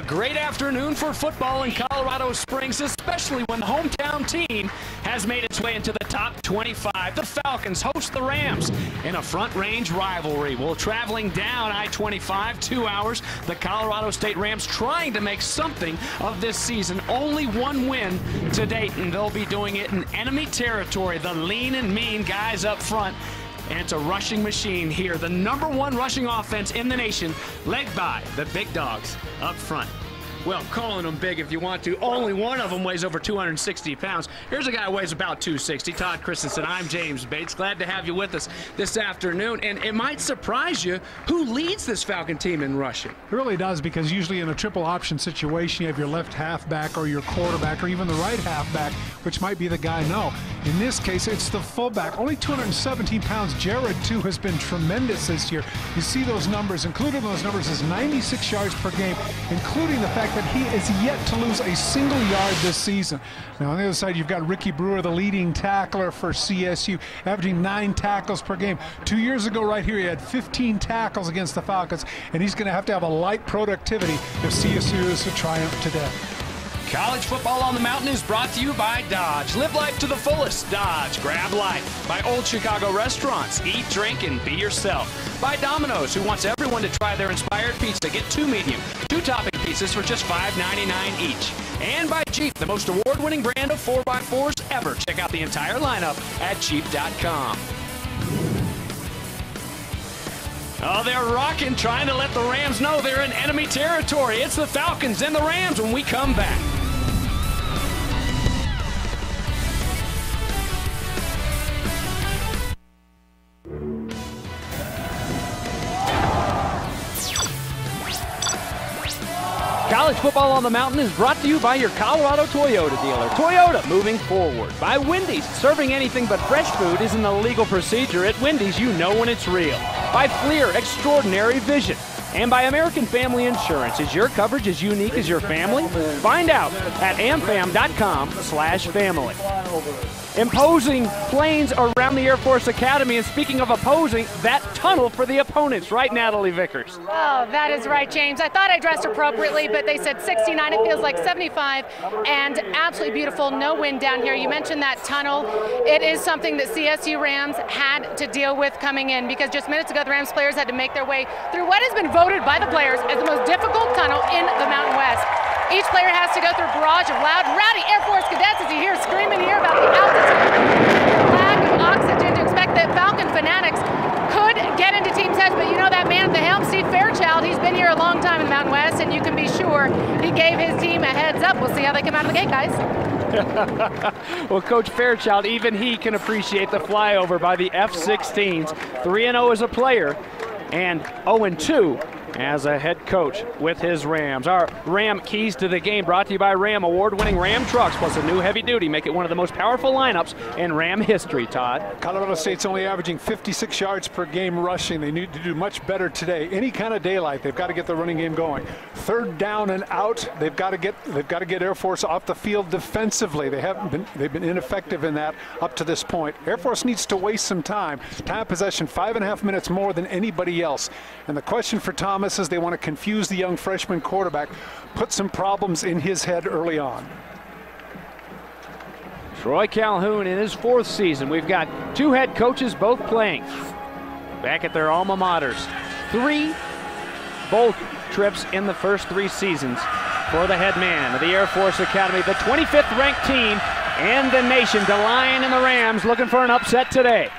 A great afternoon for football in Colorado Springs, especially when the hometown team has made its way into the top 25. The Falcons host the Rams in a front range rivalry. Well, traveling down I-25, two hours, the Colorado State Rams trying to make something of this season. Only one win to date, and they'll be doing it in enemy territory. The lean and mean guys up front and it's a rushing machine here. The number one rushing offense in the nation, led by the big dogs up front. Well, calling them big if you want to. Only one of them weighs over 260 pounds. Here's a guy who weighs about 260. Todd Christensen. I'm James Bates. Glad to have you with us this afternoon. And it might surprise you who leads this Falcon team in rushing. It really does because usually in a triple option situation, you have your left halfback or your quarterback or even the right halfback, which might be the guy. No, in this case, it's the fullback. Only 217 pounds. Jared, Tew, has been tremendous this year. You see those numbers. Included in those numbers is 96 yards per game, including the fact fact that he is yet to lose a single yard this season. Now, on the other side, you've got Ricky Brewer, the leading tackler for CSU, averaging nine tackles per game. Two years ago, right here, he had 15 tackles against the Falcons, and he's going to have to have a light productivity if CSU is to triumph today. College Football on the Mountain is brought to you by Dodge. Live life to the fullest. Dodge. Grab life. By Old Chicago Restaurants. Eat, drink, and be yourself. By Domino's, who wants everyone to try their inspired pizza. Get two medium, two topping pizzas for just $5.99 each. And by Jeep, the most award-winning brand of 4x4s ever. Check out the entire lineup at Jeep.com. Oh, they're rocking, trying to let the Rams know they're in enemy territory. It's the Falcons and the Rams when we come back. College Football on the Mountain is brought to you by your Colorado Toyota dealer. Toyota, moving forward. By Wendy's, serving anything but fresh food isn't a legal procedure. At Wendy's, you know when it's real. By FLIR, extraordinary vision. And by American Family Insurance. Is your coverage as unique as your family? Find out at amfam.com slash family imposing planes around the Air Force Academy. And speaking of opposing, that tunnel for the opponents, right, Natalie Vickers? Oh, that is right, James. I thought I dressed appropriately, but they said 69. It feels like 75, and absolutely beautiful. No wind down here. You mentioned that tunnel. It is something that CSU Rams had to deal with coming in because just minutes ago, the Rams players had to make their way through what has been voted by the players as the most difficult tunnel in the Mountain West. Each player has to go through a barrage of loud, rowdy Air Force cadets as you hear screaming here about the altitude, lack of oxygen to expect that Falcon fanatics could get into team test, but you know that man at the helm, Steve Fairchild, he's been here a long time in the Mountain West, and you can be sure he gave his team a heads up. We'll see how they come out of the gate, guys. well, Coach Fairchild, even he can appreciate the flyover by the F-16s. 3-0 as a player and 0-2 as a head coach with his Rams. Our Ram keys to the game brought to you by Ram, award-winning Ram trucks, plus a new heavy duty, make it one of the most powerful lineups in Ram history, Todd. Colorado State's only averaging 56 yards per game rushing. They need to do much better today. Any kind of daylight, they've got to get the running game going. Third down and out, they've got to get they've got to get Air Force off the field defensively. They haven't been they've been ineffective in that up to this point. Air Force needs to waste some time. Time possession, five and a half minutes more than anybody else. And the question for Tom they want to confuse the young freshman quarterback, put some problems in his head early on. Troy Calhoun in his fourth season. We've got two head coaches both playing back at their alma maters. Three bowl trips in the first three seasons for the head man of the Air Force Academy, the 25th ranked team in the nation. The Lion and the Rams looking for an upset today.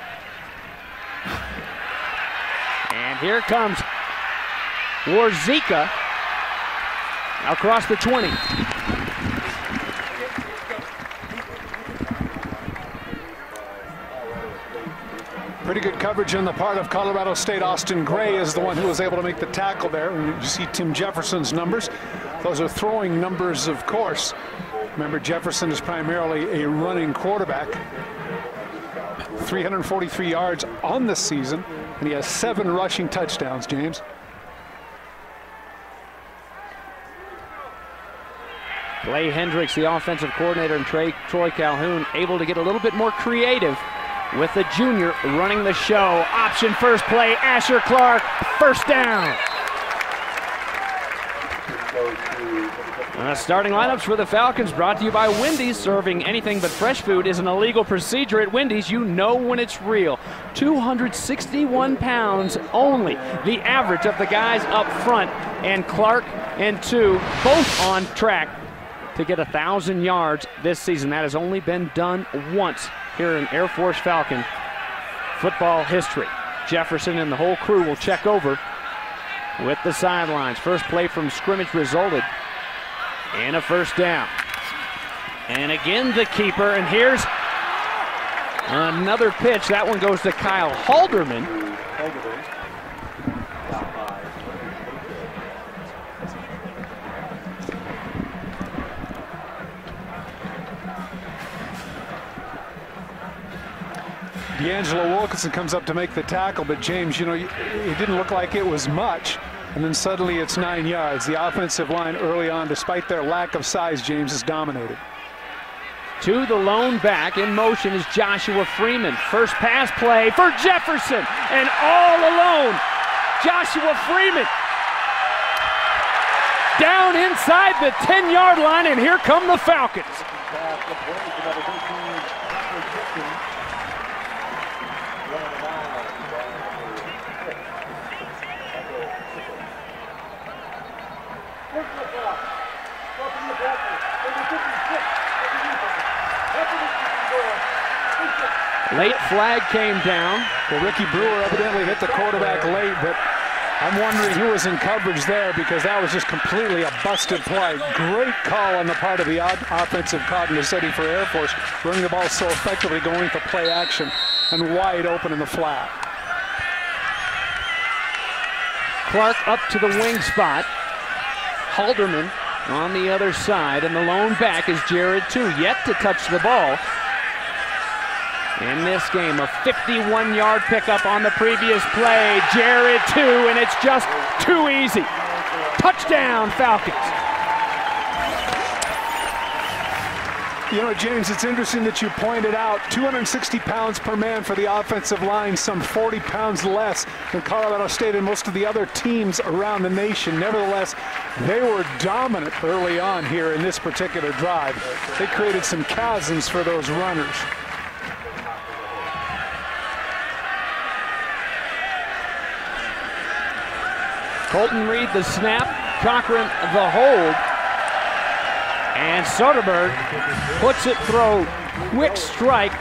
And here comes Warzeka across the 20. Pretty good coverage on the part of Colorado State. Austin Gray is the one who was able to make the tackle there. you see Tim Jefferson's numbers. Those are throwing numbers, of course. Remember, Jefferson is primarily a running quarterback. 343 yards on the season, and he has seven rushing touchdowns, James. Clay Hendrix, the offensive coordinator, and Trey, Troy Calhoun able to get a little bit more creative with the junior running the show. Option first play, Asher Clark, first down. Uh, starting lineups for the Falcons brought to you by Wendy's. Serving anything but fresh food is an illegal procedure at Wendy's. You know when it's real. 261 pounds only, the average of the guys up front. And Clark and Tew both on track to get a 1,000 yards this season. That has only been done once here in Air Force Falcon football history. Jefferson and the whole crew will check over with the sidelines. First play from scrimmage resulted in a first down. And again, the keeper. And here's another pitch. That one goes to Kyle Halderman. D'Angelo Wilkinson comes up to make the tackle, but James, you know, it didn't look like it was much. And then suddenly it's nine yards. The offensive line early on, despite their lack of size, James is dominated. To the lone back in motion is Joshua Freeman. First pass play for Jefferson, and all alone, Joshua Freeman down inside the 10 yard line, and here come the Falcons. Late flag came down. Well, Ricky Brewer evidently hit the quarterback late, but I'm wondering who was in coverage there because that was just completely a busted play. Great call on the part of the offensive City for Air Force, running the ball so effectively, going for play action, and wide open in the flat. Clark up to the wing spot. Halderman on the other side, and the lone back is Jared Tew, yet to touch the ball in this game. A 51 yard pickup on the previous play. Jared, Tew, and it's just too easy. Touchdown, Falcons. You know, James, it's interesting that you pointed out 260 pounds per man for the offensive line, some 40 pounds less than Colorado State and most of the other teams around the nation. Nevertheless, they were dominant early on here in this particular drive. They created some chasms for those runners. Colton Reed the snap, Cochran the hold. And Soderberg puts it through. Quick strike.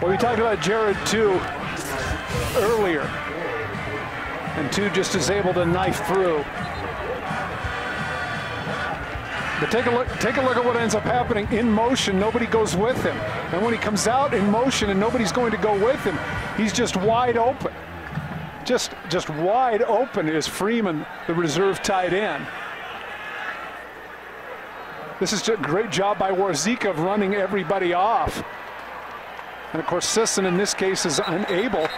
Well, we talked about Jared Tew earlier. And Tew just is able to knife through. But take a look, take a look at what ends up happening. In motion, nobody goes with him. And when he comes out in motion and nobody's going to go with him, he's just wide open just just wide open is Freeman, the reserve tight end. This is a great job by Warzeka of running everybody off. And of course, Sisson in this case is unable.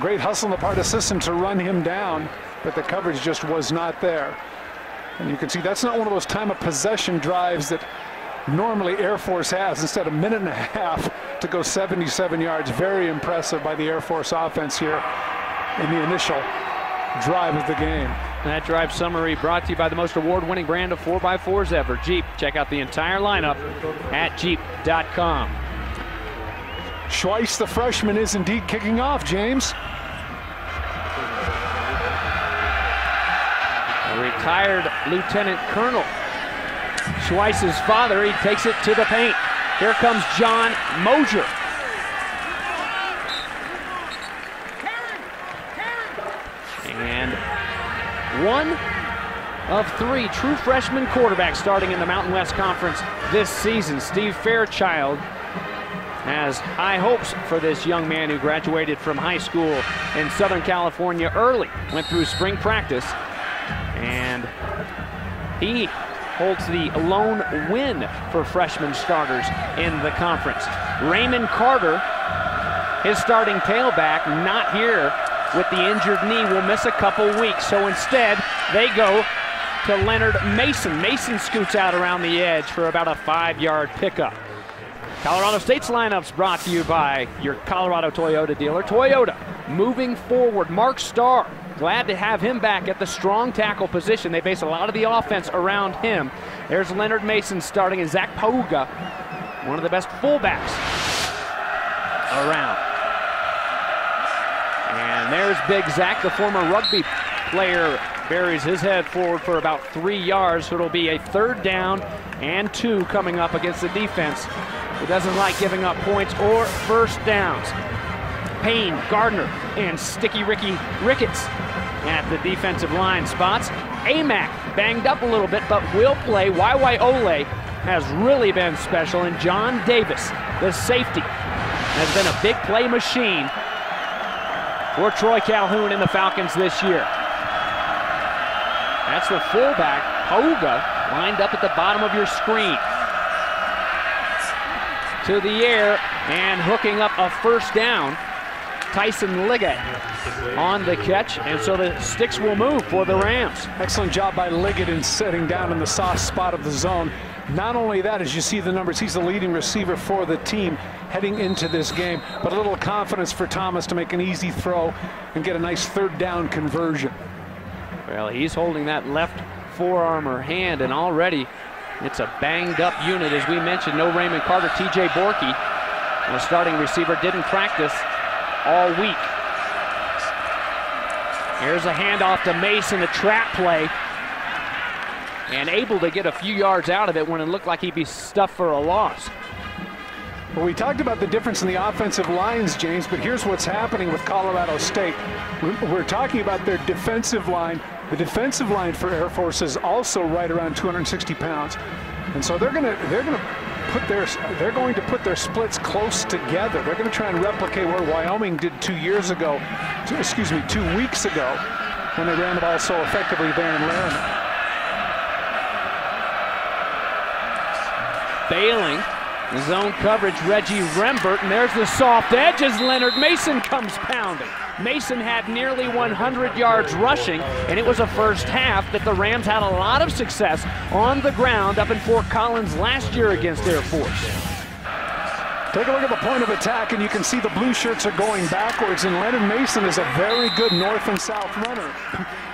Great hustle on the part of Sisson to run him down, but the coverage just was not there. And you can see that's not one of those time of possession drives that normally Air Force has. Instead, of a minute and a half to go 77 yards. Very impressive by the Air Force offense here in the initial drive of the game. that drive summary brought to you by the most award-winning brand of 4x4s ever, Jeep. Check out the entire lineup at jeep.com. Schweiss, the freshman, is indeed kicking off, James. A retired lieutenant colonel Schweiss's father, he takes it to the paint. Here comes John Mosier. And one of three true freshman quarterbacks starting in the Mountain West Conference this season. Steve Fairchild has high hopes for this young man who graduated from high school in Southern California early, went through spring practice, and he holds the lone win for freshman starters in the conference. Raymond Carter, his starting tailback, not here with the injured knee, will miss a couple weeks. So instead, they go to Leonard Mason. Mason scoots out around the edge for about a five-yard pickup. Colorado State's lineups brought to you by your Colorado Toyota dealer. Toyota moving forward. Mark Starr glad to have him back at the strong tackle position. They base a lot of the offense around him. There's Leonard Mason starting and Zach Pauga, one of the best fullbacks around. And there's Big Zach, the former rugby player, buries his head forward for about three yards. So it'll be a third down and two coming up against the defense who doesn't like giving up points or first downs. Payne, Gardner, and Sticky Ricky Ricketts at the defensive line spots. Amac banged up a little bit, but will play. Waiwaiole has really been special, and John Davis, the safety, has been a big play machine for Troy Calhoun and the Falcons this year. That's the fullback, Pauga, lined up at the bottom of your screen. To the air and hooking up a first down. Tyson Liggett on the catch, and so the sticks will move for the Rams. Excellent job by Liggett in setting down in the soft spot of the zone. Not only that, as you see the numbers, he's the leading receiver for the team heading into this game, but a little confidence for Thomas to make an easy throw and get a nice third down conversion. Well, he's holding that left forearm or hand, and already it's a banged up unit. As we mentioned, no Raymond Carter, TJ Borky, the starting receiver, didn't practice all week. Here's a handoff to Mason, a trap play. And able to get a few yards out of it when it looked like he'd be stuffed for a loss. Well, we talked about the difference in the offensive lines, James, but here's what's happening with Colorado State. We're talking about their defensive line. The defensive line for Air Force is also right around 260 pounds. And so they're gonna they're gonna put their they're going to put their splits close together. They're going to try and replicate what Wyoming did two years ago, two, excuse me, two weeks ago, when they ran the ball so effectively there in Laramie. Bailing, zone coverage, Reggie Rembert, and there's the soft edge as Leonard Mason comes pounding. Mason had nearly 100 yards rushing, and it was a first half that the Rams had a lot of success on the ground up in Fort Collins last year against Air Force. Take a look at the point of attack, and you can see the blue shirts are going backwards, and Leonard Mason is a very good north and south runner.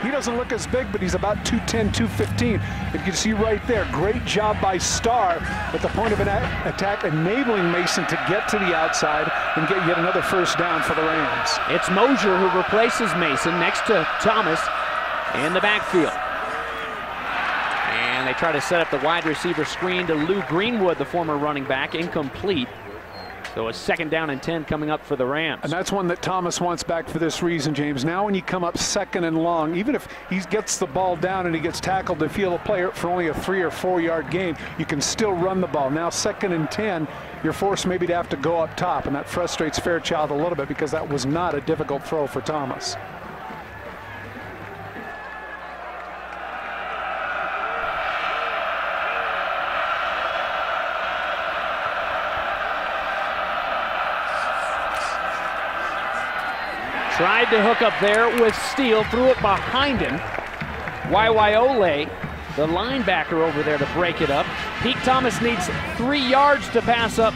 He doesn't look as big, but he's about 210, 215. And You can see right there, great job by Starr at the point of an attack, enabling Mason to get to the outside and get yet another first down for the Rams. It's Mosier who replaces Mason next to Thomas in the backfield. And they try to set up the wide receiver screen to Lou Greenwood, the former running back, incomplete. So a second down and 10 coming up for the Rams. And that's one that Thomas wants back for this reason, James. Now when you come up second and long, even if he gets the ball down and he gets tackled to field a player for only a three or four yard gain, you can still run the ball. Now second and 10, you're forced maybe to have to go up top, and that frustrates Fairchild a little bit because that was not a difficult throw for Thomas. Tried to hook up there with Steele, threw it behind him. Waiwaiole, the linebacker over there to break it up. Pete Thomas needs three yards to pass up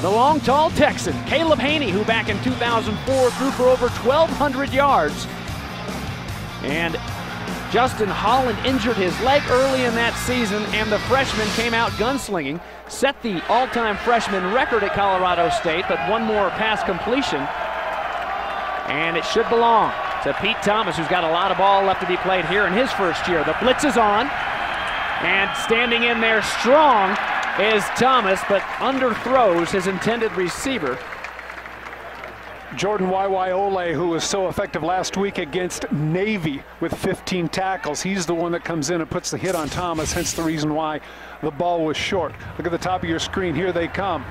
the long, tall Texan, Caleb Hanie, who back in 2004 threw for over 1,200 yards. And Justin Holland injured his leg early in that season, and the freshman came out gunslinging, set the all-time freshman record at Colorado State, but one more pass completion and it should belong to Pete Thomas, who's got a lot of ball left to be played here in his first year. The blitz is on, and standing in there strong is Thomas, but underthrows his intended receiver. Jordan Waiwaiole, who was so effective last week against Navy with 15 tackles. He's the one that comes in and puts the hit on Thomas, hence the reason why the ball was short. Look at the top of your screen. Here they come.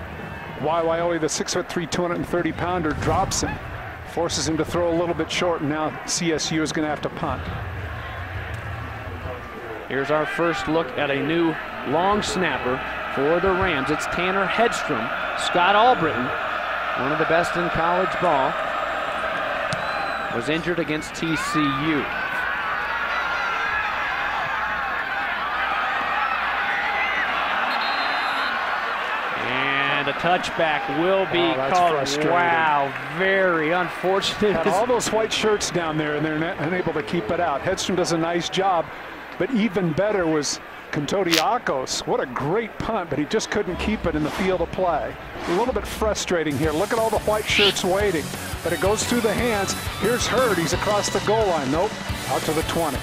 Waiwaiole, the 6'3", 230 pounder, drops him forces him to throw a little bit short, and now CSU is going to have to punt. Here's our first look at a new long snapper for the Rams. It's Tanner Hedstrom, Scott Albritton, one of the best in college ball, was injured against TCU. And a touchback will be oh, called. Wow, very unfortunate. Had all those white shirts down there, and they're unable to keep it out. Hedstrom does a nice job, but even better was Kontodiakos. What a great punt, but he just couldn't keep it in the field of play. A little bit frustrating here. Look at all the white shirts waiting, but it goes through the hands. Here's Hurd. He's across the goal line. Nope, out to the 20.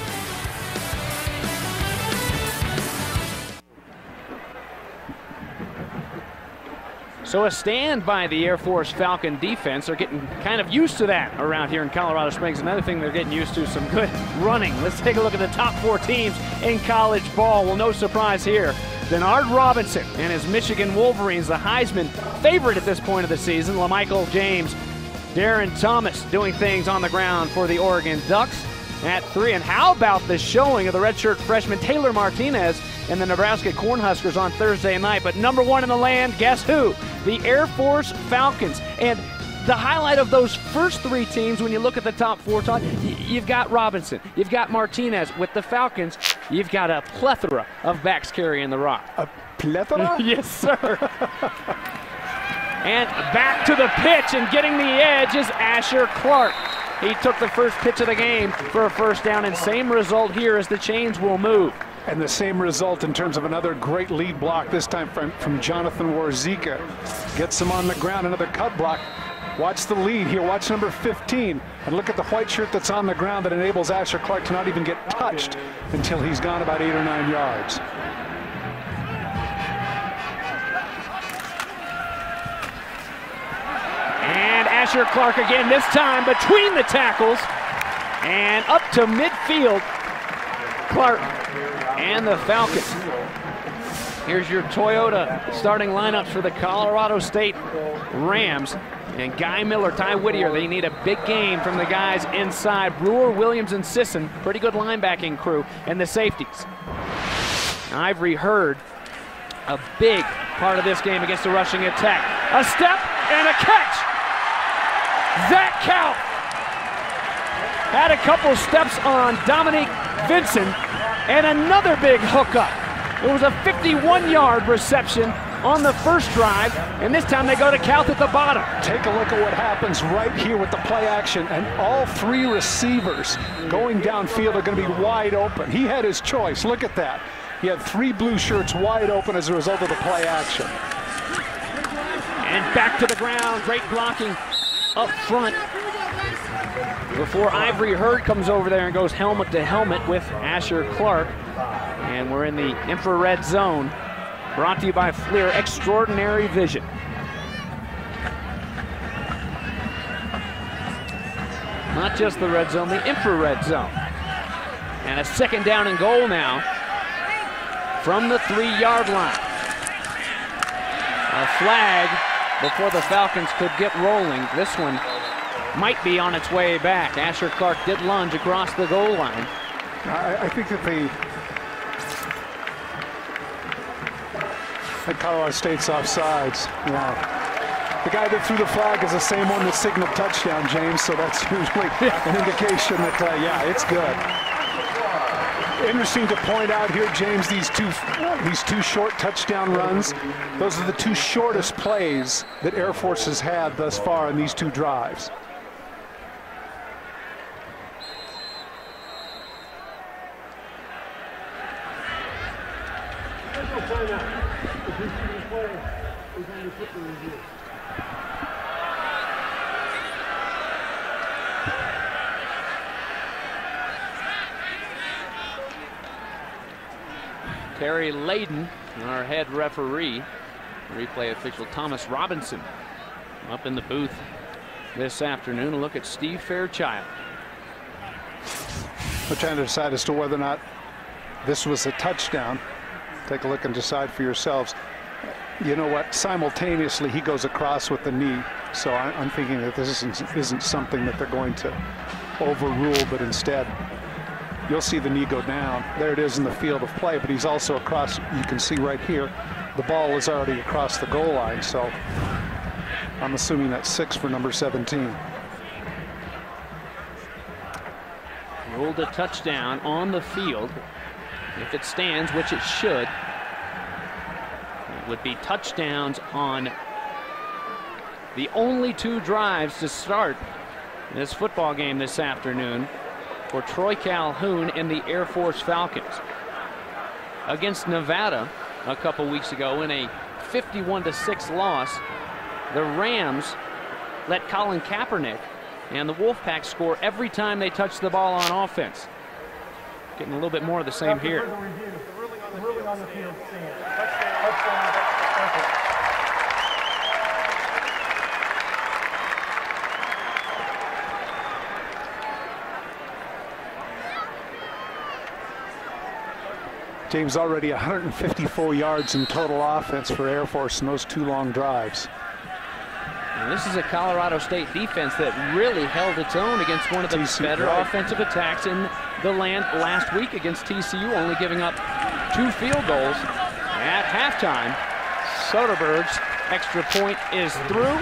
So a stand by the Air Force Falcon defense. They're getting kind of used to that around here in Colorado Springs. Another thing they're getting used to, some good running. Let's take a look at the top four teams in college ball. Well, no surprise here. Denard Robinson and his Michigan Wolverines, the Heisman favorite at this point of the season. LaMichael James, Darron Thomas doing things on the ground for the Oregon Ducks at three. And how about the showing of the redshirt freshman Taylor Martinez and the Nebraska Cornhuskers on Thursday night? But number one in the land, guess who? the Air Force Falcons. And the highlight of those first three teams, when you look at the top four, Todd, you've got Robinson, you've got Martinez. With the Falcons, you've got a plethora of backs carrying the rock. A plethora? yes, sir. and back to the pitch and getting the edge is Asher Clark. He took the first pitch of the game for a first down, and same result here as the chains will move and the same result in terms of another great lead block, this time from, from Jonathan Warzeka. Gets him on the ground, another cut block. Watch the lead here, watch number 15, and look at the white shirt that's on the ground that enables Asher Clark to not even get touched until he's gone about eight or nine yards. And Asher Clark again, this time between the tackles and up to midfield. Clark and the Falcons. Here's your Toyota starting lineups for the Colorado State Rams. And Guy Miller, Ty Whittier, they need a big game from the guys inside. Brewer, Williams, and Sisson, pretty good linebacking crew, and the safeties. Ivory Hurd, a big part of this game against the rushing attack. A step and a catch. Zach Kauth had a couple steps on Dominique Vincent and another big hookup. It was a 51-yard reception on the first drive, and this time they go to Kauth at the bottom. Take a look at what happens right here with the play action, and all three receivers going downfield are going to be wide open. He had his choice. Look at that. He had three blue shirts wide open as a result of the play action. And back to the ground. Great blocking up front before Ivory Hurd comes over there and goes helmet to helmet with Asher Clark. And we're in the infrared zone. Brought to you by FLIR Extraordinary Vision. Not just the red zone, the infrared zone. And a second down and goal now from the three-yard line. A flag before the Falcons could get rolling. This one might be on its way back. Asher Clark did lunge across the goal line. I, I think that the that Colorado State's offsides. Yeah. The guy that threw the flag is the same one that signaled touchdown, James, so that's usually an indication that, uh, yeah, it's good. Interesting to point out here, James, these two these two short touchdown runs, those are the two shortest plays that Air Force has had thus far in these two drives. Terry Layden, our head referee, replay official Thomas Robinson up in the booth this afternoon. A look at Steve Fairchild. We're trying to decide as to whether or not this was a touchdown. Take a look and decide for yourselves. You know what? Simultaneously, he goes across with the knee. So I'm thinking that this isn't, isn't something that they're going to overrule, but instead you'll see the knee go down. There it is in the field of play, but he's also across, you can see right here, the ball is already across the goal line, so I'm assuming that's six for number 17. Ruled a touchdown on the field. If it stands, which it should, it would be touchdowns on The only two drives to start this football game this afternoon for Troy Calhoun and the Air Force Falcons. Against Nevada a couple weeks ago in a 51 to 6 loss, the Rams let Colin Kaepernick and the Wolfpack score every time they touch the ball on offense. Getting a little bit more of the same here. James already 154 yards in total offense for Air Force in those two long drives. And this is a Colorado State defense that really held its own against one of the TCU, better right. offensive attacks in the land last week against TCU, only giving up two field goals at halftime. Soderberg's extra point is through.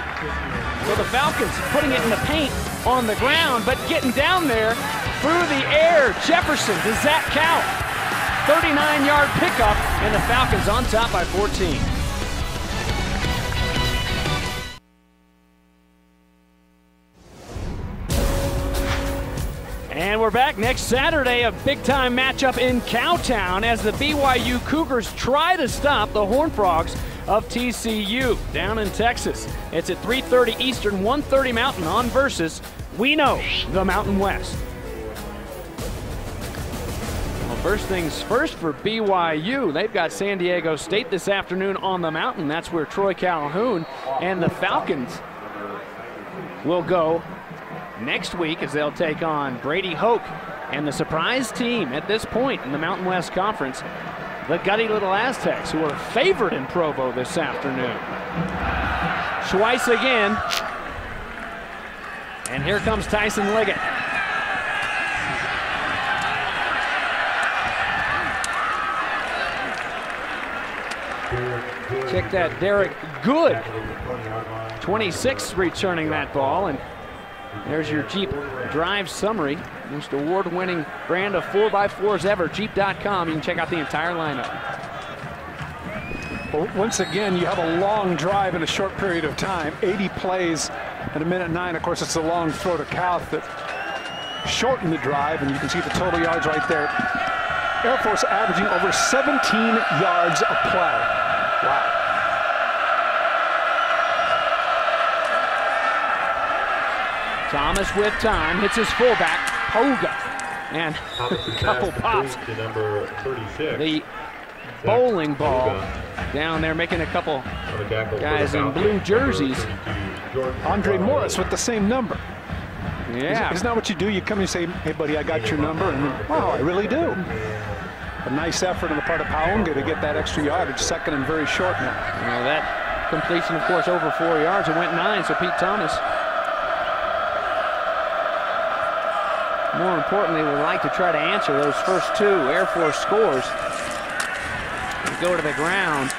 So the Falcons putting it in the paint on the ground, but getting down there through the air. Jefferson, does that count? 39-yard pickup, and the Falcons on top by 14. And we're back next Saturday, a big-time matchup in Cowtown as the BYU Cougars try to stop the Horned Frogs of TCU down in Texas. It's at 3.30 Eastern, 1.30 Mountain on Versus. We know the Mountain West. First things first for BYU. They've got San Diego State this afternoon on the mountain. That's where Troy Calhoun and the Falcons will go next week as they'll take on Brady Hoke and the surprise team at this point in the Mountain West Conference, the gutty little Aztecs, who are favored in Provo this afternoon. Twice again. And here comes Tyson Liggett. Kick that Derek Good. 26 returning that ball. And there's your Jeep drive summary. Most award-winning brand of 4x4s ever, Jeep.com. You can check out the entire lineup. Well, once again, you have a long drive in a short period of time. 80 plays at a minute nine. Of course, it's a long throw to Kauth that shortened the drive, and you can see the total yards right there. Air Force averaging over 17 yards a play. Wow. Thomas with time, hits his fullback, Poga. And a couple pops. To number 36. The bowling ball down there making a couple guys in blue jerseys. Andre Morris with the same number. Yeah. Isn't that what you do? You come and say, hey, buddy, I got your number. And, wow, I really do. A nice effort on the part of Paunga to get that extra yardage, second and very short now. Well, that completion, of course, over four yards. It went nine, so Pete Thomas more importantly, we'd like to try to answer those first two Air Force scores. We go to the ground,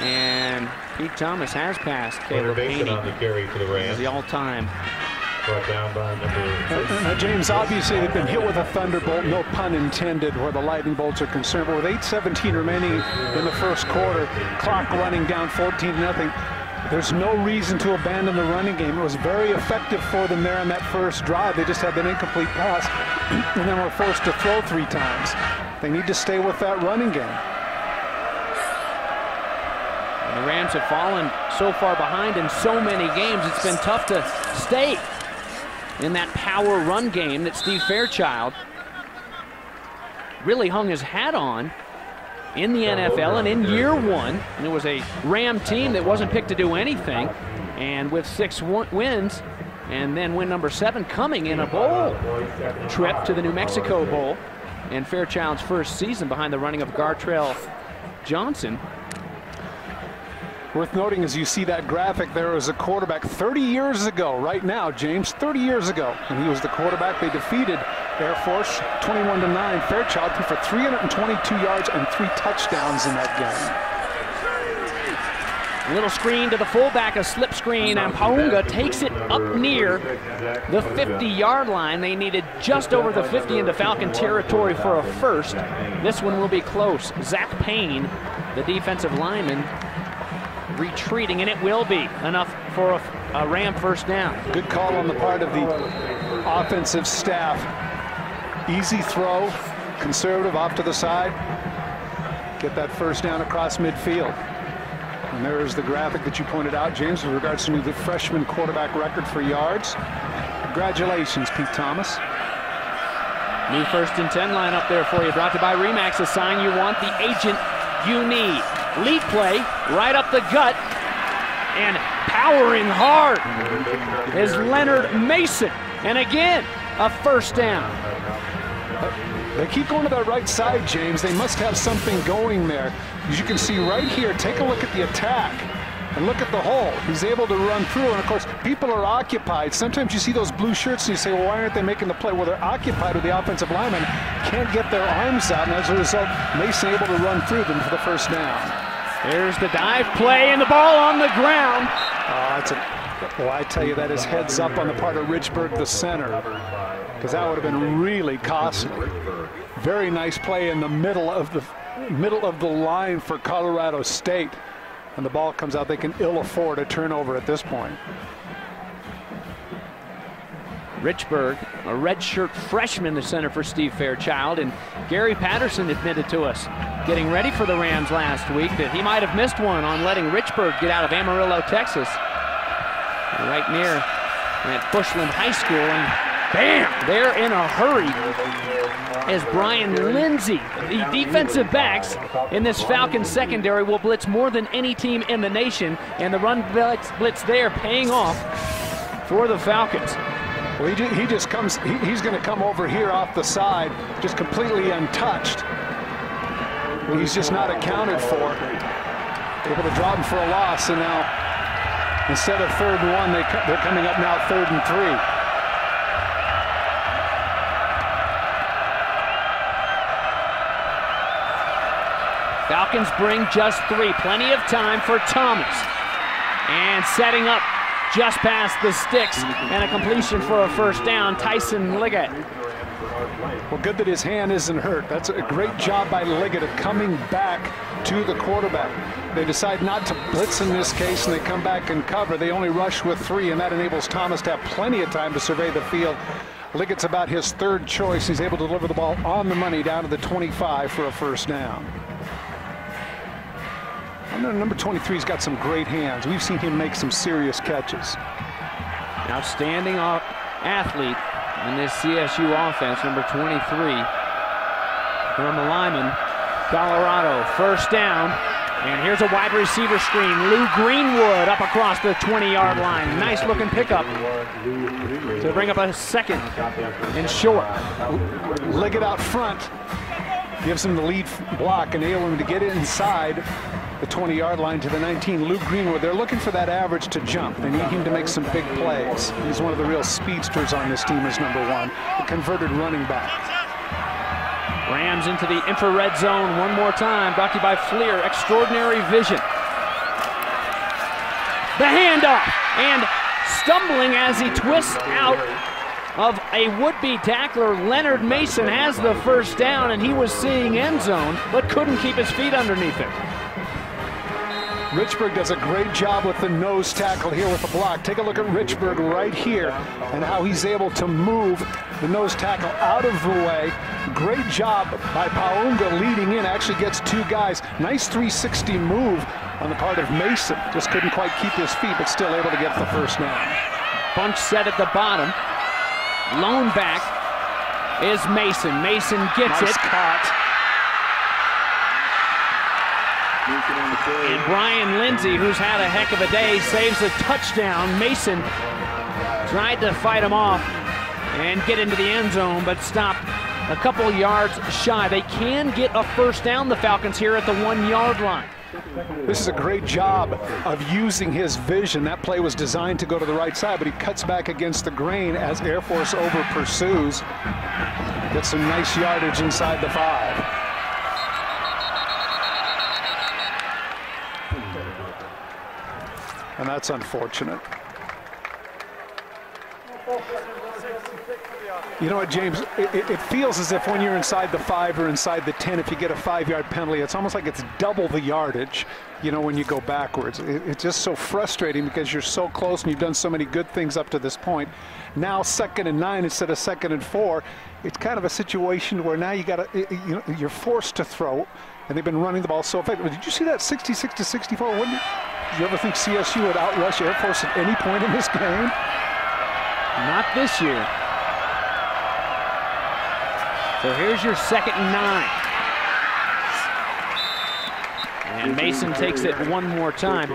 and Pete Thomas has passed Caleb Hanie on the carry for the Rams. The all-time. Down by number uh, uh, uh, uh, James, obviously they've been hit with a thunderbolt, no pun intended, where the lightning bolts are concerned. But with 8:17 remaining in the first quarter, clock running down 14 nothing. There's no reason to abandon the running game. It was very effective for them there on that first drive. They just had an incomplete pass, and then were forced to throw three times. They need to stay with that running game. And the Rams have fallen so far behind in so many games, it's been tough to stay in that power run game that Steve Fairchild really hung his hat on in the NFL and in year one. And it was a Ram team that wasn't picked to do anything. And with six wins, and then win number seven coming in a bowl trip to the New Mexico Bowl. And Fairchild's first season behind the running of Gartrell Johnson. Worth noting as you see that graphic, there was a quarterback 30 years ago, right now, James, 30 years ago, and he was the quarterback they defeated Air Force 21 to 9. Fairchild threw for 322 yards and three touchdowns in that game. Little screen to the fullback, a slip screen, and Paunga takes it up near the 50-yard line. They needed just over the 50 into Falcon territory for a first. This one will be close. Zach Payne, the defensive lineman, retreating, and it will be enough for a a Ram first down. Good call on the part of the offensive staff. Easy throw, conservative off to the side. Get that first down across midfield. And there's the graphic that you pointed out, James, with regards to the freshman quarterback record for yards. Congratulations, Pete Thomas. New first and 10 line up there for you. Brought to you by Remax. A sign you want, the agent you need. Lead play, right up the gut, and powering hard is Leonard Mason. And again, a first down. They keep going to that right side, James. They must have something going there. As you can see right here, take a look at the attack and look at the hole. He's able to run through, and of course, people are occupied. Sometimes you see those blue shirts and you say, well, why aren't they making the play? Well, they're occupied with the offensive lineman, can't get their arms out, and as a result, Mason able to run through them for the first down. There's the dive play, and the ball on the ground. Oh, that's a well, I tell you, that is heads up on the part of Richburg, the center, because that would have been really costly. Very nice play in the middle of the middle of the line for Colorado State, and the ball comes out. They can ill afford a turnover at this point. Richburg, a redshirt freshman, the center for Steve Fairchild, and Gary Patterson admitted to us, getting ready for the Rams last week, that he might have missed one on letting Richburg get out of Amarillo, Texas, right near at Bushland High School, and bam, they're in a hurry as Brian Lindsey. the defensive backs in this Falcon secondary will blitz more than any team in the nation, and the run blitz, blitz there paying off for the Falcons. Well, he, he just comes, he, he's going to come over here off the side, just completely untouched. He's just not accounted for. Able to drop him for a loss, and now instead of third and one, they, they're coming up now third and three. Falcons bring just three. Plenty of time for Thomas. And setting up just past the sticks and a completion for a first down, Tyson Liggett. Well, good that his hand isn't hurt. That's a great job by Liggett of coming back to the quarterback. They decide not to blitz in this case, and they come back and cover. They only rush with three, and that enables Thomas to have plenty of time to survey the field. Liggett's about his third choice. He's able to deliver the ball on the money down to the 25 for a first down. Number 23's got some great hands. We've seen him make some serious catches. Outstanding athlete in this CSU offense, number 23. From the lineman, Colorado, first down. And here's a wide receiver screen. Lou Greenwood up across the 20-yard line. Nice looking pickup to bring up a second and short. Liggett out front gives him the lead block, enable him to get inside the 20-yard line to the 19. Luke Greenwood, they're looking for that average to jump. They need him to make some big plays. He's one of the real speedsters on this team as number one, converted running back. Rams into the infrared zone one more time, brought to you by FLIR, extraordinary vision. The handoff, and stumbling as he twists out of a would-be tackler, Leonard Mason has the first down, and he was seeing end zone, but couldn't keep his feet underneath it. Richburg does a great job with the nose tackle here with the block. Take a look at Richburg right here and how he's able to move the nose tackle out of the way. Great job by Paunga leading in, actually gets two guys. Nice 360 move on the part of Mason. Just couldn't quite keep his feet, but still able to get the first down. Bunch set at the bottom. Lone back is Mason. Mason gets nice it. Caught. And Brian Lindsay, who's had a heck of a day, saves a touchdown. Mason tried to fight him off and get into the end zone, but stopped a couple yards shy. They can get a first down, the Falcons, here at the one-yard line. This is a great job of using his vision. That play was designed to go to the right side, but he cuts back against the grain as Air Force over pursues. Gets some nice yardage inside the five. And that's unfortunate. You know what, James? It, it, feels as if when you're inside the five or inside the 10, if you get a five yard penalty, it's almost like it's double the yardage, you know, when you go backwards. It, it's just so frustrating because you're so close and you've done so many good things up to this point. Now, second and nine instead of second and four, it's kind of a situation where now you got to, you know, you're forced to throw, and they've been running the ball so effectively. Did you see that 66 to 64? Wouldn't you, ever think CSU would outrush Air Force at any point in this game? Not this year. So here's your second and nine. And Mason takes it one more time.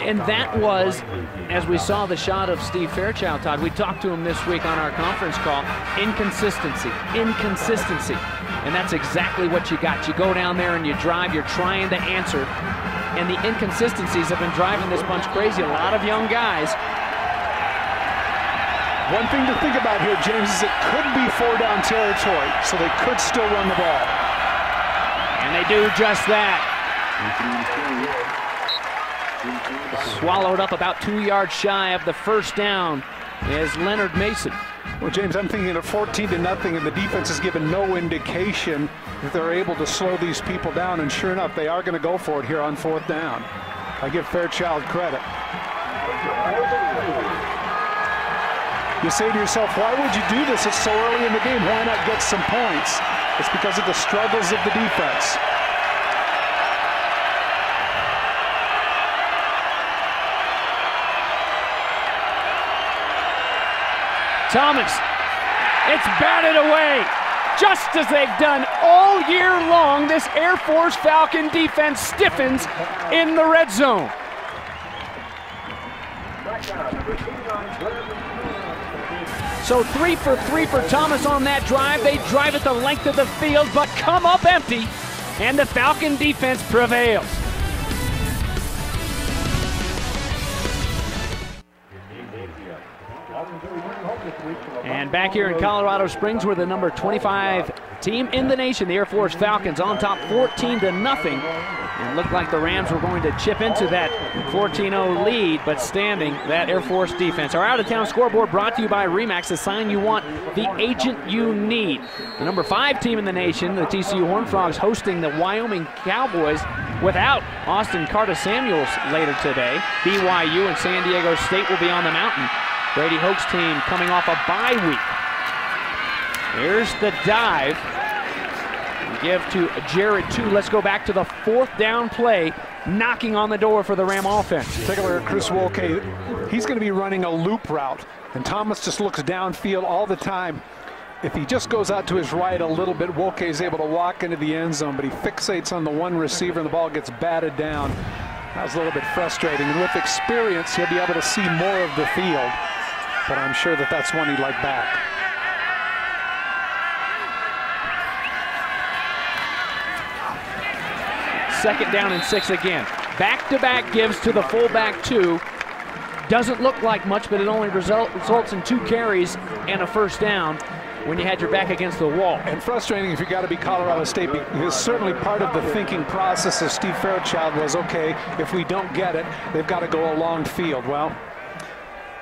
And that was, as we saw the shot of Steve Fairchild, Todd, we talked to him this week on our conference call, inconsistency, inconsistency. And that's exactly what you got. You go down there and you drive, you're trying to answer. And the inconsistencies have been driving this bunch crazy. A lot of young guys one thing to think about here, James, is it could be four down territory, so they could still run the ball. And they do just that. Swallowed up about two yards shy of the first down is Leonard Mason. Well, James, I'm thinking at 14 to nothing, and the defense has given no indication that they're able to slow these people down. And sure enough, they are going to go for it here on fourth down. I give Fairchild credit. You say to yourself, why would you do this? It's so early in the game. Why not get some points? It's because of the struggles of the defense. Thomas, it's batted away. Just as they've done all year long, this Air Force Falcon defense stiffens in the red zone. So three for three for Thomas on that drive. They drive it the length of the field, but come up empty, and the Falcon defense prevails. And back here in Colorado Springs, we're the number 25 team in the nation, the Air Force Falcons, on top 14 to nothing. And looked like the Rams were going to chip into that 14-0 lead, but standing that Air Force defense. Our out-of-town scoreboard brought to you by Remax, the sign you want, the agent you need. The number five team in the nation, the TCU Horned Frogs, hosting the Wyoming Cowboys without Austyn Carta-Samuels later today. BYU and San Diego State will be on the mountain. Brady Hoke's team coming off a bye week. Here's the dive. Give to Jared Tew. Let's go back to the fourth down play, knocking on the door for the Ram offense. Take a look at Chris Nwoke. He's going to be running a loop route, and Thomas just looks downfield all the time. If he just goes out to his right a little bit, Nwoke is able to walk into the end zone, but he fixates on the one receiver and the ball gets batted down. That was a little bit frustrating. And with experience, he'll be able to see more of the field but I'm sure that that's one he'd like back. Second down and six again. Back-to-back gives to the fullback Tew. Doesn't look like much, but it only result, results in two carries and a first down when you had your back against the wall. And frustrating if you got to be Colorado State because certainly part of the thinking process of Steve Fairchild was, okay, if we don't get it, they've got to go a long field. Well,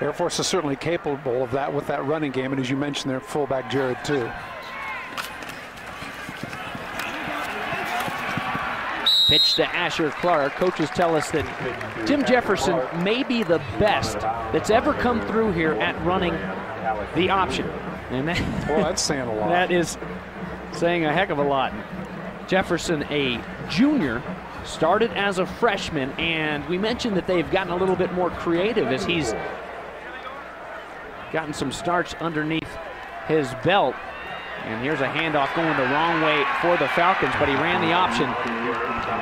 Air Force is certainly capable of that with that running game, and as you mentioned, their fullback Jared Tew. Pitch to Asher Clark. Coaches tell us that Tim Jefferson may be the best that's ever come through here at running the option. And that, well, that's saying a lot. That is saying a heck of a lot. Jefferson, a junior, started as a freshman, and we mentioned that they've gotten a little bit more creative as he's gotten some starts underneath his belt. And here's a handoff going the wrong way for the Falcons, but he ran the option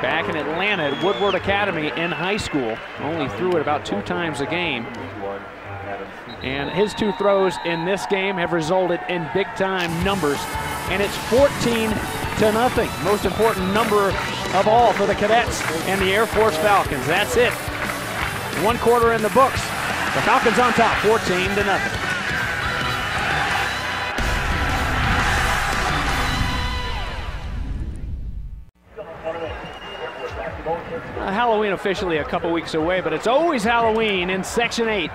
back in Atlanta at Woodward Academy in high school. Only threw it about two times a game. And his two throws in this game have resulted in big time numbers. And it's 14 to nothing. Most important number of all for the Cadets and the Air Force Falcons. That's it. One quarter in the books. The Falcons on top, 14 to nothing. Halloween officially a couple weeks away, but it's always Halloween in Section 8.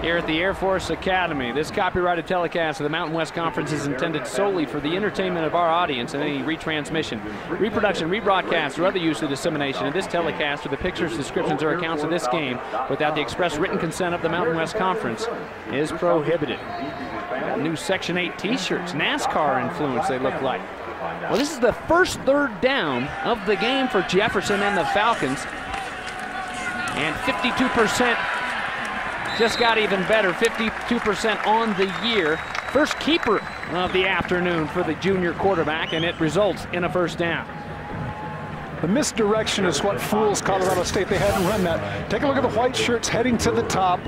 here at the Air Force Academy. This copyrighted telecast of the Mountain West Conference is intended solely for the entertainment of our audience and any retransmission, reproduction, rebroadcast, or other use or dissemination of this telecast or the pictures, descriptions, or accounts of this game without the express written consent of the Mountain West Conference is prohibited. New Section 8 t-shirts, NASCAR influence they look like. Well, this is the first third down of the game for Jefferson and the Falcons. And 52% just got even better, 52% on the year. First keeper of the afternoon for the junior quarterback, and it results in a first down. The misdirection is what fools Colorado State. They hadn't run that. Take a look at the white shirts heading to the top.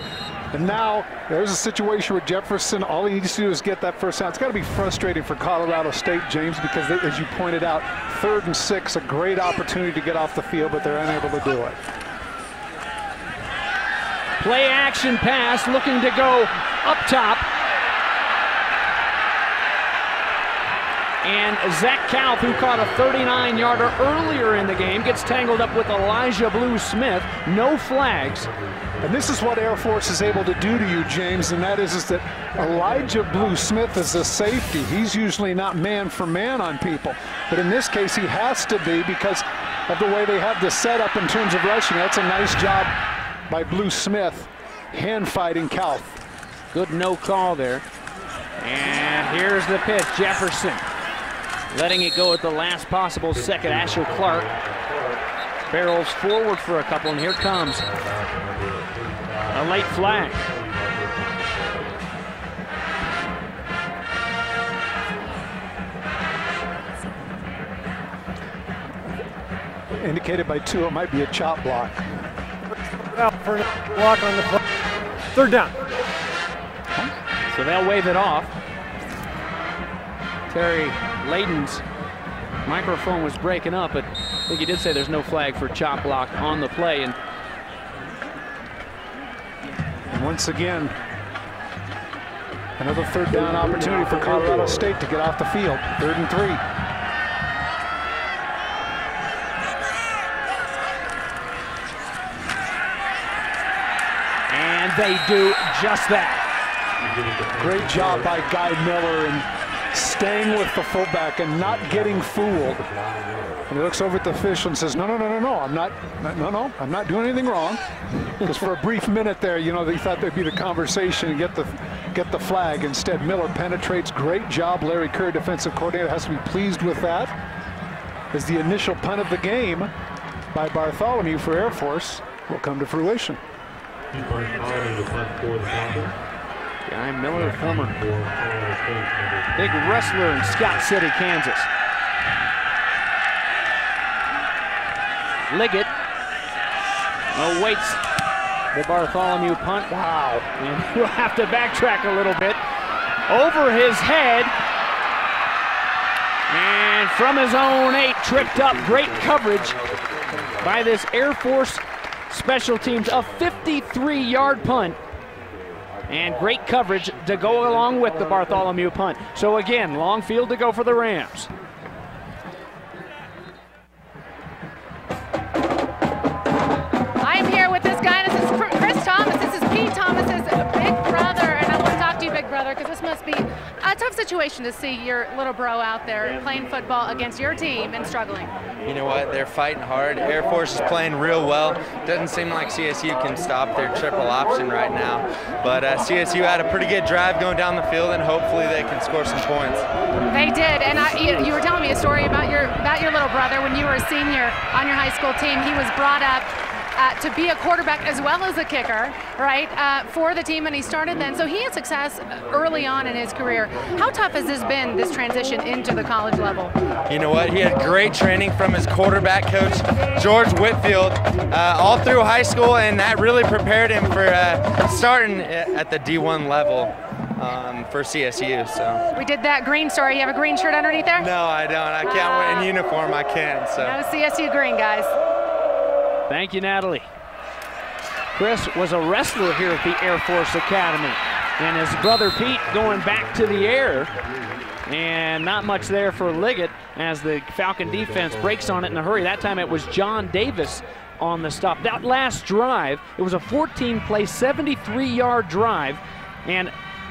And now there's a situation where Jefferson, all he needs to do is get that first down. It's got to be frustrating for Colorado State, James, because they, as you pointed out, third and six, a great opportunity to get off the field, but they're unable to do it. Play action pass looking to go up top. And Zach Kauth, who caught a 39 yarder earlier in the game, gets tangled up with Elijah Blue Smith. No flags. And this is what Air Force is able to do to you, James, and that is, is that Elijah Blue Smith is a safety. He's usually not man for man on people. But in this case, he has to be because of the way they have the setup in terms of rushing. That's a nice job by Blue Smith, hand fighting Kauth. Good no call there. And here's the pitch, Jefferson. Letting it go at the last possible second. Asher Clark barrels forward for a couple, and here comes a late flag. Indicated by two, it might be a chop block. Out for a block on the. Third down. So they'll wave it off. Terry Layden's microphone was breaking up, but I think he did say there's no flag for chop block on the play. And, and once again, another third down opportunity for Colorado State to get off the field. Third and three. And they do just that. Great job by Guy Miller and staying with the fullback and not getting fooled. And he looks over at the official and says, no, no, no, no, no, I'm not, no, no, I'm not doing anything wrong. Because for a brief minute there, you know, they thought there'd be the conversation and get the, get the flag. Instead, Miller penetrates. Great job. Larry Kerr, defensive coordinator, has to be pleased with that. As the initial punt of the game by Bartholomew for Air Force will come to fruition. Guy Miller, former big wrestler in Scott City, Kansas. Liggett awaits the Bartholomew punt. Wow. And we'll have to backtrack a little bit. Over his head. And from his own eight, tripped up. Great coverage by this Air Force special teams. A 53-yard punt and great coverage to go along with the Bartholomew punt. So again, long field to go for the Rams. I'm here with this guy. This is Chris Thomas. This is Pete Thomas's big brother, and I want to talk to you, big brother, because this must be a tough situation to see your little bro out there playing football against your team and struggling. You know what? They're fighting hard. Air Force is playing real well. Doesn't seem like CSU can stop their triple option right now. But uh, CSU had a pretty good drive going down the field, and hopefully they can score some points. They did, and I, you, you were telling me a story about your about your little brother when you were a senior on your high school team. He was brought up uh, to be a quarterback as well as a kicker, right, uh, for the team, and he started then. So he had success early on in his career. How tough has this been, this transition into the college level? You know what? He had great training from his quarterback coach, George Whitfield, uh, all through high school, and that really prepared him for uh, starting at the D1 level. Um, for CSU. So we did that green story. You have a green shirt underneath there? No, I don't. I can't wear in uniform. I can't. So no CSU green, guys. Thank you, Natalie. Chris was a wrestler here at the Air Force Academy. And his brother Pete going back to the air. And not much there for Liggett as the Falcon defense breaks on it in a hurry. That time it was John Davis on the stop. That last drive, it was a 14 play, 73 yard drive. And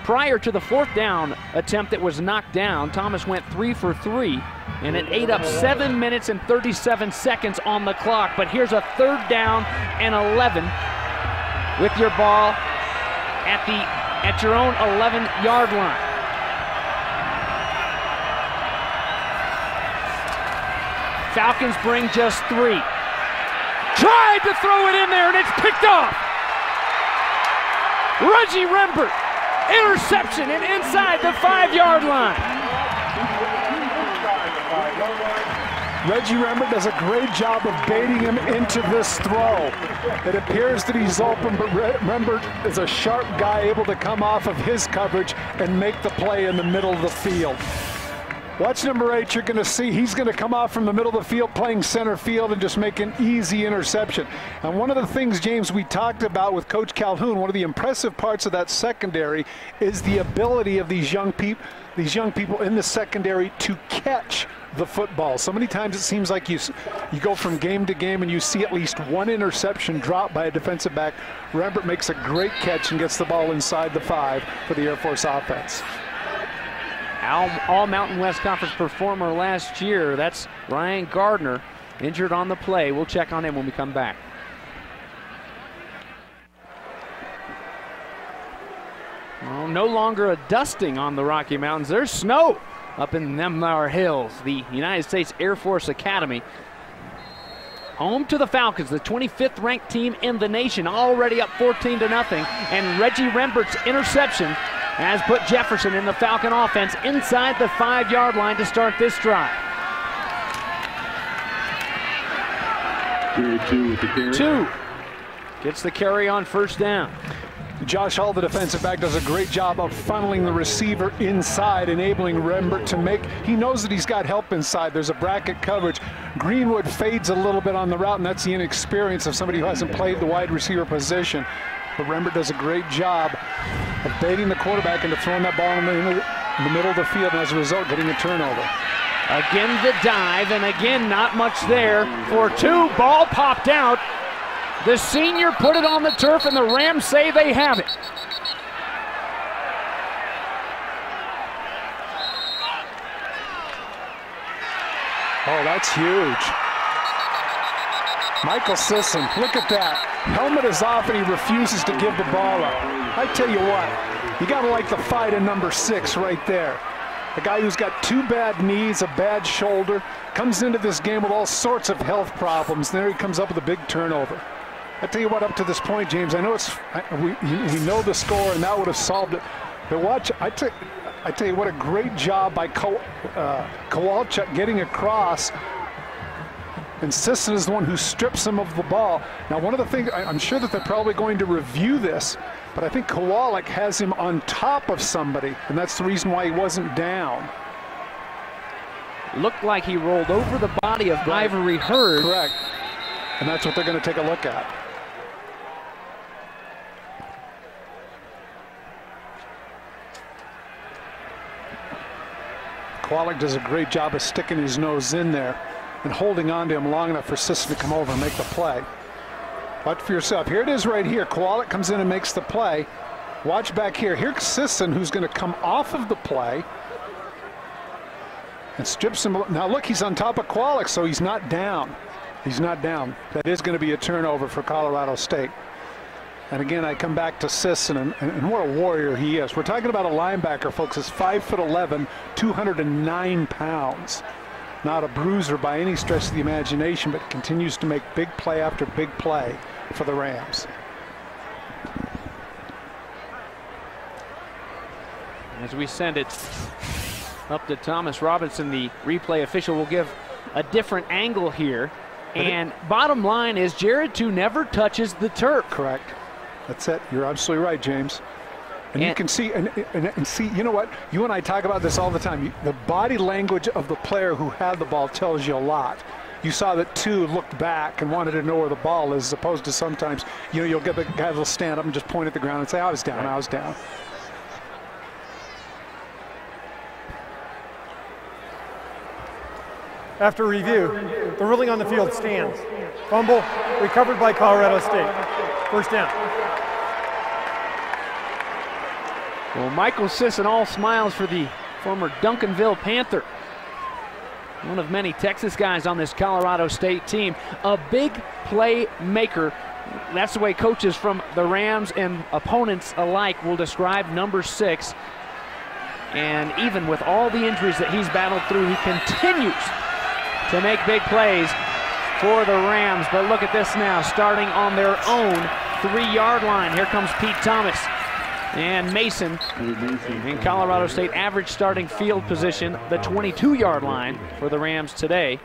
prior to the fourth down attempt that was knocked down, Thomas went three for three. And it ate up seven minutes and 37 seconds on the clock. But here's a third down and 11 with your ball at the at your own 11 yard line. Falcons bring just three. Tried to throw it in there and it's picked off. Reggie Rembert, interception and inside the five yard line. Reggie Rembert does a great job of baiting him into this throw. It appears that he's open, but Rembert is a sharp guy able to come off of his coverage and make the play in the middle of the field. Watch number eight, you're going to see he's going to come off from the middle of the field playing center field and just make an easy interception. And one of the things, James, we talked about with Coach Calhoun, one of the impressive parts of that secondary is the ability of these young people these young people in the secondary to catch the football. So many times it seems like you you go from game to game and you see at least one interception dropped by a defensive back. Rembert makes a great catch and gets the ball inside the five for the Air Force offense. All, Mountain West Conference performer last year. That's Ryan Gardner, injured on the play. We'll check on him when we come back. Well, no longer a dusting on the Rocky Mountains. There's snow up in Nemar Hills, the United States Air Force Academy. Home to the Falcons, the 25th ranked team in the nation, already up 14 to nothing. And Reggie Rembert's interception has put Jefferson in the Falcon offense inside the five yard line to start this drive. Tew with the carry. Tew. Gets the carry on first down. Josh Hall, the defensive back, does a great job of funneling the receiver inside, enabling Rembert to make. He knows that he's got help inside. There's a bracket coverage. Greenwood fades a little bit on the route, and that's the inexperience of somebody who hasn't played the wide receiver position. But Rembert does a great job of baiting the quarterback into throwing that ball in the, in the middle of the field, and as a result, getting a turnover. Again, the dive, and again, not much there for Tew. Ball popped out. The senior put it on the turf, and the Rams say they have it. Oh, that's huge. Mychal Sisson, look at that. Helmet is off and he refuses to give the ball up. I tell you what, you got to like the fight of number six right there. A guy who's got two bad knees, a bad shoulder, comes into this game with all sorts of health problems. There he comes up with a big turnover. I tell you what, up to this point, James, I know it's we, we know the score and that would have solved it. But watch, I tell, I tell you what, a great job by uh, Kowalczyk getting across and Sisson is the one who strips him of the ball. Now, one of the things, I'm sure that they're probably going to review this, but I think Kowalik has him on top of somebody, and that's the reason why he wasn't down. Looked like he rolled over the body of right. Ivory Hurd. Correct. And that's what they're going to take a look at. Kowalik does a great job of sticking his nose in there and holding on to him long enough for Sisson to come over and make the play. Watch for yourself. Here it is right here. Kowalik comes in and makes the play. Watch back here. Here's Sisson who's going to come off of the play and strips him. Now look, he's on top of Kowalik, so he's not down. He's not down. That is going to be a turnover for Colorado State. And again, I come back to Sisson, and, and, what a warrior he is. We're talking about a linebacker, folks. Is 5'11", 209 pounds not a bruiser by any stretch of the imagination, but continues to make big play after big play for the Rams. As we send it up to Thomas Robinson, the replay official will give a different angle here. And bottom line is Jared Tew never touches the turf. Correct. That's it. You're absolutely right, James. And, and, you can see, and, and, and, see, you know what? You and I talk about this all the time. You, the body language of the player who had the ball tells you a lot. You saw that Tew looked back and wanted to know where the ball is, as opposed to sometimes, you know, you'll get the guy that'll stand up and just point at the ground and say, I was down, I was down. After review, the ruling on the field stands. Fumble recovered by Colorado State. First down. Well, Mychal Sisson all smiles for the former Duncanville Panther. One of many Texas guys on this Colorado State team. A big playmaker. That's the way coaches from the Rams and opponents alike will describe number six. And even with all the injuries that he's battled through, he continues to make big plays for the Rams. But look at this now, starting on their own three-yard line. Here comes Pete Thomas and Mason in Colorado State average starting field position, the 22-yard line for the Rams today.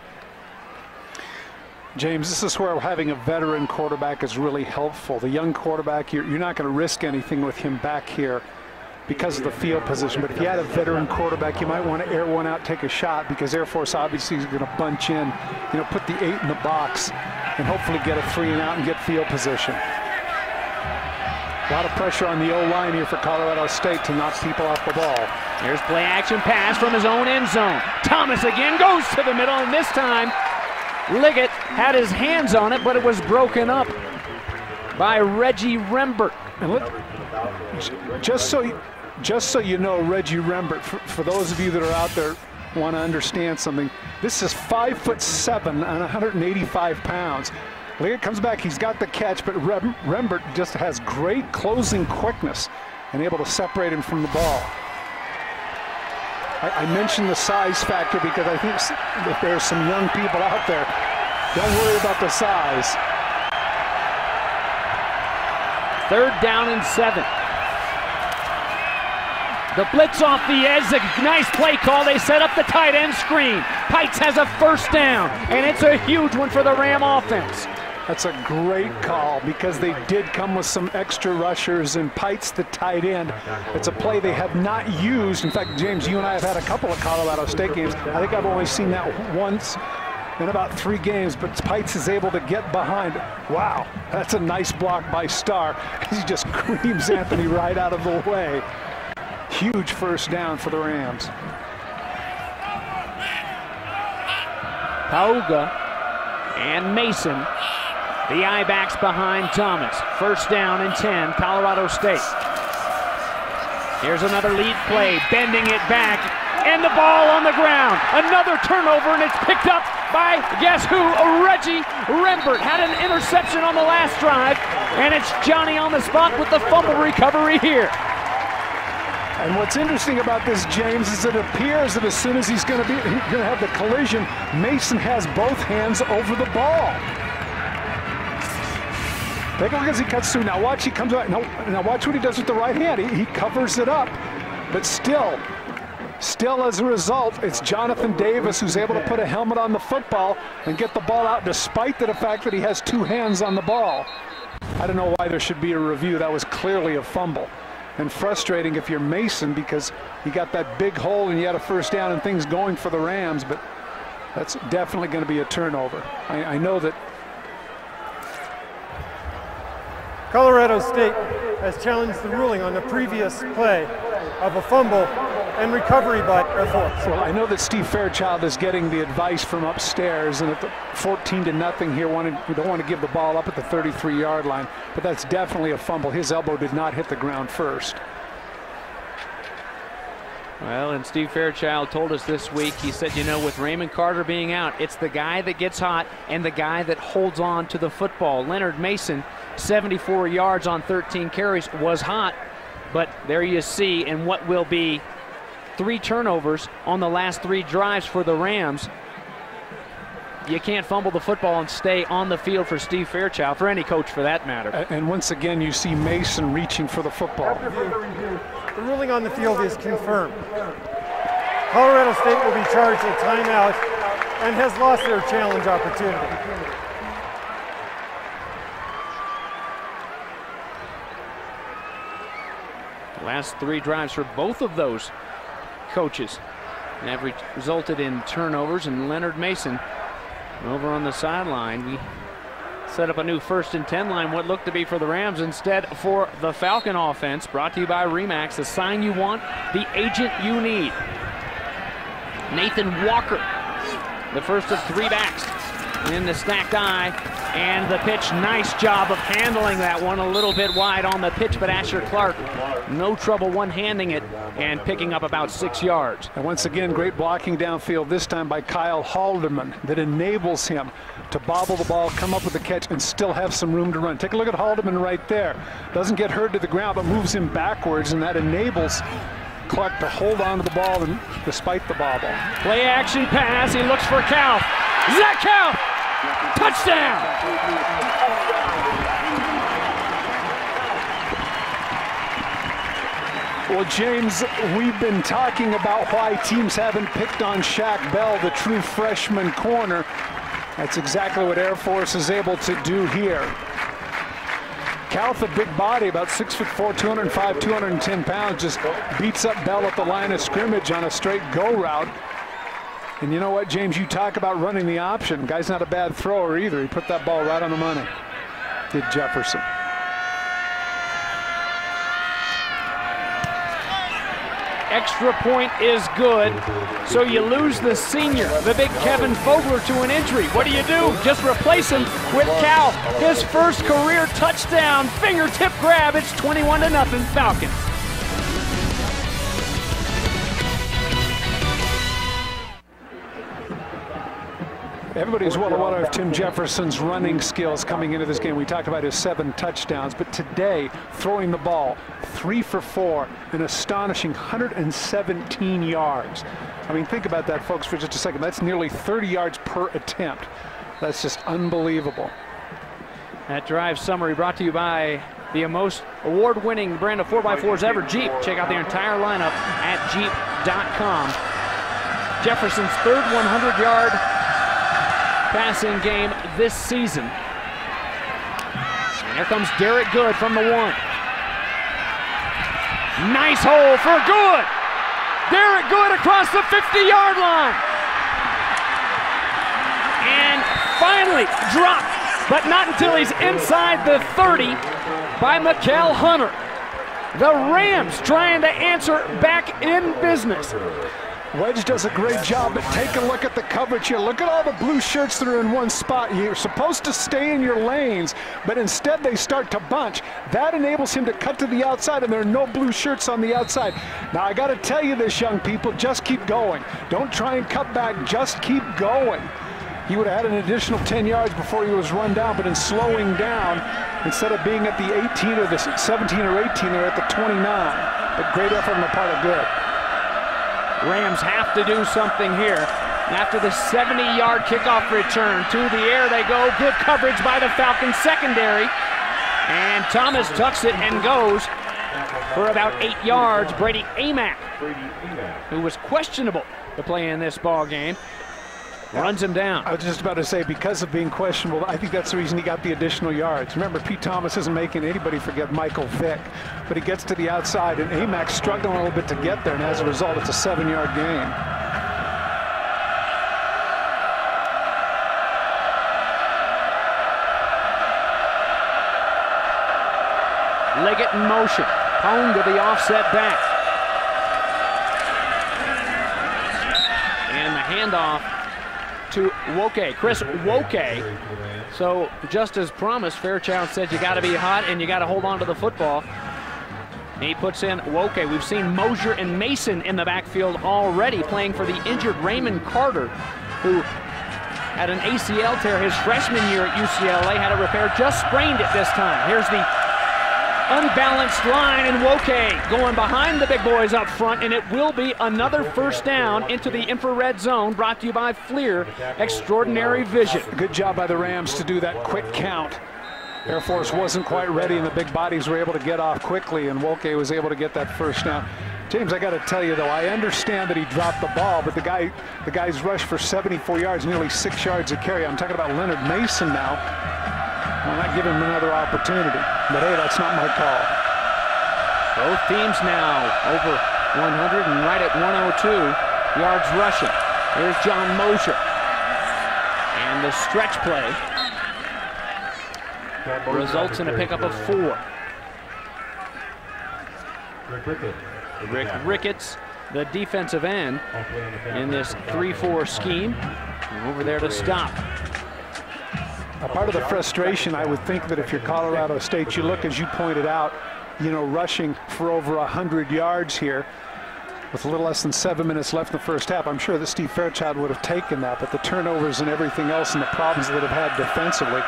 James, this is where having a veteran quarterback is really helpful. The young quarterback, you're, you're not going to risk anything with him back here because of the field position. But if you had a veteran quarterback, you might want to air one out, take a shot, because Air Force obviously is going to bunch in, you know, put the eight in the box, and hopefully get a three and out and get field position. A lot of pressure on the O-line here for Colorado State to knock people off the ball. Here's play action pass from his own end zone. Thomas again goes to the middle, and this time Liggett had his hands on it, but it was broken up by Reggie Rembert. And look, just so just so you know, Reggie Rembert, for, for those of you that are out there want to understand something, this is five foot seven and 185 pounds. Liggett comes back, he's got the catch, but Rem Rembert just has great closing quickness and able to separate him from the ball. I, I mentioned the size factor because I think if there's some young people out there, don't worry about the size. Third down and seven. The blitz off the edge, a nice play call. They set up the tight end screen. Pites has a first down, and it's a huge one for the Ram offense. That's a great call because they did come with some extra rushers and Pites the tight end. It's a play they have not used. In fact, James, you and I have had a couple of Colorado State games. I think I've only seen that once in about three games, but Pites is able to get behind. Wow, that's a nice block by Starr. He just creams Anthony right out of the way. Huge first down for the Rams. Pauga and Mason, the I-backs behind Thomas. First down and 10, Colorado State. Here's another lead play, bending it back, and the ball on the ground. Another turnover, and it's picked up by, guess who? Reggie Rembert had an interception on the last drive, and it's Johnny on the spot with the fumble recovery here. And what's interesting about this, James, is it appears that as soon as he's going to be going to have the collision, Mason has both hands over the ball. Take a look as he cuts through. Now watch, he comes out. Now, now watch what he does with the right hand. He, he covers it up, but still, still as a result, it's Jonathan Davis who's able to put a helmet on the football and get the ball out despite the fact that he has two hands on the ball. I don't know why there should be a review. That was clearly a fumble and frustrating if you're Mason because you got that big hole and you had a first down and things going for the Rams, but that's definitely going to be a turnover. I, I know that. Colorado State has challenged the ruling on the previous play of a fumble and recovery by Air Force. Well, I know that Steve Fairchild is getting the advice from upstairs, and at the 14 to nothing here, wanted, we don't want to give the ball up at the 33-yard line, but that's definitely a fumble. His elbow did not hit the ground first. Well, and Steve Fairchild told us this week, he said, you know, with Raymond Carter being out, it's the guy that gets hot and the guy that holds on to the football. Leonard Mason, 74 yards on 13 carries, was hot, but there you see in what will be three turnovers on the last three drives for the Rams. You can't fumble the football and stay on the field for Steve Fairchild, for any coach for that matter. And once again, you see Mason reaching for the football. The ruling on the field is confirmed. Colorado State will be charged a timeout and has lost their challenge opportunity. Last three drives for both of those coaches have re resulted in turnovers. And Leonard Mason over on the sideline. We set up a new first and 10 line, what looked to be for the Rams instead for the Falcon offense. Brought to you by Remax, the sign you want, the agent you need. Nathan Walker the first of three backs in the stacked eye. And the pitch, nice job of handling that one a little bit wide on the pitch, but Asher Clark, no trouble one-handing it and picking up about six yards. And once again, great blocking downfield, this time by Kyle Haldeman, that enables him to bobble the ball, come up with the catch, and still have some room to run. Take a look at Haldeman right there. Doesn't get hurt to the ground, but moves him backwards, and that enables Clark to hold on to the ball and, despite the bobble. Play action pass. He looks for Kauth. Zach Kauth. Touchdown. Well, James, we've been talking about why teams haven't picked on Shaq Bell, the true freshman corner. That's exactly what Air Force is able to do here. Kauth, the big body, about six foot four, 205, 210 pounds, just beats up Bell at the line of scrimmage on a straight go route. And you know what, James, you talk about running the option. Guy's not a bad thrower either. He put that ball right on the money. Did Jefferson. Extra point is good. So you lose the senior, the big Kevin Fogler, to an injury. What do you do? Just replace him with Kauth. His first career touchdown, fingertip grab. It's 21 to nothing Falcons. Everybody's well aware of Tim Jefferson's running skills coming into this game. We talked about his seven touchdowns, but today, throwing the ball, three for four, an astonishing 117 yards. I mean, think about that, folks, for just a second. That's nearly 30 yards per attempt. That's just unbelievable. That drive summary brought to you by the most award-winning brand of 4x4s ever, Jeep. Check out their entire lineup at jeep.com. Jefferson's third 100-yard passing game this season. And here comes Derek Good from the one. Nice hole for Good. Derek Good across the 50-yard line. And finally dropped, but not until he's inside the 30 by Mikael Hunter. The Rams trying to answer back in business. Wedge does a great job, but take a look at the coverage here. Look at all the blue shirts that are in one spot. You're supposed to stay in your lanes, but instead they start to bunch. That enables him to cut to the outside, and there are no blue shirts on the outside. Now, I got to tell you this, young people, just keep going. Don't try and cut back, just keep going. He would have had an additional 10 yards before he was run down, but in slowing down, instead of being at the 18 or the 17 or 18, they're at the 29. But great effort on the part of Good. Rams have to do something here. After the 70-yard kickoff return, to the air they go. Good coverage by the Falcons secondary. And Thomas tucks it and goes for about eight yards. Brady Amack, who was questionable to play in this ball game, runs him down. I was just about to say, because of being questionable, I think that's the reason he got the additional yards. Remember, Pete Thomas isn't making anybody forget Michael Vick, but he gets to the outside, and Amack struggling a little bit to get there, and as a result, it's a seven-yard gain. Liggett in motion. Hone to the offset back. And the handoff to Nwoke, Chris Nwoke. So just as promised, Fairchild said you got to be hot and you got to hold on to the football. And he puts in Nwoke. We've seen Mosier and Mason in the backfield already playing for the injured Raymond Carter, who had an ACL tear his freshman year at UCLA, had a repair, just sprained it this time. Here's the unbalanced line and Nwoke going behind the big boys up front and it will be another first down into the infrared zone brought to you by FLIR Extraordinary Vision. Good job by the Rams to do that quick count. Air Force wasn't quite ready and the big bodies were able to get off quickly and Nwoke was able to get that first down. James, I got to tell you though, I understand that he dropped the ball, but the guy, the guy's rushed for 74 yards, nearly six yards a carry. I'm talking about Leonard Mason now. Why not give him another opportunity? But hey, that's not my call. Both teams now over 100 and right at 102 yards rushing. Here's John Mosher. And the stretch play results in a pickup of four. Rick Ricketts, the defensive end in this 3-4 scheme. Over there to stop. A part of the frustration, I would think that if you're Colorado State, you look, as you pointed out, you know, rushing for over 100 yards here with a little less than seven minutes left in the first half. I'm sure that Steve Fairchild would have taken that, but the turnovers and everything else and the problems that have had defensively,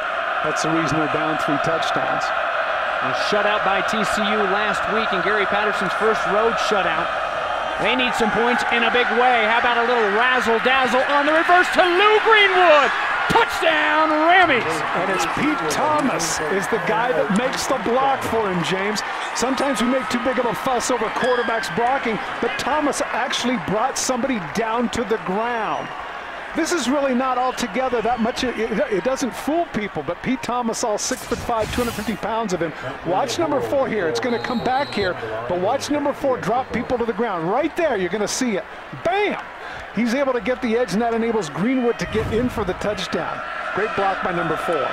that's the reason they're down three touchdowns. A shutout by TCU last week in Gary Patterson's first road shutout. They need some points in a big way. How about a little razzle dazzle on the reverse to Lou Greenwood? Touchdown, Rammies! And it's Pete Thomas is the guy that makes the block for him, James. Sometimes we make too big of a fuss over quarterbacks blocking, but Thomas actually brought somebody down to the ground. This is really not altogether that much. It, it, doesn't fool people, but Pete Thomas, all six foot five, 250 pounds of him. Watch number four here. It's going to come back here, but watch number four drop people to the ground. Right there, you're going to see it. Bam! He's able to get the edge, and that enables Greenwood to get in for the touchdown. Great block by number four.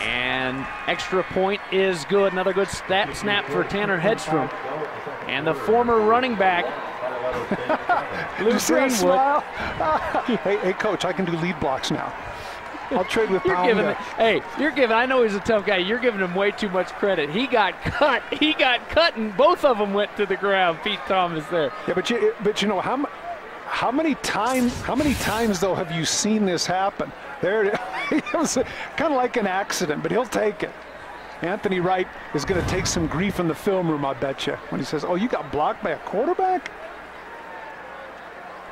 And extra point is good. Another good snap, snap for Tanner Hedstrom. And the former running back Luke Greenwood. hey, hey, coach, I can do lead blocks now. I'll trade with you're giving, Hey, you're giving. I know he's a tough guy. You're giving him way too much credit. He got cut. He got cut, and both of them went to the ground. Pete Thomas there. Yeah, but you, but you know how, how many times, how many times though have you seen this happen? There, it was kind of like an accident, but he'll take it. Anthony Wright is going to take some grief in the film room, I bet you, when he says, "Oh, you got blocked by a quarterback."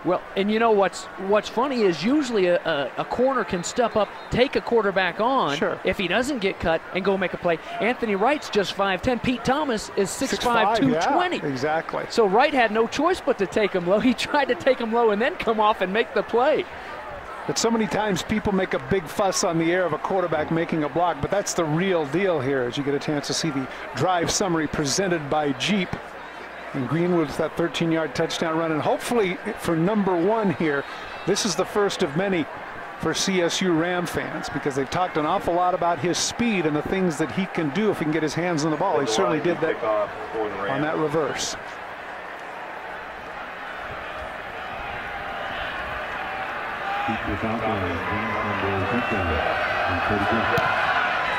Well, and you know what's what's funny is usually a, a, a, corner can step up, take a quarterback on sure. if he doesn't get cut and go make a play. Anthony Wright's just 5'10". Pete Thomas is 6'5", 220. Yeah, exactly. So Wright had no choice but to take him low. He tried to take him low and then come off and make the play. But so many times people make a big fuss on the air of a quarterback making a block, but that's the real deal here as you get a chance to see the drive summary presented by Jeep. And Greenwood with that 13-yard touchdown run. And hopefully for number one here, this is the first of many for CSU Ram fans because they've talked an awful lot about his speed and the things that he can do if he can get his hands on the ball. He certainly did that on that reverse.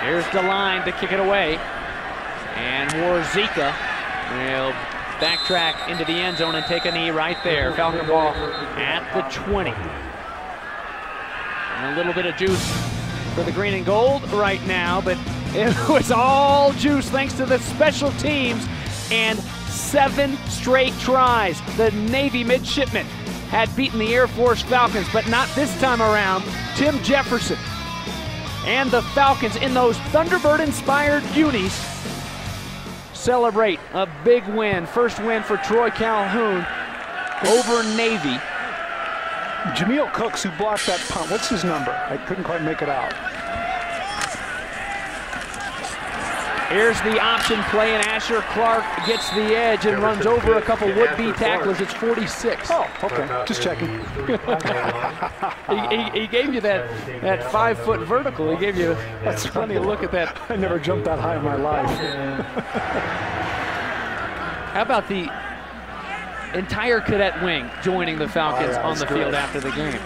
Here's the line to kick it away. And Warzeka will backtrack into the end zone and take a knee right there. Falcon ball at the 20. And a little bit of juice for the green and gold right now, but it was all juice thanks to the special teams and seven straight tries. The Navy midshipmen had beaten the Air Force Falcons, but not this time around. Tim Jefferson and the Falcons in those Thunderbird-inspired unis celebrate a big win. First win for Troy Calhoun over Navy. Jameel Cooks, who blocked that punt, what's his number? I couldn't quite make it out. Here's the option play, and Asher Clark gets the edge and runs over a couple would-be tacklers. It's 46. Oh, okay. Just checking. he, he, he, gave you that that five-foot vertical. He gave you that's funny. Look at that. I never jumped that high in my life. How about the entire cadet wing joining the Falcons oh, yeah, on the great. field after the game?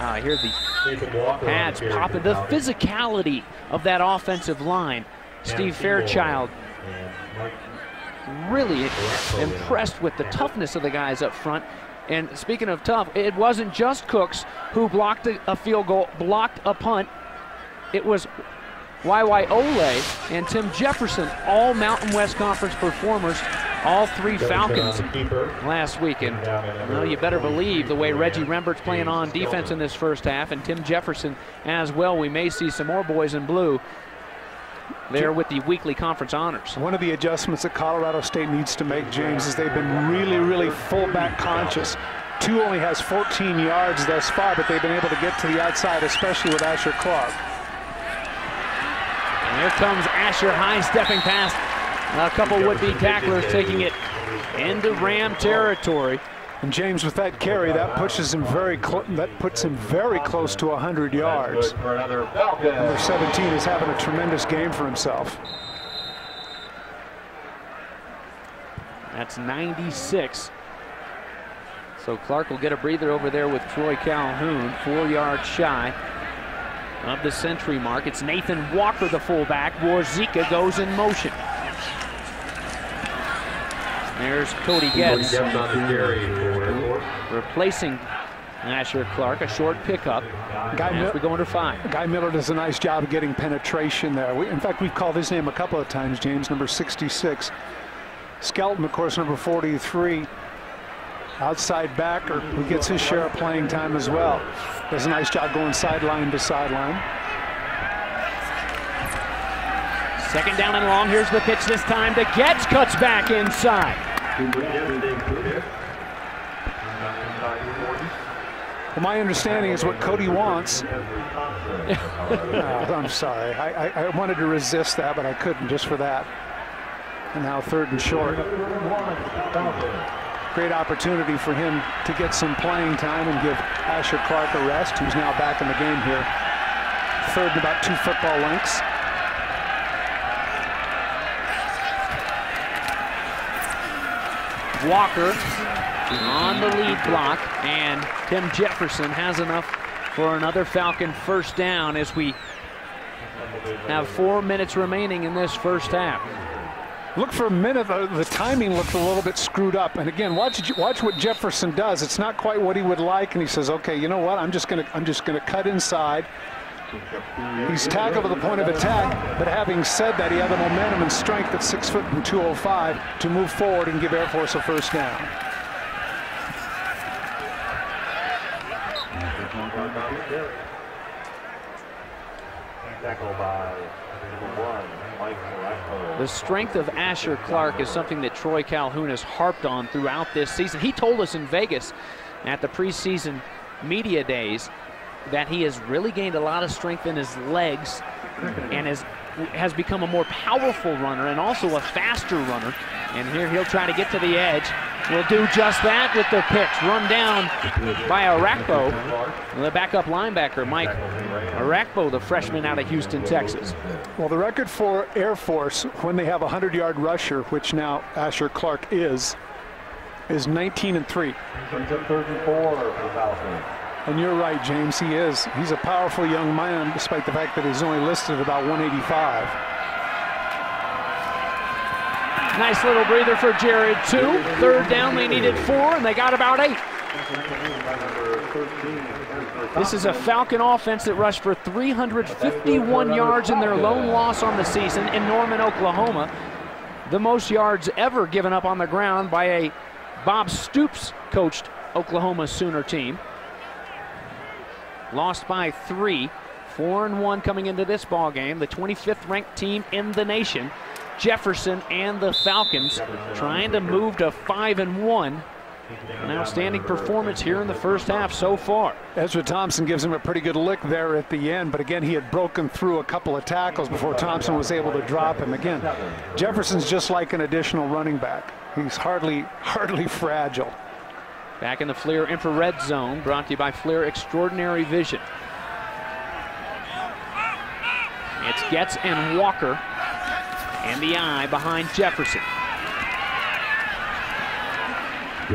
Ah, I hear the pads popping. The physicality of that offensive line. Steve Fairchild really impressed with the toughness of the guys up front. And speaking of tough, it wasn't just Cooks who blocked a, field goal, blocked a punt. It was Waiwaiole and Tim Jefferson, all Mountain West Conference performers all three Falcons last weekend. Well, you better believe the way Reggie Rembert's playing on defense in this first half, and Tim Jefferson as well. We may see some more boys in blue there with the weekly conference honors. One of the adjustments that Colorado State needs to make, James, is they've been really, really fullback conscious. Tew only has 14 yards thus far, but they've been able to get to the outside, especially with Asher Clark. And here comes Asher high stepping past a couple would-be tacklers taking it into Ram territory. And James, with that carry, that pushes him very that puts him very close to 100 yards. Number 17 is having a tremendous game for himself. That's 96 So Clark will get a breather over there with Troy Calhoun, four yards shy of the century mark. It's Nathan Walker, the fullback. Warzeka goes in motion. There's Cody Getz replacing Asher Clark, a short pickup Guy as we go under five. Guy Miller does a nice job of getting penetration there. We, in fact, we've called his name a couple of times, James, number 66. Skelton, of course, number 43. Outside backer who gets his share of playing time as well. Does a nice job going sideline to sideline. Second down and long. Here's the pitch this time to Getz. Cuts back inside. Well, my understanding is what Cody wants. No, oh, I'm sorry. I, I, I wanted to resist that, but I couldn't just for that. And now third and short. Great opportunity for him to get some playing time and give Asher Clark a rest, who's now back in the game here. Third and about two football lengths. Walker on the lead block, and Tim Jefferson has enough for another Falcon first down as we have four minutes remaining in this first half. Look for a minute. Uh, the timing looked a little bit screwed up. And again, watch watch what Jefferson does. It's not quite what he would like, and he says, "Okay, you know what? I'm just gonna I'm just gonna cut inside." He's tackled to the point of attack, but having said that, he had the momentum and strength at six foot and 205 to move forward and give Air Force a first down. The strength of Asher Clark is something that Troy Calhoun has harped on throughout this season. He told us in Vegas at the preseason media days that he has really gained a lot of strength in his legs and has has become a more powerful runner and also a faster runner. And here he'll try to get to the edge. Will do just that with the pitch. Run down by Orakpo, the backup linebacker, Mike Orakpo, the freshman out of Houston, Texas. Well, the record for Air Force when they have a 100-yard rusher, which now Asher Clark is, is 19 and three. And you're right, James. He is. He's a powerful young man, despite the fact that he's only listed at about 185. Nice little breather for Jared, too. Third down, they needed four, and they got about eight. This is a Falcon offense that rushed for 351 yards in their lone loss on the season in Norman, Oklahoma. The most yards ever given up on the ground by a Bob Stoops coached Oklahoma Sooner team. Lost by three, four and one coming into this ball game. The 25th ranked team in the nation. Jefferson and the Falcons trying to move to five and one. An outstanding performance here in the first half so far. Ezra Thompson gives him a pretty good lick there at the end, but again, he had broken through a couple of tackles before Thompson was able to drop him. Again, Jefferson's just like an additional running back. He's hardly, hardly fragile. Back in the FLIR infrared zone, brought to you by FLIR Extraordinary Vision. It's Getz and Walker and the eye behind Jefferson.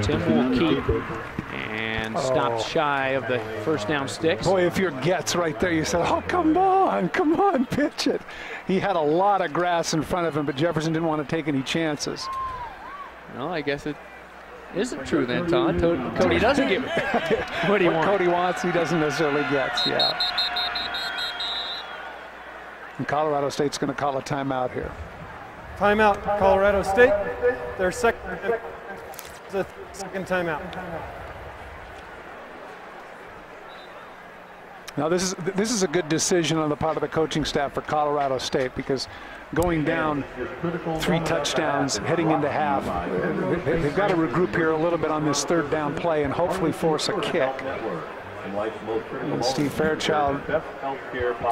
Tim will keep and stops oh. shy of the first down sticks. Boy, if you're Getz right there, you said, oh, come on, come on, pitch it. He had a lot of grass in front of him, but Jefferson didn't want to take any chances. Well, I guess it isn't true then, Todd. Cody doesn't get what he what wants. Cody wants, he doesn't necessarily get, yeah. And Colorado State's going to call a timeout here. Timeout, Colorado State. Their second, the second timeout. Now this is this is a good decision on the part of the coaching staff for Colorado State because going down three touchdowns heading into half, they- they've got to regroup here a little bit on this third down play and hopefully force a kick. And Steve Fairchild,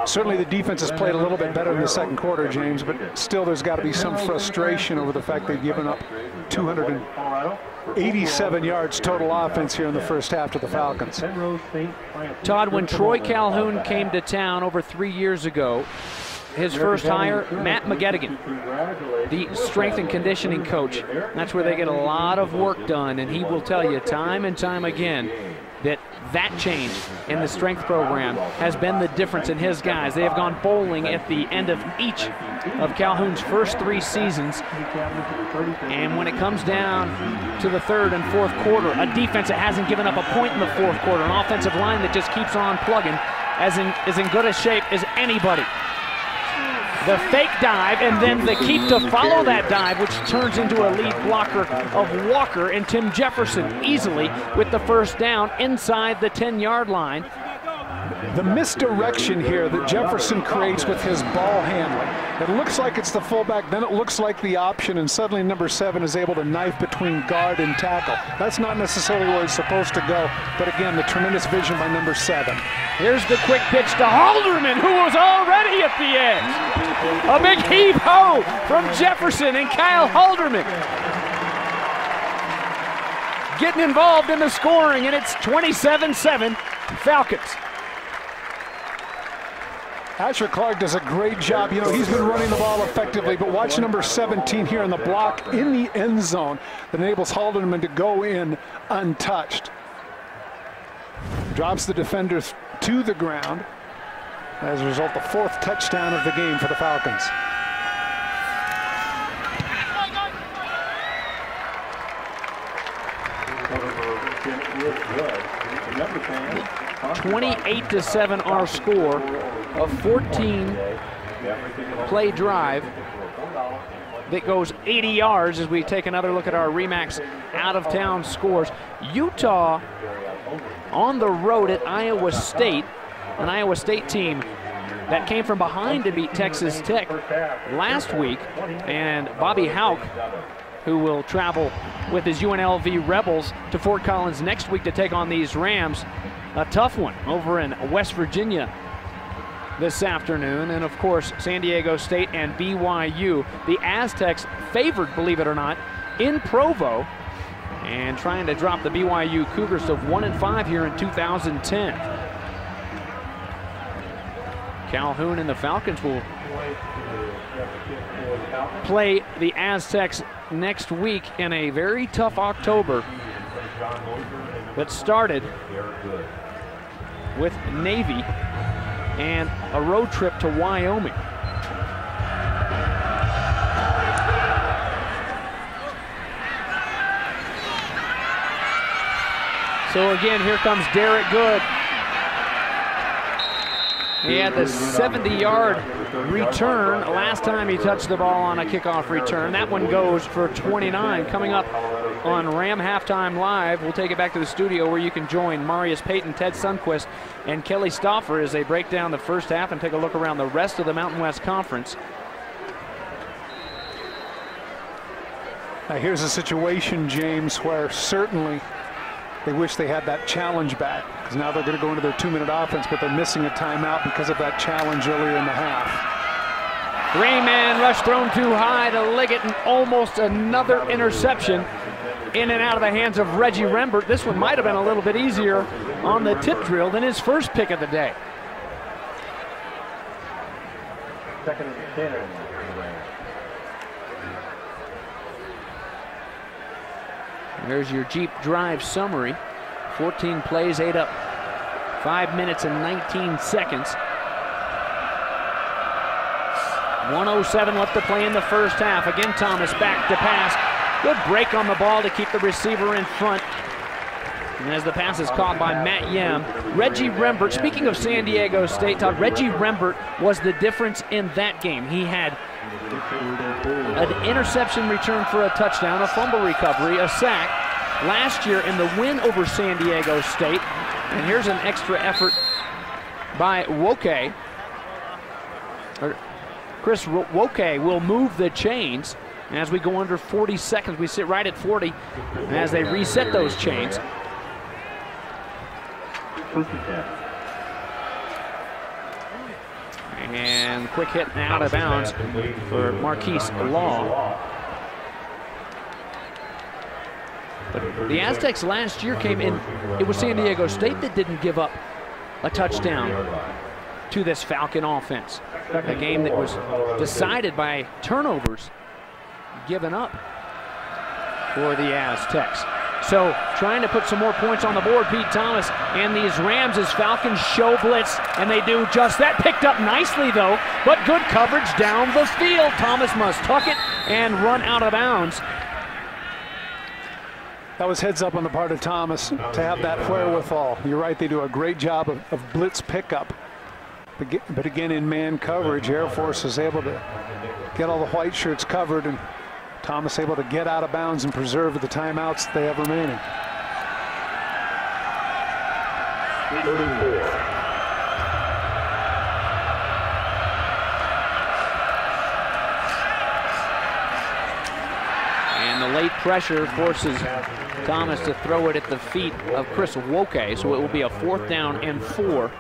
certainly the defense has played a little bit better in the second quarter, James, but still there's got to be some frustration over the fact they've given up 287 yards total offense here in the first half to the Falcons. Todd, when Troy Calhoun came to town over three years ago, his first hire, Matt McGettigan, the strength and conditioning coach. That's where they get a lot of work done, and he will tell you time and time again that that change in the strength program has been the difference in his guys. They have gone bowling at the end of each of Calhoun's first three seasons. And when it comes down to the third and fourth quarter, a defense that hasn't given up a point in the fourth quarter, an offensive line that just keeps on plugging, as in, is in good a shape as anybody the fake dive, and then the keep to follow that dive, which turns into a lead blocker of Walker and Tim Jefferson easily with the first down inside the 10-yard line the misdirection here that Jefferson creates with his ball handling. It looks like it's the fullback, then it looks like the option, and suddenly number seven is able to knife between guard and tackle. That's not necessarily where he's supposed to go, but again, the tremendous vision by number seven. Here's the quick pitch to Halderman, who was already at the end. A big heave-ho from Jefferson and Kyle Halderman getting involved in the scoring, and it's 27-7 Falcons. Asher Clark does a great job. You know, he's been running the ball effectively, but watch number 17 here in the block in the end zone that enables Halderman to go in untouched. Drops the defenders to the ground. As a result, the fourth touchdown of the game for the Falcons. 28 to 7 our score of 14 play drive that goes 80 yards as we take another look at our Remax out of town scores. Utah on the road at Iowa State, an Iowa State team that came from behind to beat Texas Tech last week. And Bobby Hauck, who will travel with his UNLV Rebels to Fort Collins next week to take on these Rams, a tough one over in West Virginia this afternoon. And of course, San Diego State and BYU. The Aztecs favored, believe it or not, in Provo and trying to drop the BYU Cougars to 1 and 5 here in 2010. Calhoun and the Falcons will play the Aztecs next week in a very tough October that started with Navy and a road trip to Wyoming. So again, here comes Derek Good. He had the 70-yard return last time he touched the ball on a kickoff return. That one goes for 29. Coming up on Ram Halftime Live, we'll take it back to the studio where you can join Marius Payton, Ted Sundquist, and Kelly Stouffer as they break down the first half and take a look around the rest of the Mountain West Conference. Now here's a situation, James, where certainly they wish they had that challenge back because now they're going to go into their two-minute offense, but they're missing a timeout because of that challenge earlier in the half. Rayman rush thrown too high to Liggett and almost another interception in and out of the hands of Reggie Rembert. This one might have been a little bit easier on the tip drill than his first pick of the day. Second and 10. There's your Jeep Drive summary. 14 plays, eight up, five minutes and 19 seconds. 107 left to play in the first half. Again, Thomas back to pass. Good break on the ball to keep the receiver in front. And as the pass is caught by Matt Yem, Reggie Rembert, speaking of San Diego State, Todd, Reggie Rembert was the difference in that game. He had an interception return for a touchdown, a fumble recovery, a sack last year in the win over San Diego State. And here's an extra effort by Nwoke. Chris Nwoke will move the chains. as we go under 40 seconds, we sit right at 40 as they reset those chains. And quick hit out of bounds for Marquise Law. But the Aztecs last year came in, it was San Diego State that didn't give up a touchdown to this Falcon offense. A game that was decided by turnovers given up for the Aztecs. So trying to put some more points on the board, Pete Thomas and these Rams as Falcons show blitz, and they do just that. Picked up nicely though, but good coverage down the field. Thomas must tuck it and run out of bounds that was heads up on the part of Thomas to have that wherewithal. You're right, they do a great job of, of blitz pickup. But, but again, in man coverage, Air Force is able to get all the white shirts covered and Thomas able to get out of bounds and preserve the timeouts they have remaining. 34. Pressure forces Thomas to throw it at the feet of Chris Nwoke, so it will be a fourth down and four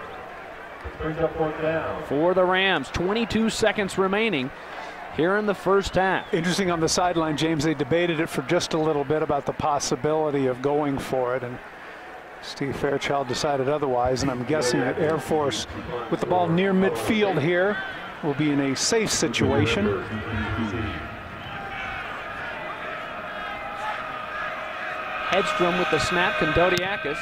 for the Rams. 22 seconds remaining here in the first half. Interesting on the sideline, James, they debated it for just a little bit about the possibility of going for it. And Steve Fairchild decided otherwise. And I'm guessing that Air Force, with the ball near midfield here, will be in a safe situation. Hedstrom with the snap, Kontodiakos.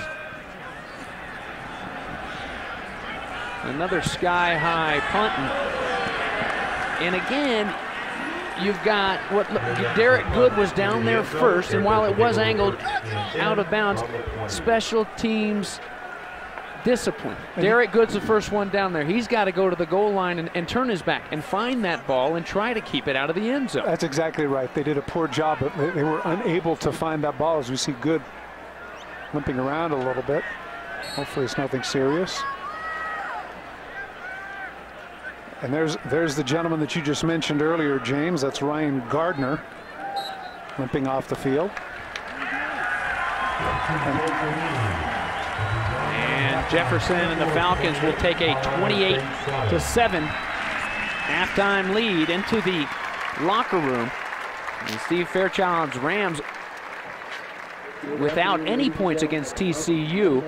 Another sky high punt. And again, you've got what Derek Good was down there first, and while it was angled out of bounds, special teams discipline. Derek Good's the first one down there. He's got to go to the goal line and, and, turn his back and find that ball and try to keep it out of the end zone. That's exactly right. They did a poor job, but they were unable to find that ball as we see Good limping around a little bit. Hopefully it's nothing serious. And there's there's the gentleman that you just mentioned earlier, James. That's Ryan Gardner, limping off the field. And Jefferson and the Falcons will take a 28 to 7 halftime lead into the locker room. And Steve Fairchild's Rams without any points against TCU.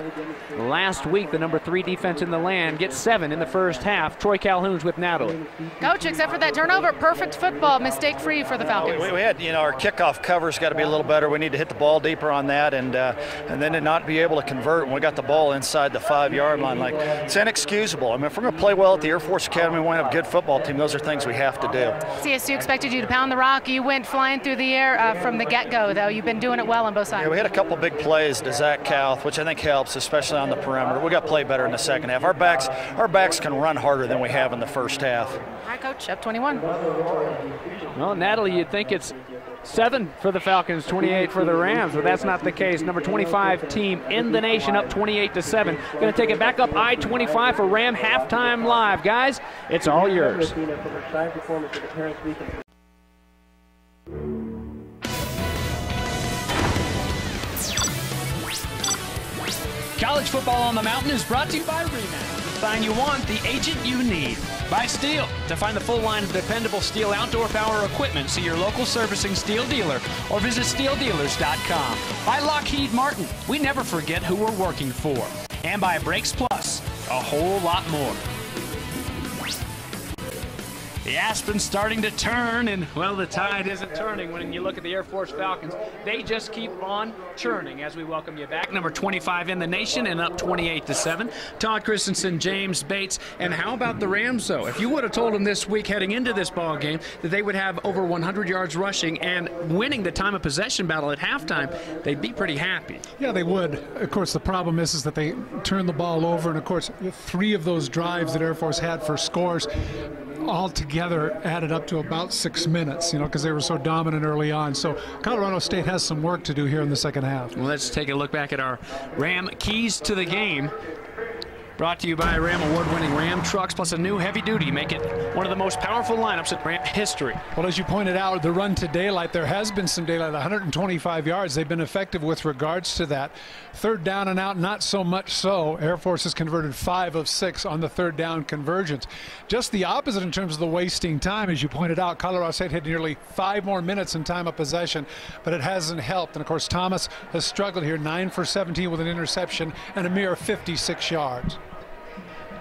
Last week, the number three defense in the land gets seven in the first half. Troy Calhoun's with Natalie. Coach, except for that turnover, perfect football, mistake free for the Falcons. We, we had, you know, our kickoff cover's got to be a little better. We need to hit the ball deeper on that, and uh, and then to not be able to convert when we got the ball inside the five-yard line. Like it's inexcusable. I mean, if we're going to play well at the Air Force Academy, we want to have a good football team. Those are things we have to do. CSU expected you to pound the rock. You went flying through the air uh, from the get-go, though. You've been doing it well on both sides. Yeah, we had a couple big plays to Zach Kauth, which I think helps, especially on the perimeter. We got to play better in the second half. Our backs, our backs can run harder than we have in the first half. All right, Coach, up 21. Well, Natalie, you'd think it's seven for the Falcons, 28 for the Rams, but that's not the case. Number 25 team in the nation up 28 to 7. Going to take it back up I-25 for Ram halftime live. Guys, it's all yours. College Football on the Mountain is brought to you by Remax. The sign you want, the agent you need. By Stihl, To find the full line of dependable Stihl outdoor power equipment, see your local servicing Stihl dealer or visit stihldealers.com. By Lockheed Martin. We never forget who we're working for. And by Brakes Plus. A whole lot more. The Aspen's starting to turn, and well, the tide isn't turning when you look at the Air Force Falcons. They just keep on churning as we welcome you back. Number 25 in the nation and up 28 to 7. Todd Christensen, James Bates, and how about the Rams, though? If you would have told them this week heading into this ball game that they would have over 100 yards rushing and winning the time of possession battle at halftime, they'd be pretty happy. Yeah, they would. Of course, the problem is, is that they turned the ball over, and of course, three of those drives that Air Force had for scores all together added up to about six minutes, you know, because they were so dominant early on. So Colorado State has some work to do here in the second half. Well, let's take a look back at our Ram keys to the game. Brought to you by Ram award-winning Ram trucks, plus a new heavy-duty, make it one of the most powerful lineups in Ram history. Well, as you pointed out, the run to daylight, there has been some daylight, 125 yards. They've been effective with regards to that. Third down and out, not so much so. Air Force has converted five of six on the third down conversions. Just the opposite in terms of the wasting time, as you pointed out. Colorado State had nearly five more minutes in time of possession, but it hasn't helped. And of course, Thomas has struggled here, nine for 17 with an interception and a mere 56 yards.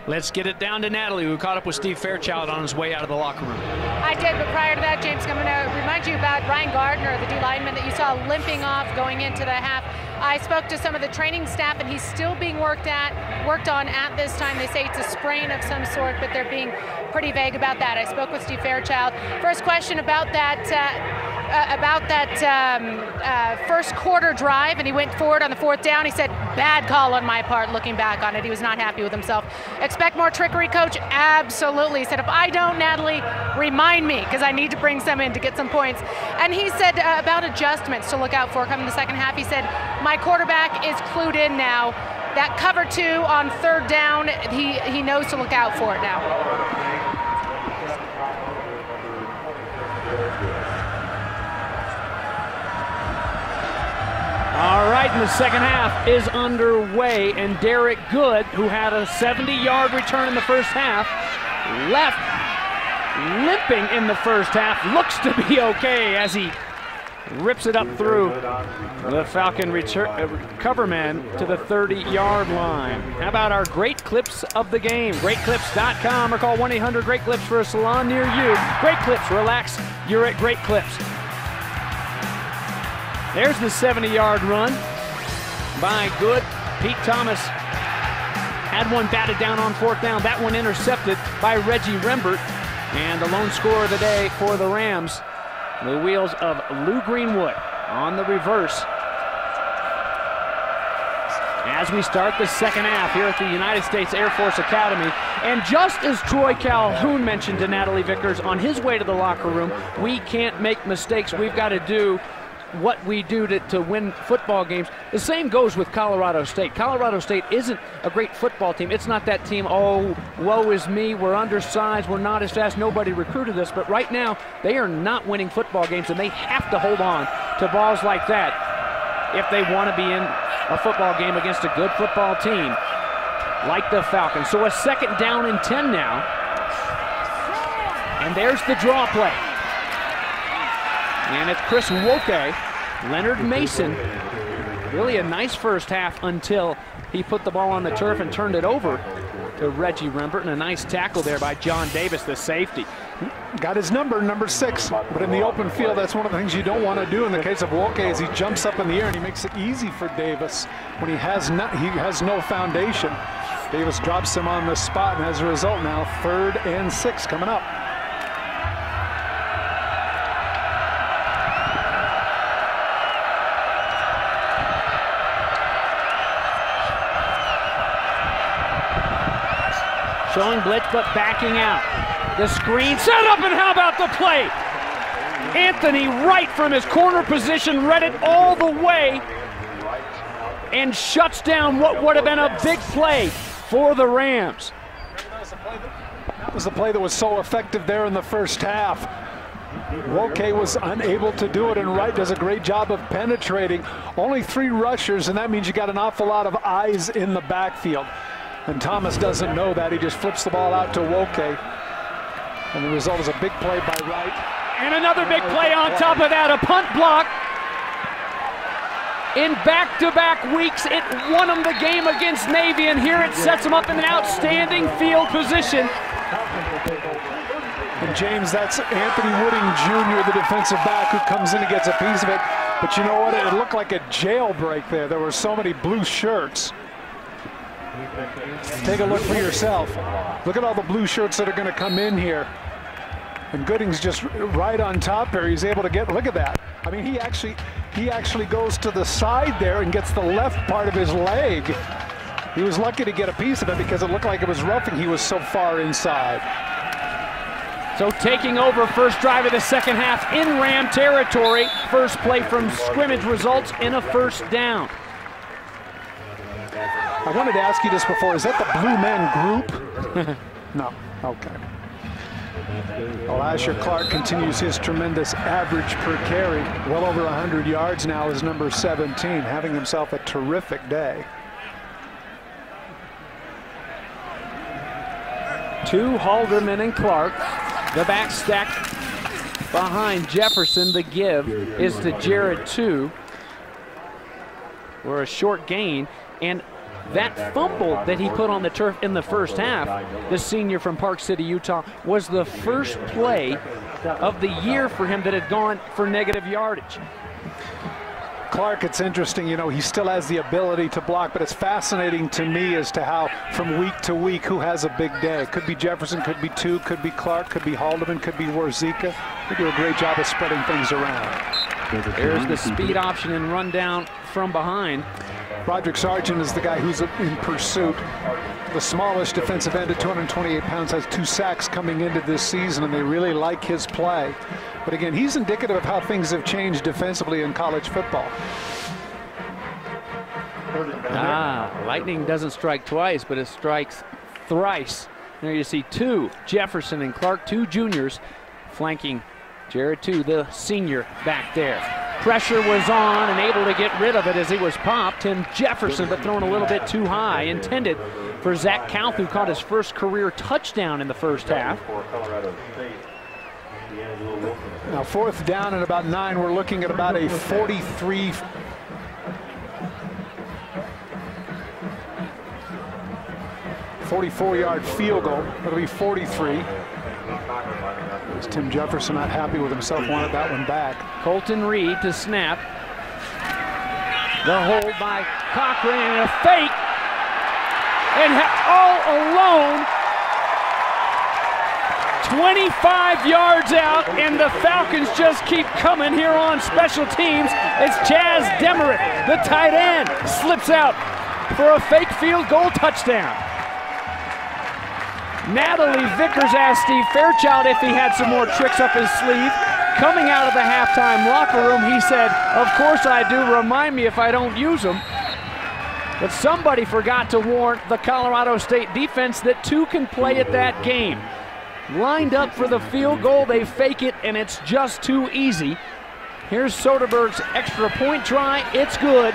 Let's get it down to Natalie, who caught up with Steve Fairchild on his way out of the locker room. I did, but prior to that, James, I'm going to remind you about Ryan Gardner, the D lineman that you saw limping off going into the half. I spoke to some of the training staff, and he's still being worked at, worked on at this time. They say it's a sprain of some sort, but they're being pretty vague about that. I spoke with Steve Fairchild. First question about that. Uh, uh, about that um, uh, first quarter drive, and he went forward on the fourth down. He said, "Bad call on my part." Looking back on it, he was not happy with himself. Expect more trickery, coach? Absolutely. He said, "If I don't, Natalie, remind me because I need to bring some in to get some points." And he said uh, about adjustments to look out for coming the second half. He said, "My quarterback is clued in now." That cover two on third down, he, he knows to look out for it now. All right, and the second half is underway, and Derek Good, who had a 70-yard return in the first half, left limping in the first half, looks to be okay as he rips it up through the Falcon return, uh, cover man to the 30-yard line. How about our great clips of the game? GreatClips.com or call 1-800-GREAT-CLIPS for a salon near you. Great Clips, relax, you're at Great Clips. There's the 70-yard run by Good. Pete Thomas had one batted down on fourth down. That one intercepted by Reggie Rembert. And the lone score of the day for the Rams, the wheels of Lou Greenwood on the reverse. As we start the second half here at the United States Air Force Academy. And just as Troy Calhoun mentioned to Natalie Vickers on his way to the locker room, we can't make mistakes. We've got to do what we do to, to win football games. The same goes with Colorado State. Colorado State isn't a great football team. It's not that team, oh, woe is me, we're undersized, we're not as fast, nobody recruited us. But right now, they are not winning football games, and they have to hold on to balls like that if they want to be in a football game against a good football team like the Falcons. So a second down and 10 now. And there's the draw play. And it's Chris Nwoke, Leonard Mason. Really a nice first half until he put the ball on the turf and turned it over to Reggie Rembert. And a nice tackle there by John Davis, the safety. Got his number, number six. But in the open field, that's one of the things you don't want to do in the case of Nwoke as he jumps up in the air and he makes it easy for Davis when he has no, he has no foundation. Davis drops him on the spot, and as a result now, third and six coming up. Showing blitz, but backing out. The screen set up, and how about the play? Anthony Wright from his corner position read it all the way and shuts down what would have been a big play for the Rams. That was the play that was so effective there in the first half. Nwoke was unable to do it, and Wright does a great job of penetrating. Only three rushers, and that means you got an awful lot of eyes in the backfield. And Thomas doesn't know that. He just flips the ball out to Nwoke. And the result is a big play by Wright. And another big play on top of that, a punt block. In back-to-back -back weeks, it won them the game against Navy, and here it sets them up in an outstanding field position. And James, that's Anthony Wooding Jr., the defensive back, who comes in and gets a piece of it. But you know what? It looked like a jailbreak there. There were so many blue shirts. Take a look for yourself. Look at all the blue shirts that are going to come in here. And Wooding's just right on top here. He's able to get, look at that. I mean, he actually, he actually goes to the side there and gets the left part of his leg. He was lucky to get a piece of it because it looked like it was roughing. He was so far inside. So taking over first drive of the second half in Ram territory. First play from scrimmage results in a first down. I wanted to ask you this before. Is that the Blue Men group? no. Okay. Well, Asher Clark continues his tremendous average per carry. Well over 100 yards now is number 17, having himself a terrific day. Tew Halderman and Clark. The back stack behind Jefferson. The give is to Jared Tew. We're a short gain. And That fumble that he put on the turf in the first half, the senior from Park City, Utah, was the first play of the year for him that had gone for negative yardage. Clark, it's interesting, you know, he still has the ability to block, but it's fascinating to me as to how from week to week who has a big day. Could be Jefferson, could be Tew, could be Clark, could be Halderman, could be Warzeka. They do a great job of spreading things around. There's the speed option and run down from behind. Roderick Sargent is the guy who's in pursuit. The smallest defensive end at 228 pounds has Tew sacks coming into this season, and they really like his play. But again, he's indicative of how things have changed defensively in college football. Ah, lightning doesn't strike twice, but it strikes thrice. There you see two, Jefferson and Clark, two juniors, flanking Jared Tew, the senior back there. Pressure was on and able to get rid of it as he was popped. Tim Jefferson, but thrown a little bit too high, intended for Zach Kauth, who caught his first career touchdown in the first half. Now fourth down and about nine, we're looking at about a 43 44-yard field goal. It'll be 43. Tim Jefferson not happy with himself, wanted that one back. Colton Reed to snap. The hold by Cochran and a fake. And all alone 25 yards out, and the Falcons just keep coming here on special teams It's Chaz Demerath, the tight end, slips out for a fake field goal touchdown. Natalie Vickers asked Steve Fairchild if he had some more tricks up his sleeve. Coming out of the halftime locker room, he said, Of course I do. Remind me if I don't use them. But somebody forgot to warn the Colorado State defense that two can play at that game. Lined up for the field goal, they fake it, and it's just too easy. Here's Soderberg's extra point try. It's good.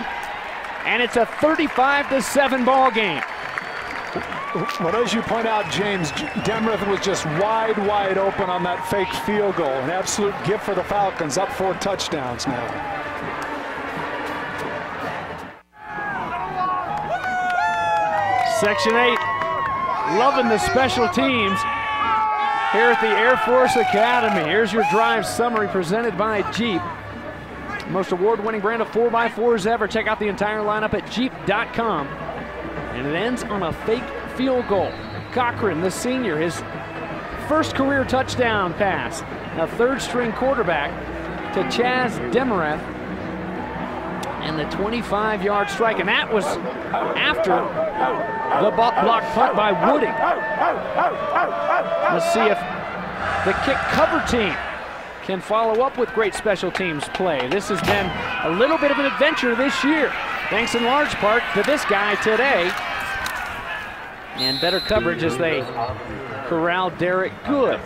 And it's a 35 to 7 ball game. Well, as you point out, James, Demerath was just wide, wide open on that fake field goal. An absolute gift for the Falcons, up four touchdowns now. Section 8, loving the special teams here at the Air Force Academy. Here's your drive summary presented by Jeep. Most award-winning brand of 4x4s ever. Check out the entire lineup at jeep.com. And it ends on a fake field goal. Cochran, the senior, his first career touchdown pass. A third string quarterback to Chaz Demerath. And the 25 yard strike. And that was after the block punt by Wooding. Let's see if the kick cover team can follow up with great special teams play. This has been a little bit of an adventure this year, thanks in large part to this guy today. And better coverage as they corral Derek Good.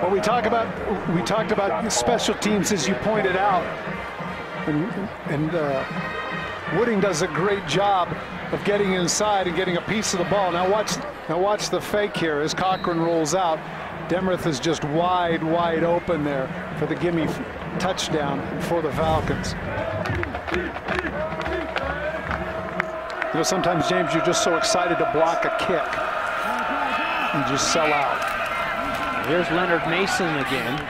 Well, we talk about we talked about special teams as you pointed out, and, and uh, Wooding does a great job of getting inside and getting a piece of the ball. Now watch now watch the fake here as Cochran rolls out. Demerath is just wide, wide open there for the gimme touchdown for the Falcons. You know, sometimes, James, you're just so excited to block a kick. You just sell out. Here's Leonard Mason again.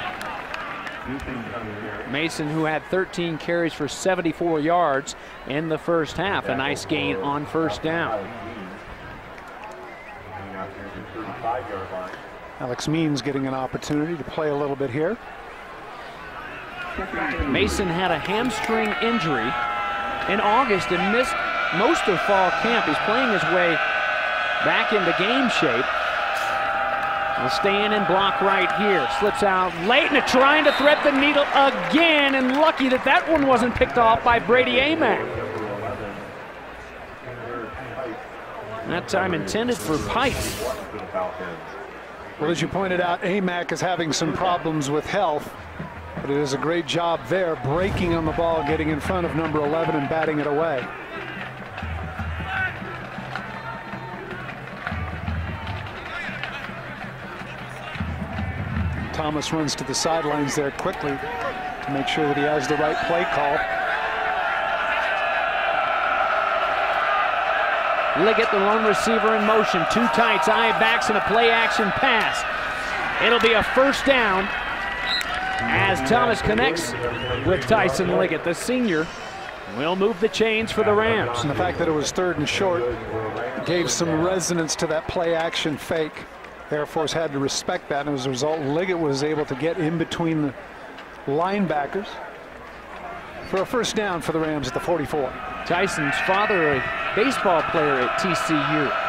Mason, who had 13 carries for 74 yards in the first half. A nice gain on first down. Alex Means getting an opportunity to play a little bit here. Mason had a hamstring injury in August and missed most of fall camp. He's playing his way back into game shape. Will stay in block right here. Slips out late and trying to thread the needle again. And lucky that that one wasn't picked off by Brady Amack. That time intended for Pipes. Well, as you pointed out, Amack is having some problems with health. But it is a great job there, breaking on the ball, getting in front of number 11 and batting it away. Thomas runs to the sidelines there quickly to make sure that he has the right play call. Liggett, the lone receiver in motion. Two tights, eye backs, and a play action pass. It'll be a first down as Thomas connects with Tyson Liggett, the senior. Will move the chains for the Rams. And the fact that it was third and short gave some resonance to that play action fake. Air Force had to respect that, and as a result, Liggett was able to get in between the linebackers for a first down for the Rams at the 44. Tyson's father, a baseball player at TCU.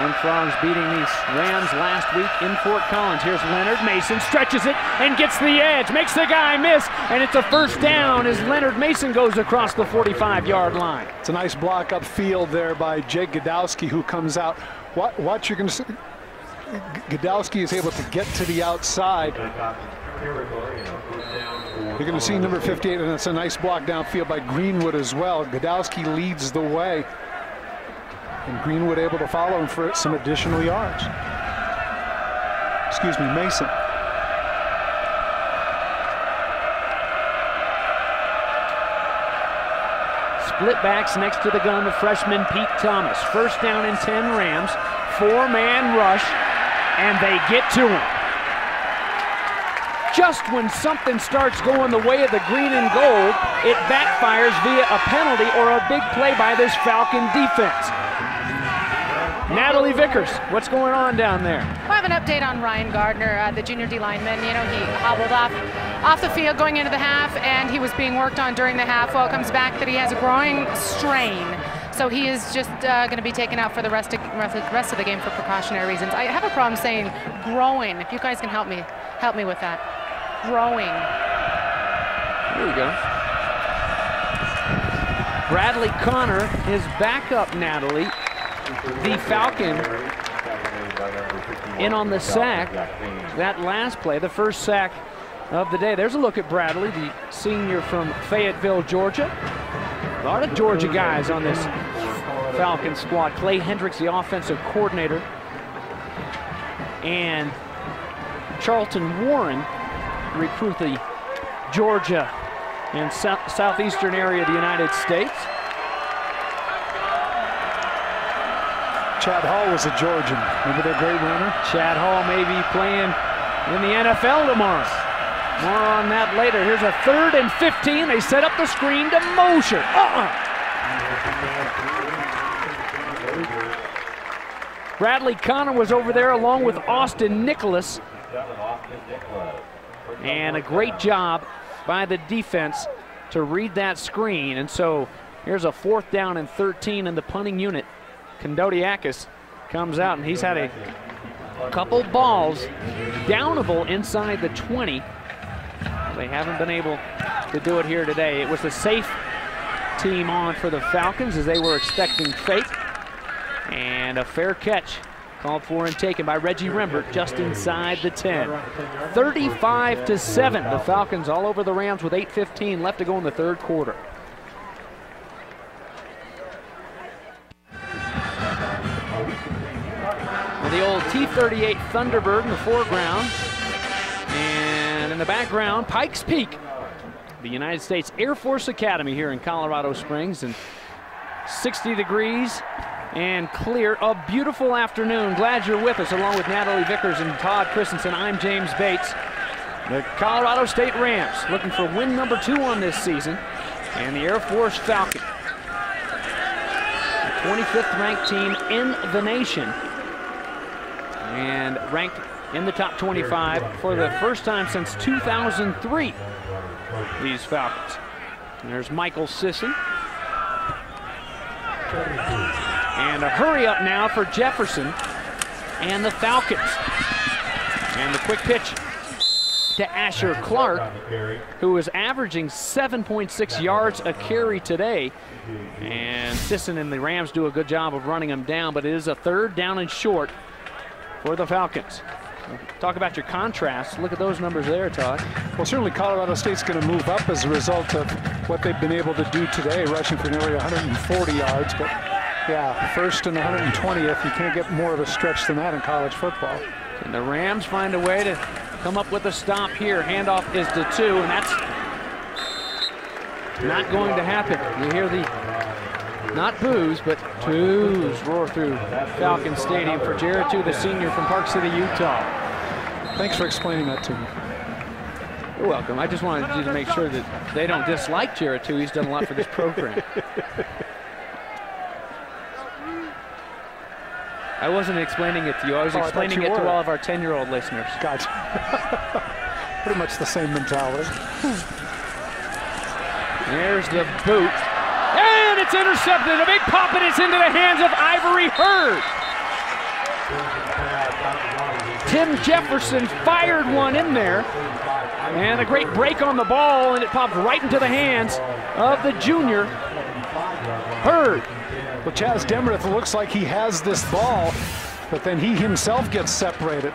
Horned Frogs beating these Rams last week in Fort Collins. Here's Leonard Mason, stretches it and gets the edge, makes the guy miss, and it's a first down as Leonard Mason goes across the 45-yard line. It's a nice block upfield there by Jake Gadowski, who comes out. What, what you're going to see, Gadowski is able to get to the outside. You're going to see number 58, and it's a nice block downfield by Greenwood as well. Gadowski leads the way. And Greenwood able to follow him for some additional yards. Excuse me, Mason. Split backs next to the gun, the freshman Pete Thomas. First down and 10 Rams. Four-man rush, and they get to him. Just when something starts going the way of the green and gold, it backfires via a penalty or a big play by this Falcon defense. Natalie Vickers, what's going on down there? I have an update on Ryan Gardner, uh, the junior D lineman. You know, he hobbled off off the field going into the half, and he was being worked on during the half. Well, it comes back that he has a growing strain. So he is just uh, going to be taken out for the rest of, rest of the game for precautionary reasons. I have a problem saying growing. If you guys can help me, help me with that. Growing. There you go. Bradley Connor is back up, Natalie the Falcon in on the sack. That last play, the first sack of the day. There's a look at Bradley, the senior from Fayetteville, Georgia. A lot of Georgia guys on this Falcon squad. Clay Hendrix, the offensive coordinator. And Charlton Warren recruit the Georgia and southeastern area of the United States. Chad Hall was a Georgian. Remember their great runner? Chad Hall may be playing in the NFL tomorrow. More on that later. Here's a third and 15. They set up the screen to Mosher. Uh-uh. Bradley Connor was over there along with Austin Nicholas. And a great job by the defense to read that screen. And so here's a fourth down and 13 in the punting unit. Kontodiakos comes out, and he's had a couple balls downable inside the 20. They haven't been able to do it here today. It was the safe team on for the Falcons as they were expecting fate. And a fair catch called for and taken by Reggie Rembert just inside the 10. 35 to 7. The Falcons all over the Rams with 8.15 left to go in the third quarter. The old T-38 Thunderbird in the foreground. And in the background, Pikes Peak, the United States Air Force Academy here in Colorado Springs. And 60 degrees and clear. A beautiful afternoon. Glad you're with us along with Natalie Vickers and Todd Christensen. I'm James Bates. The Colorado State Rams looking for win number two on this season. And the Air Force Falcon. 25th ranked team in the nation and ranked in the top 25 for the first time since 2003, these Falcons. And there's Mychal Sisson. And a hurry up now for Jefferson and the Falcons. And the quick pitch to Asher Clark, who is averaging 7.6 yards a carry today. And Sisson and the Rams do a good job of running him down, but it is a third down and short for the Falcons. Talk about your contrast. Look at those numbers there, Todd. Well, certainly Colorado State's going to move up as a result of what they've been able to do today, rushing for nearly 140 yards. But yeah, first and 120th, you can't get more of a stretch than that in college football. And the Rams find a way to come up with a stop here. Handoff is to Tew, and that's not going to happen. You hear the Not boos, but twos roar through Falcon Stadium for Jared Tew, the senior from Park City, Utah. Thanks for explaining that to me. You're welcome. I just wanted you to make sure that they don't dislike Jared Tew. He's done a lot for this program. I wasn't explaining it to you. I was Oh, explaining you it to all of our 10-year-old listeners. Gotcha. Pretty much the same mentality. There's the boot. It's intercepted. A big pop and it's into the hands of Ivory Hurd. Tim Jefferson fired one in there. And a great break on the ball, and it popped right into the hands of the junior Hurd. Well, Chaz Demerath looks like he has this ball, but then he himself gets separated.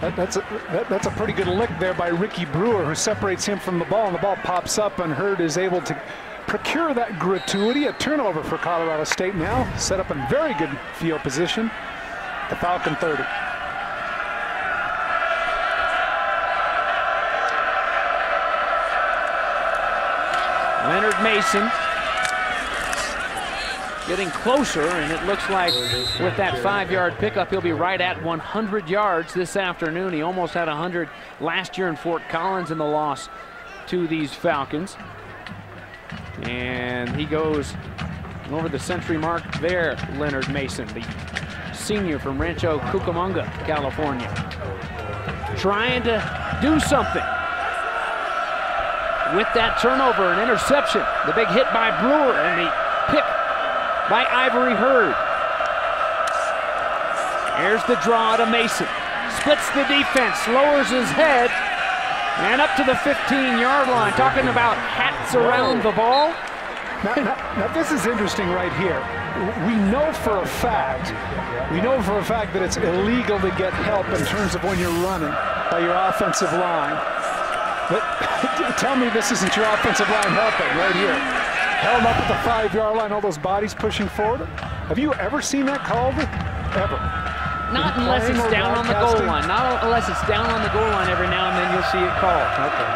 That, that's, a, that, that's a pretty good lick there by Ricky Brewer, who separates him from the ball, and the ball pops up, and Hurd is able to procure that gratuity. A turnover for Colorado State now, set up in very good field position. The Falcon 30. Leonard Mason getting closer, and it looks like with that five-yard pickup, he'll be right at 100 yards this afternoon. He almost had 100 last year in Fort Collins in the loss to these Falcons. And he goes over the century mark there, Leonard Mason, the senior from Rancho Cucamonga, California. Trying to do something with that turnover and interception. The big hit by Brewer and the pick by Ivory Hurd. Here's the draw to Mason. Splits the defense, lowers his head, and up to the 15-yard line. Talking about hats around the ball. Now, now, now, this is interesting right here. We know for a fact, we know for a fact that it's illegal to get help in terms of when you're running by your offensive line. But tell me this isn't your offensive line helping right here. Held up at the five-yard line, all those bodies pushing forward. Have you ever seen that called? Ever? Not unless it's down on the goal line. Not unless it's down on the goal line every now and then you'll see it called. Okay.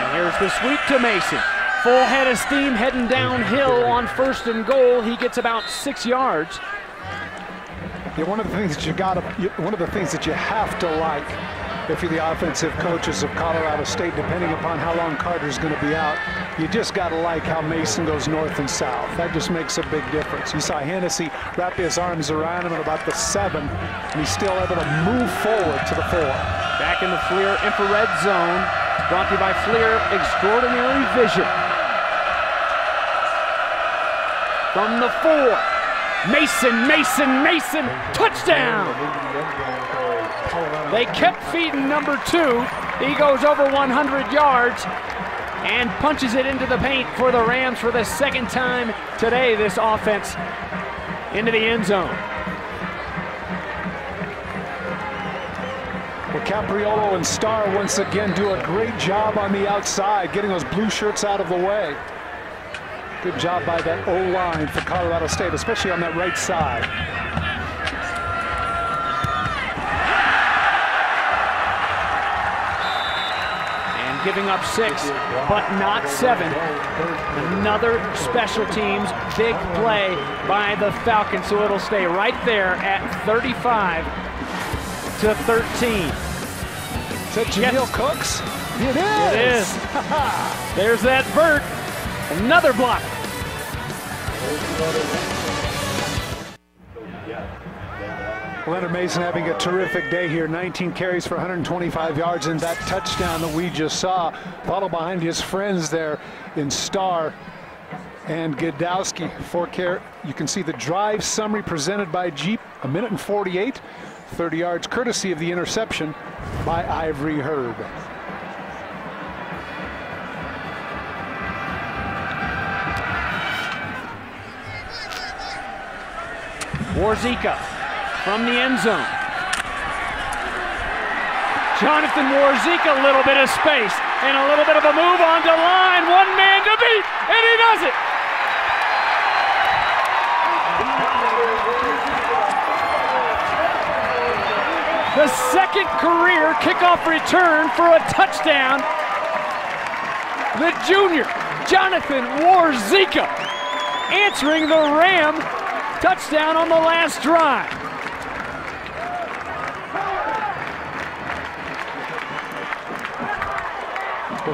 And here's the sweep to Mason. Full head of steam heading downhill on first and goal. He gets about six yards. Yeah, one of the things that you got to, one of the things that you have to like, if you're the offensive coaches of Colorado State, depending upon how long Carter's going to be out, you just got to like how Mason goes north and south. That just makes a big difference. You saw Hennessy wrap his arms around him at about the seven, and he's still able to move forward to the four. Back in the FLIR infrared zone. Brought to you by FLIR Extraordinary Vision. From the four. Mason, Mason, Mason, touchdown! They kept feeding number two. He goes over 100 yards and punches it into the paint for the Rams for the second time today, this offense into the end zone. Well, Capriolo and Starr once again do a great job on the outside, getting those blue shirts out of the way. Good job by that O-line for Colorado State, especially on that right side. Giving up six, but not seven. Another special teams big play by the Falcons, so it'll stay right there at 35 to 13. Is that Yes. Cooks? It It is. is. There's that vert. Another block. Leonard Mason having a terrific day here. 19 carries for 125 yards and that touchdown that we just saw. Follow behind his friends there in Star and Godowski. Four care. You can see the drive summary presented by Jeep. A minute and 48. 30 yards courtesy of the interception by Ivory Hurd. Warzeka from the end zone. Jonathan Warzeka, a little bit of space and a little bit of a move on onto line. One man to beat, and he does it. the second career kickoff return for a touchdown. The junior, Jonathan Warzeka, answering the Ram touchdown on the last drive.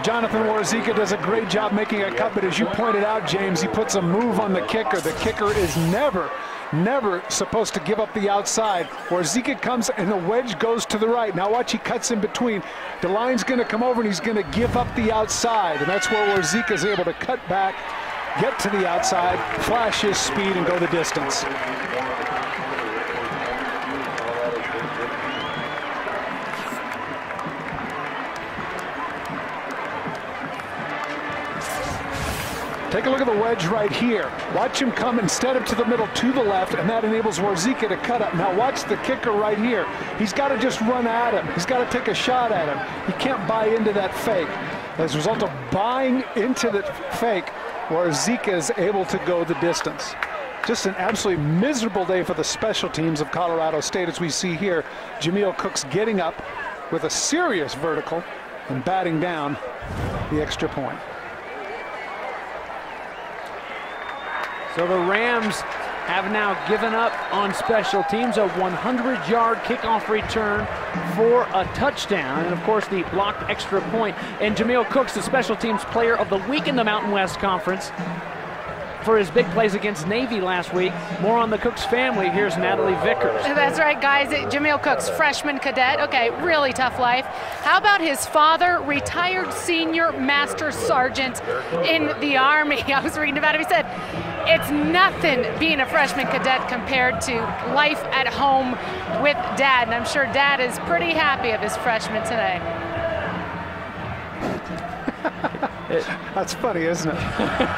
Jonathan Warzeka does a great job making a cut, but as you pointed out, James, he puts a move on the kicker. The kicker is never, never supposed to give up the outside. Warzeka comes and the wedge goes to the right. Now watch, he cuts in between. The line's going to come over and he's going to give up the outside, and that's where Warzeka is able to cut back, get to the outside, flash his speed, and go the distance. Take a look at the wedge right here. Watch him come instead of to the middle, to the left, and that enables Warzeka to cut up. Now watch the kicker right here. He's got to just run at him. He's got to take a shot at him. He can't buy into that fake. As a result of buying into the fake, Warzeka is able to go the distance. Just an absolutely miserable day for the special teams of Colorado State as we see here. Jameel Cooks getting up with a serious vertical and batting down the extra point. So the Rams have now given up on special teams a 100-yard kickoff return for a touchdown. And of course, the blocked extra point. And Jameel Cooks, the special teams player of the week in the Mountain West Conference for his big plays against Navy last week. More on the Cooks family. Here's Natalie Vickers. That's right, guys. Jameel Cooks, freshman cadet. Okay, really tough life. How about his father, retired senior master sergeant in the Army? I was reading about him. He said, it's nothing being a freshman cadet compared to life at home with dad. And I'm sure dad is pretty happy of his freshman today. That's funny, isn't it?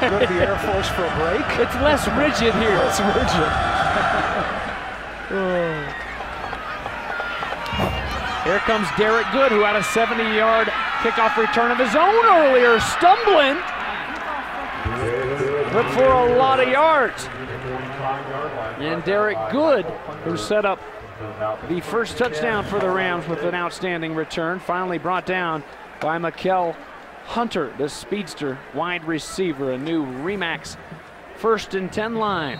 Go to the Air Force for a break? It's less rigid here. Less rigid. Here comes Derek Good, who had a 70-yard kickoff return of his own earlier, stumbling, but for a lot of yards. And Derek Good, who set up the first touchdown for the Rams with an outstanding return, finally brought down by Mikel Hunter, the speedster wide receiver, a new Remax first and 10 line.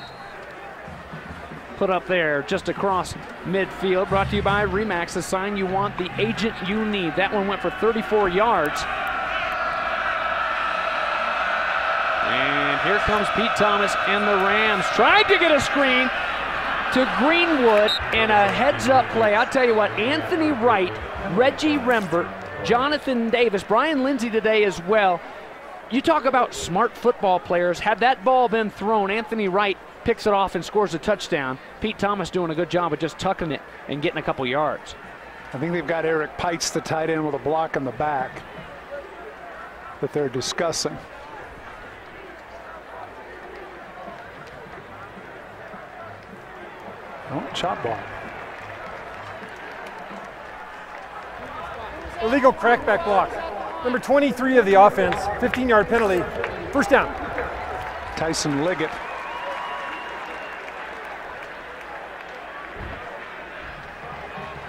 Put up there just across midfield, brought to you by Remax, the sign you want, the agent you need. That one went for 34 yards. And here comes Pete Thomas and the Rams. Tried to get a screen to Greenwood and a heads up play. I'll tell you what, Anthony Wright, Reggie Rembert, Jonathan Davis, Brian Lindsay today as well. You talk about smart football players. Had that ball been thrown, Anthony Wright picks it off and scores a touchdown. Pete Thomas doing a good job of just tucking it and getting a couple yards. I think they've got Eric Pites, the tight end, with a block in the back that they're discussing. Oh, chop block. Illegal crackback block. Number 23 of the offense, 15-yard penalty. First down. Tyson Liggett.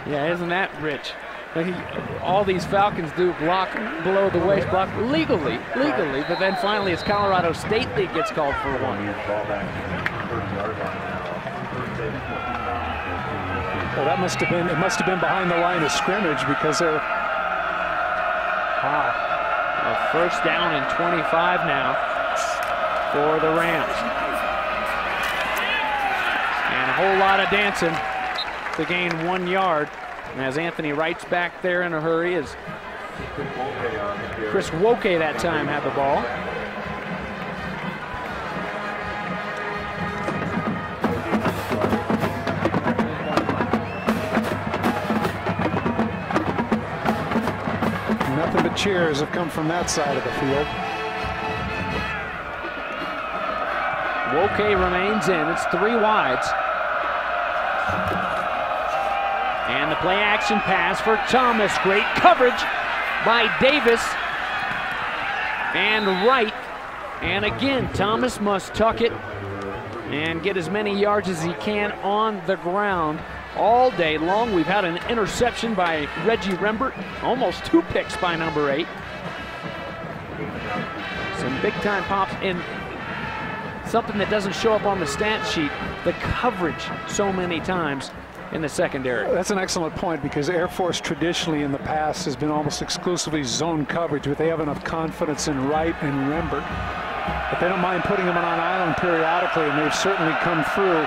Yeah, isn't that rich? He, all these Falcons do block below the waist, block legally, legally, but then finally it's Colorado State that gets called for one. Well, that must have been, it must have been behind the line of scrimmage because they're, A first down and 25 now for the Rams. And a whole lot of dancing to gain one yard. And as Anthony Wright's back there in a hurry, as Chris Nwoke that time had the ball. Cheers have come from that side of the field. Nwoke remains in. It's three wides. And the play action pass for Thomas. Great coverage by Davis and Wright. And again, Thomas must tuck it and get as many yards as he can on the ground. All day long. We've had an interception by Reggie Rembert, almost two picks by number eight. Some big time pops in something that doesn't show up on the stat sheet, the coverage so many times in the secondary. That's an excellent point because Air Force traditionally in the past has been almost exclusively zone coverage, but they have enough confidence in Wright and Rembert. But they don't mind putting them on an island periodically, and they've certainly come through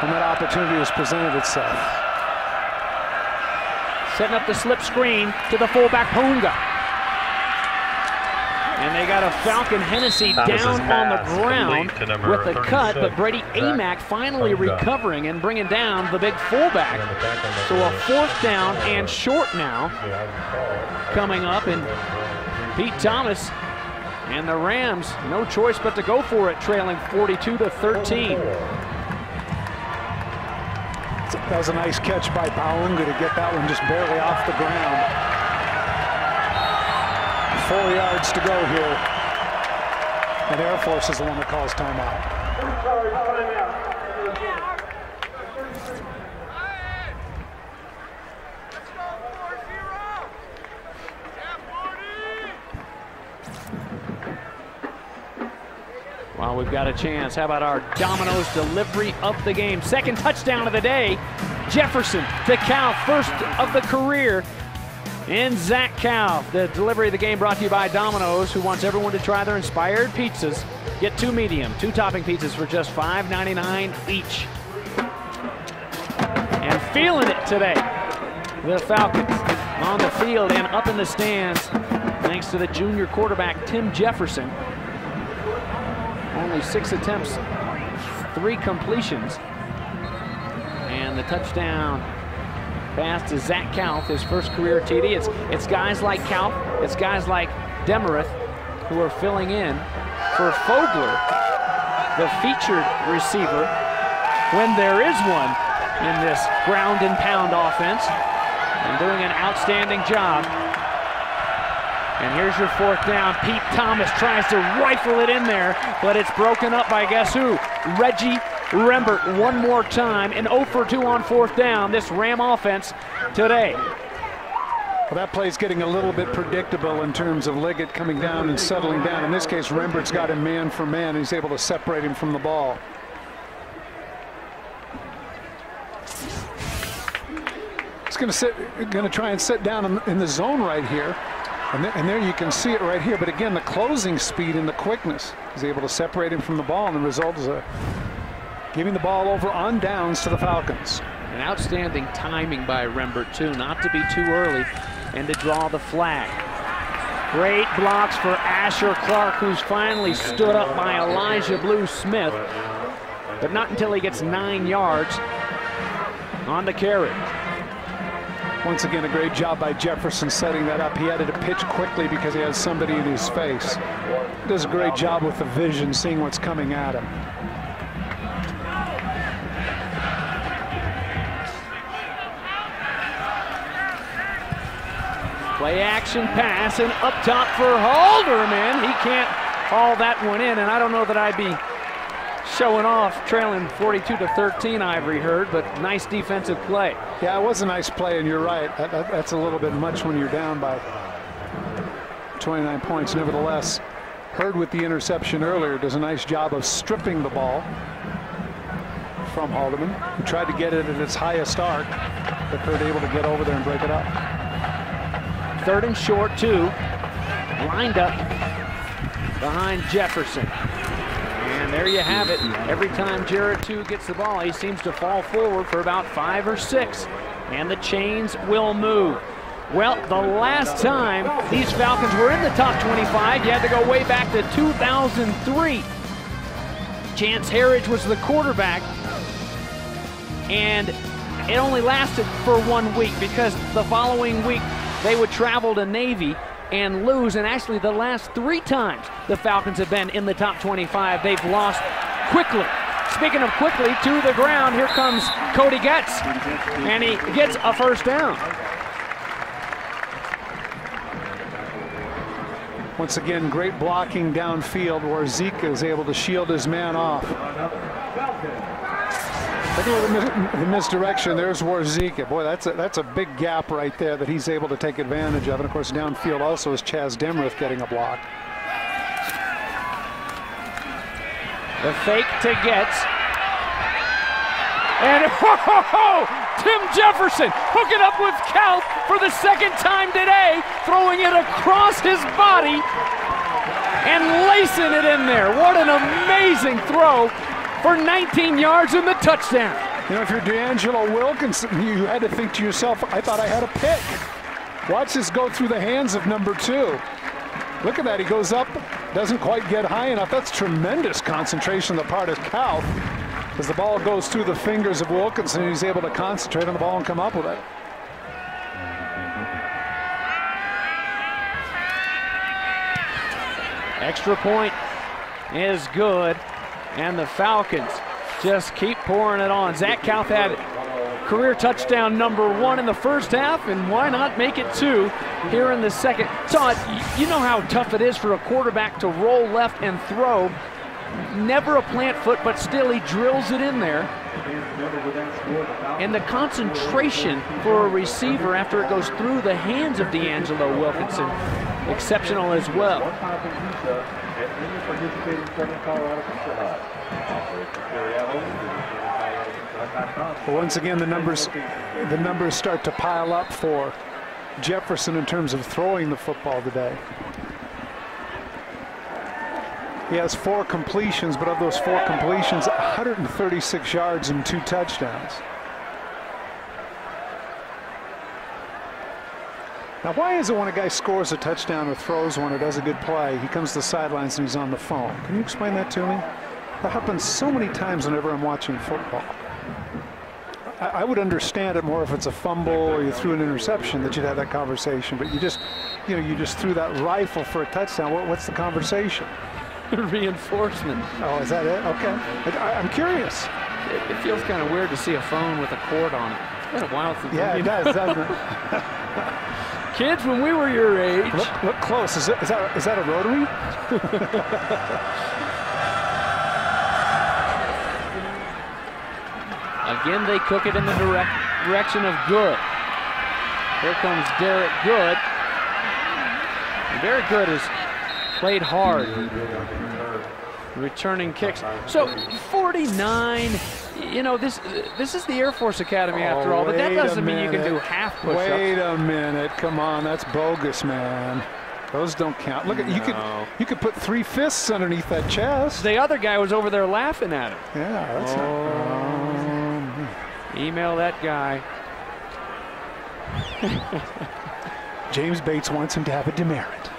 when that opportunity has presented itself. Setting up the slip screen to the fullback Punga. And they got a Falcon Hennessy down on the ground with the cut, but Brady Amack finally recovering and bringing down the big fullback. So a fourth down and short now coming up, and Pete Thomas and the Rams, no choice but to go for it, trailing 42 to 13. That was a nice catch by Baunga to get that one just barely off the ground. Four yards to go here. And Air Force is the one that calls timeout. We've got a chance. How about our Domino's delivery of the game? Second touchdown of the day. Jefferson to Kauth, first of the career and Zach Kauth, The delivery of the game brought to you by Domino's, who wants everyone to try their inspired pizzas. Get two medium, two topping pizzas for just $5.99 each. And feeling it today, the Falcons on the field and up in the stands, thanks to the junior quarterback Tim Jefferson. Only six attempts, three completions, and the touchdown pass to Zach Kauth, his first career TD. It's, it's guys like Kauth, it's guys like Demerath who are filling in for Fogler, the featured receiver, when there is one in this ground and pound offense, and doing an outstanding job. And here's your fourth down. Pete Thomas tries to rifle it in there, but it's broken up by guess who? Reggie Rembert one more time, and 0 for 2 on fourth down. This Ram offense today. Well, that play's getting a little bit predictable in terms of Liggett coming down and settling down. In this case, Rembert's got him man for man. He's able to separate him from the ball. He's going to sit, going to try and sit down in the zone right here. And, th and, there you can see it right here. But again, the closing speed and the quickness is able to separate him from the ball. And the result is a giving the ball over on downs to the Falcons. An outstanding timing by Rembert, too, not to be too early and to draw the flag. Great blocks for Asher Clark, who's finally stood up by Elijah Blue Smith, but not until he gets nine yards on the carry. Once again, a great job by Jefferson setting that up. He had to pitch quickly because he has somebody in his face. Does a great job with the vision, seeing what's coming at him. Play action pass and up top for Halderman. He can't haul that one in, and I don't know that I'd be showing off trailing 42 to 13 Ivory Hurd but nice defensive play yeah it was a nice play and you're right that, that, that's a little bit much when you're down by 29 points nevertheless Hurd with the interception earlier does a nice job of stripping the ball from Halderman who tried to get it at its highest arc but Hurd able to get over there and break it up Third and short, two. Lined up behind Jefferson. There you have it. Every time Jared Tew gets the ball, he seems to fall forward for about five or six. And the chains will move. Well, the last time these Falcons were in the top 25, you had to go way back to 2003. Chance Harridge was the quarterback. And it only lasted for one week because the following week they would travel to Navy and lose. And actually, the last three times the Falcons have been in the top 25, they've lost quickly. Speaking of quickly, to the ground, here comes Cody Getz, and he gets a first down. Once again, great blocking downfield where Zeke is able to shield his man off. Look at the misdirection. There's Warzeka. Boy, that's a, that's a big gap right there that he's able to take advantage of. And of course, downfield also is Chaz Demerath getting a block. The fake to Getz. And ho, ho, ho, Tim Jefferson hooking up with Kauth for the second time today, throwing it across his body and lacing it in there. What an amazing throw for 19 yards and the touchdown. You know, if you're D'Angelo Wilkinson, you had to think to yourself, I thought I had a pick. Watch this go through the hands of number two. Look at that. He goes up, doesn't quite get high enough. That's tremendous concentration on the part of Kauth. As the ball goes through the fingers of Wilkinson, he's able to concentrate on the ball and come up with it. Extra point is good, and the Falcons just keep pouring it on. Zach Kauth had career touchdown number one in the first half, and why not make it two here in the second? Todd, you know how tough it is for a quarterback to roll left and throw. Never a plant foot, but still he drills it in there. And the concentration for a receiver after it goes through the hands of D'Angelo Wilkinson, exceptional as well. Once again, the numbers, the numbers start to pile up for Jefferson in terms of throwing the football today. He has four completions, but of those four completions, 136 yards and two touchdowns. Now, why is it when a guy scores a touchdown or throws one or does a good play, he comes to the sidelines and he's on the phone? Can you explain that to me? That happens so many times whenever I'm watching football. I, I would understand it more if it's a fumble or you threw an interception that you'd have that conversation. But you just, you know, you just threw that rifle for a touchdown. What, what's the conversation? Reinforcement. Oh, is that it? Okay. I, am curious. It, it feels kind of weird to see a phone with a cord on it. It's been a while since. Yeah, it does, doesn't it? Kids, when we were your age. Look, look close. Is, it, is, that, is that a rotary? Again, they cook it in the direct direction of Good. Here comes Derek Good. Derek Good has played hard, returning kicks. So 49. You know this. This is the Air Force Academy oh, after oh, all, but that doesn't mean you can do half push-ups. Wait a minute. Come on, that's bogus, man. Those don't count. Look at no. you could you could put three fists underneath that chest. The other guy was over there laughing at him. Yeah, that's oh. not. Email that guy. James Bates wants him to have a demerit.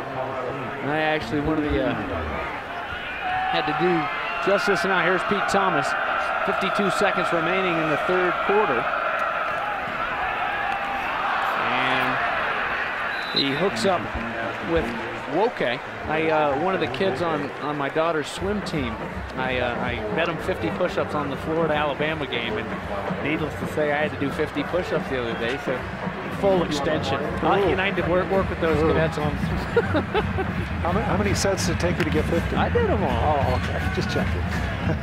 I actually one of the uh, had to do justice now. Here's Pete Thomas. 52 seconds remaining in the third quarter. And he hooks up with Nwoke. I uh, one of the kids on on my daughter's swim team. I uh, I bet him 50 push-ups on the Florida Alabama game, and needless to say, I had to do 50 push-ups the other day. So full extension. Uh, United work work with those cadets on. How, many, how many sets did it take you to get 50? I did them all. Oh, okay. Just checking.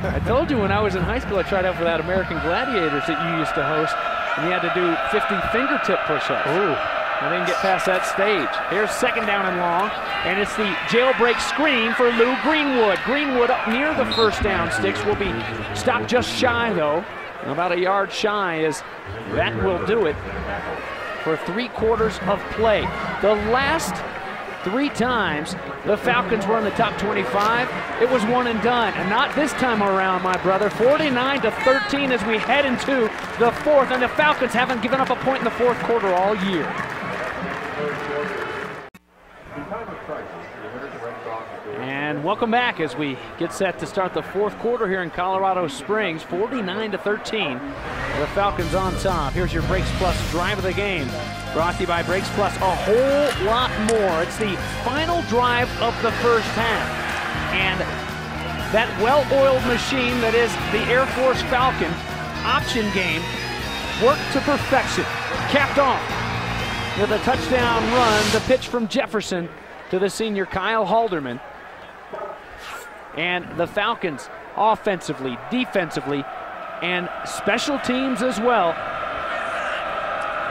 I told you when I was in high school, I tried out for that American Gladiators that you used to host, and you had to do 50 fingertip push-ups. Ooh. I didn't get past that stage. Here's second down and long, and it's the jailbreak screen for Lou Greenwood. Greenwood up near the first down sticks will be stopped just shy, though. About a yard shy as that will do it for three quarters of play. The last three times the Falcons were in the top 25, it was one and done. And not this time around, my brother. 49 to 13 as we head into the fourth. And the Falcons haven't given up a point in the fourth quarter all year. And welcome back as we get set to start the fourth quarter here in Colorado Springs. 49 to 13. The Falcons on top. Here's your Brakes Plus drive of the game. Brought to you by Brakes Plus. A whole lot more. It's the final drive of the first half. And that well-oiled machine that is the Air Force Falcon option game worked to perfection. Capped off with a touchdown run, the pitch from Jefferson to the senior Kyle Halderman. And the Falcons, offensively, defensively, and special teams as well,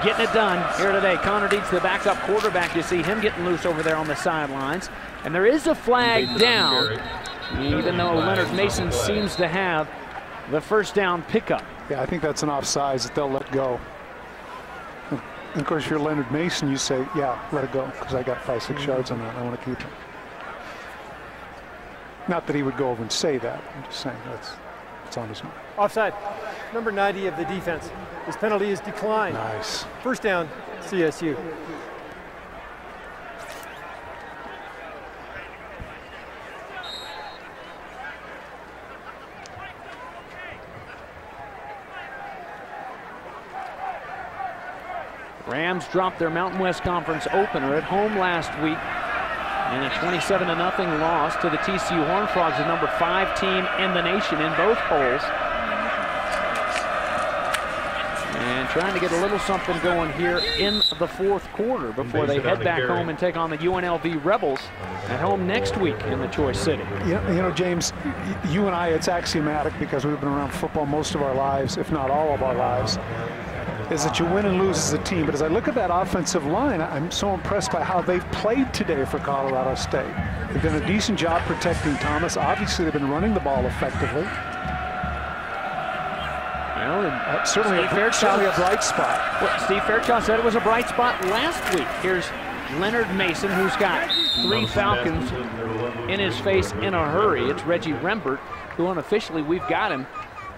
getting it done here today. Connor Dietz, the backup quarterback, you see him getting loose over there on the sidelines. And there is a flag down, even though Leonard Mason seems to have the first down pickup. Yeah, I think that's an offsides that they'll let go. And of course, if you're Leonard Mason, you say, yeah, let it go, because I got five, six yards on that. I want to keep it. Not that he would go over and say that. I'm just saying that's it's on his mind. Offside. Number 90 of the defense. This penalty is declined. Nice. First down, CSU. Rams dropped their Mountain West Conference opener at home last week in a 27 0 loss to the TCU Horned Frogs, the number five team in the nation in both polls. And trying to get a little something going here in the fourth quarter before they head back home and take on the UNLV Rebels at home next week in the Choice City. You know, you know, James, you and I, it's axiomatic because we've been around football most of our lives, if not all of our lives is that you win and lose as a team. But as I look at that offensive line, I'm so impressed by how they've played today for Colorado State. They've done a decent job protecting Thomas. Obviously, they've been running the ball effectively. Well, uh, certainly, Steve a, certainly a bright spot. Well, Steve Fairchild said it was a bright spot last week. Here's Leonard Mason, who's got three Falcons in his face in a hurry. It's Reggie Rembert, who unofficially we've got him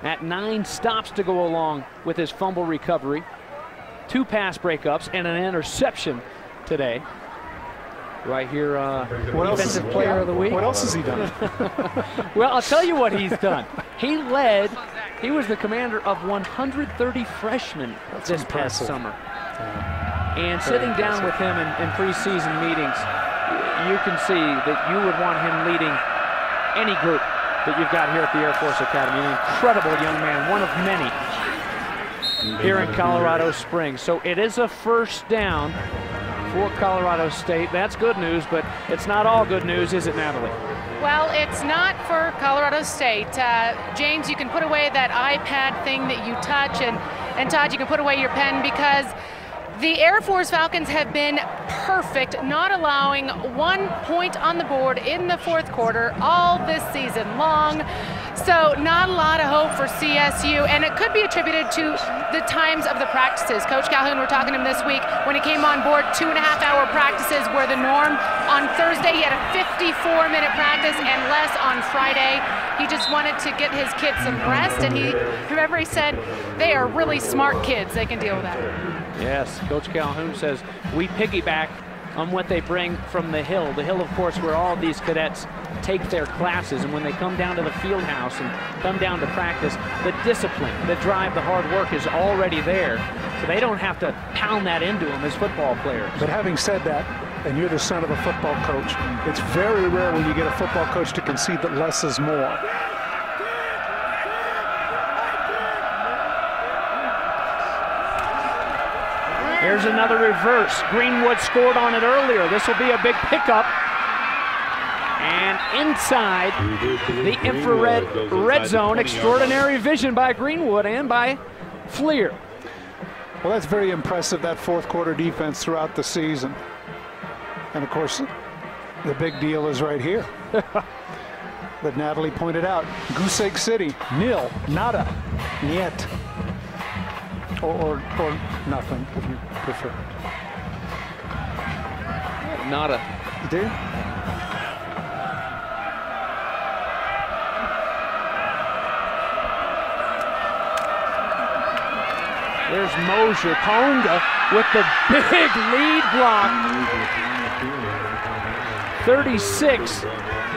at nine stops to go along with his fumble recovery, two pass breakups, and an interception today. Right here, uh, what defensive else, player yeah, of the week. What else has he done? well, I'll tell you what he's done. He led, he was the commander of 130 freshmen That's this impressive. past summer. Yeah. And sitting down with him in, in preseason meetings, you can see that you would want him leading any group that you've got here at the Air Force Academy. An incredible young man, one of many here in Colorado Springs. So it is a first down for Colorado State. That's good news, but it's not all good news, is it, Natalie? Well, it's not for Colorado State. Uh, James, you can put away that iPad thing that you touch, and, and Todd, you can put away your pen because the Air Force Falcons have been perfect, not allowing one point on the board in the fourth quarter all this season long. So, not a lot of hope for CSU, and it could be attributed to the times of the practices. Coach Calhoun, we're talking to him this week when he came on board, two and a half hour practices were the norm. On Thursday, he had a 54 minute practice and less on Friday. He just wanted to get his kids some rest, and he, remember, he said they are really smart kids. They can deal with that. Yes, Coach Calhoun says we piggyback on what they bring from the Hill. The Hill, of course, where all these cadets take their classes, and when they come down to the field house and come down to practice, the discipline, the drive, the hard work is already there. So they don't have to pound that into them as football players. But having said that, and you're the son of a football coach, it's very rare when you get a football coach to concede that less is more. Here's another reverse. Greenwood scored on it earlier. This will be a big pickup. And inside the infrared red zone, extraordinary vision by Greenwood and by FLIR. Well, that's very impressive, that fourth quarter defense throughout the season. And of course, the big deal is right here. that Natalie pointed out. Goose Egg City, nil, nada, niet. Or, or, or nothing, if you prefer. Nada. You do? There's Mosier. Ponga with the big lead block. 36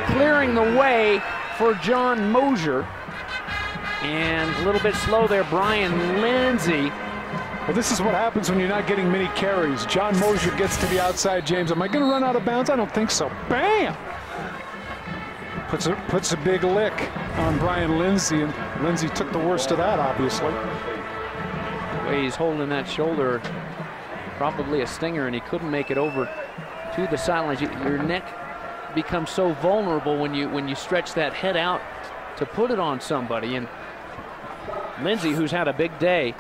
clearing the way for John Mosier. And a little bit slow there, Brian Lindsay. Well, this is what happens when you're not getting many carries. John Mosier gets to the outside. James, am I going to run out of bounds? I don't think so. Bam! Puts a, puts a big lick on Brian Lindsay, and Lindsay took the worst of that, obviously. The way he's holding that shoulder, probably a stinger, and he couldn't make it over to the sidelines. Your neck becomes so vulnerable when you when you stretch that head out to put it on somebody. And Lindsey, who's had a big day,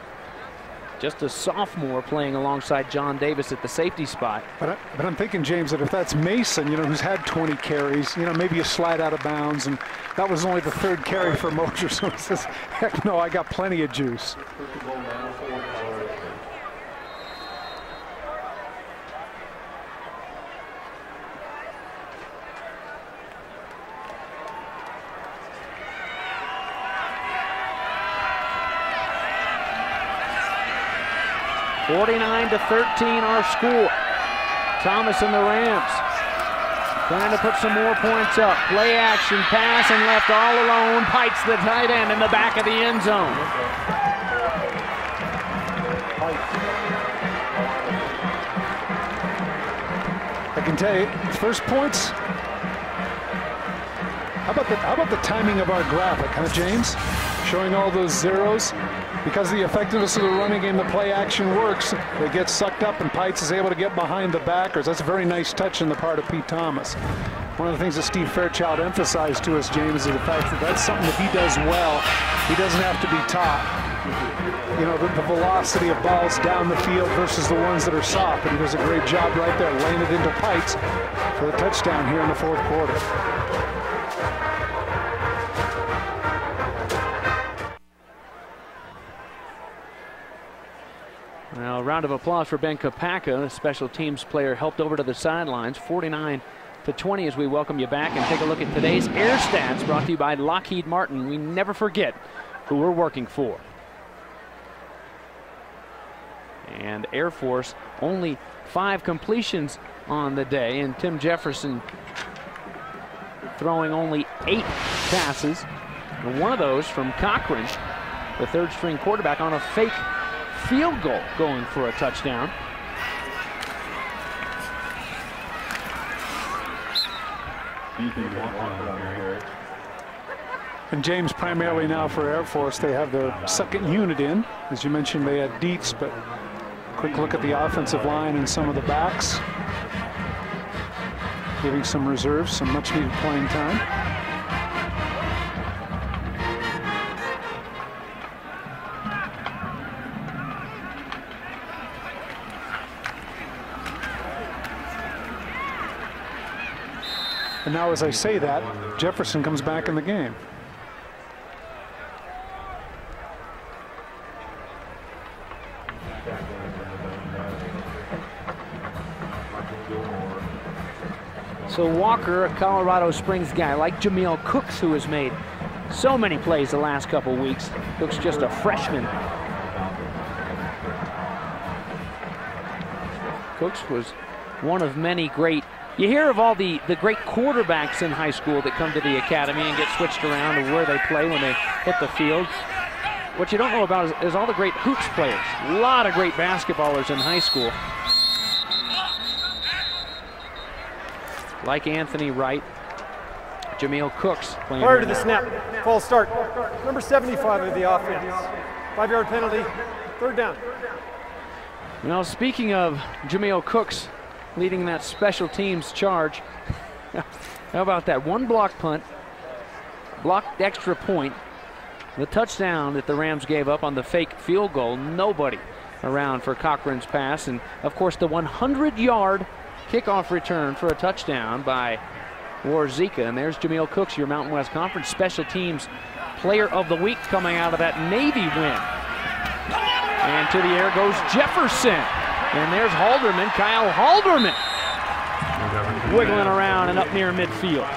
just a sophomore playing alongside John Davis at the safety spot. But, I, but I'm thinking, James, that if that's Mason, you know, who's had 20 carries, you know, maybe you slide out of bounds, and that was only the third carry for Mosier, so he says, heck no, I got plenty of juice. Forty-nine to 13 our score. Thomas and the Rams trying to put some more points up. Play action pass and left all alone. Pites the tight end in the back of the end zone. I can tell you, first points. How about the how about the timing of our graphic, huh, James? Showing all those zeros. Because of the effectiveness of the running game, the play action works. They get sucked up, and Pites is able to get behind the backers. That's a very nice touch on the part of Pete Thomas. One of the things that Steve Fairchild emphasized to us, James, is the fact that that's something that he does well. He doesn't have to be taught. You know, the, the velocity of balls down the field versus the ones that are soft. And he does a great job right there, laying it into Pites for the touchdown here in the fourth quarter. Now, a round of applause for Ben Kapaka, a special teams player, helped over to the sidelines. 49 to 20 as we welcome you back and take a look at today's air stats brought to you by Lockheed Martin. We never forget who we're working for. And Air Force only five completions on the day, and Tim Jefferson throwing only eight passes. And one of those from Cochran, the third string quarterback, on a fake field goal going for a touchdown. And James, primarily now for Air Force, they have their second unit in. As you mentioned, they had Dietz, but quick look at the offensive line and some of the backs. Giving some reserves, some much needed playing time. Now as I say that, Jefferson comes back in the game. So Walker, a Colorado Springs guy, like Jameel Cooks, who has made so many plays the last couple weeks. Cooks just a freshman. Cooks was one of many great you hear of all the, the great quarterbacks in high school that come to the academy and get switched around to where they play when they hit the field. What you don't know about is, is all the great hoops players. A lot of great basketballers in high school. Like Anthony Wright, Jameel Cooks playing. Prior to the snap, false start. Number 75 of the offense. Five yard penalty, third down. Now, speaking of Jameel Cooks, leading that special teams charge. How about that? One block punt, blocked extra point, the touchdown that the Rams gave up on the fake field goal. Nobody around for Cochran's pass. And of course, the 100 yard kickoff return for a touchdown by Warzeka. And there's Jameel Cooks, your Mountain West Conference special teams player of the week coming out of that Navy win. And to the air goes Jefferson. And there's Halderman, Kyle Halderman, wiggling around and up near midfield.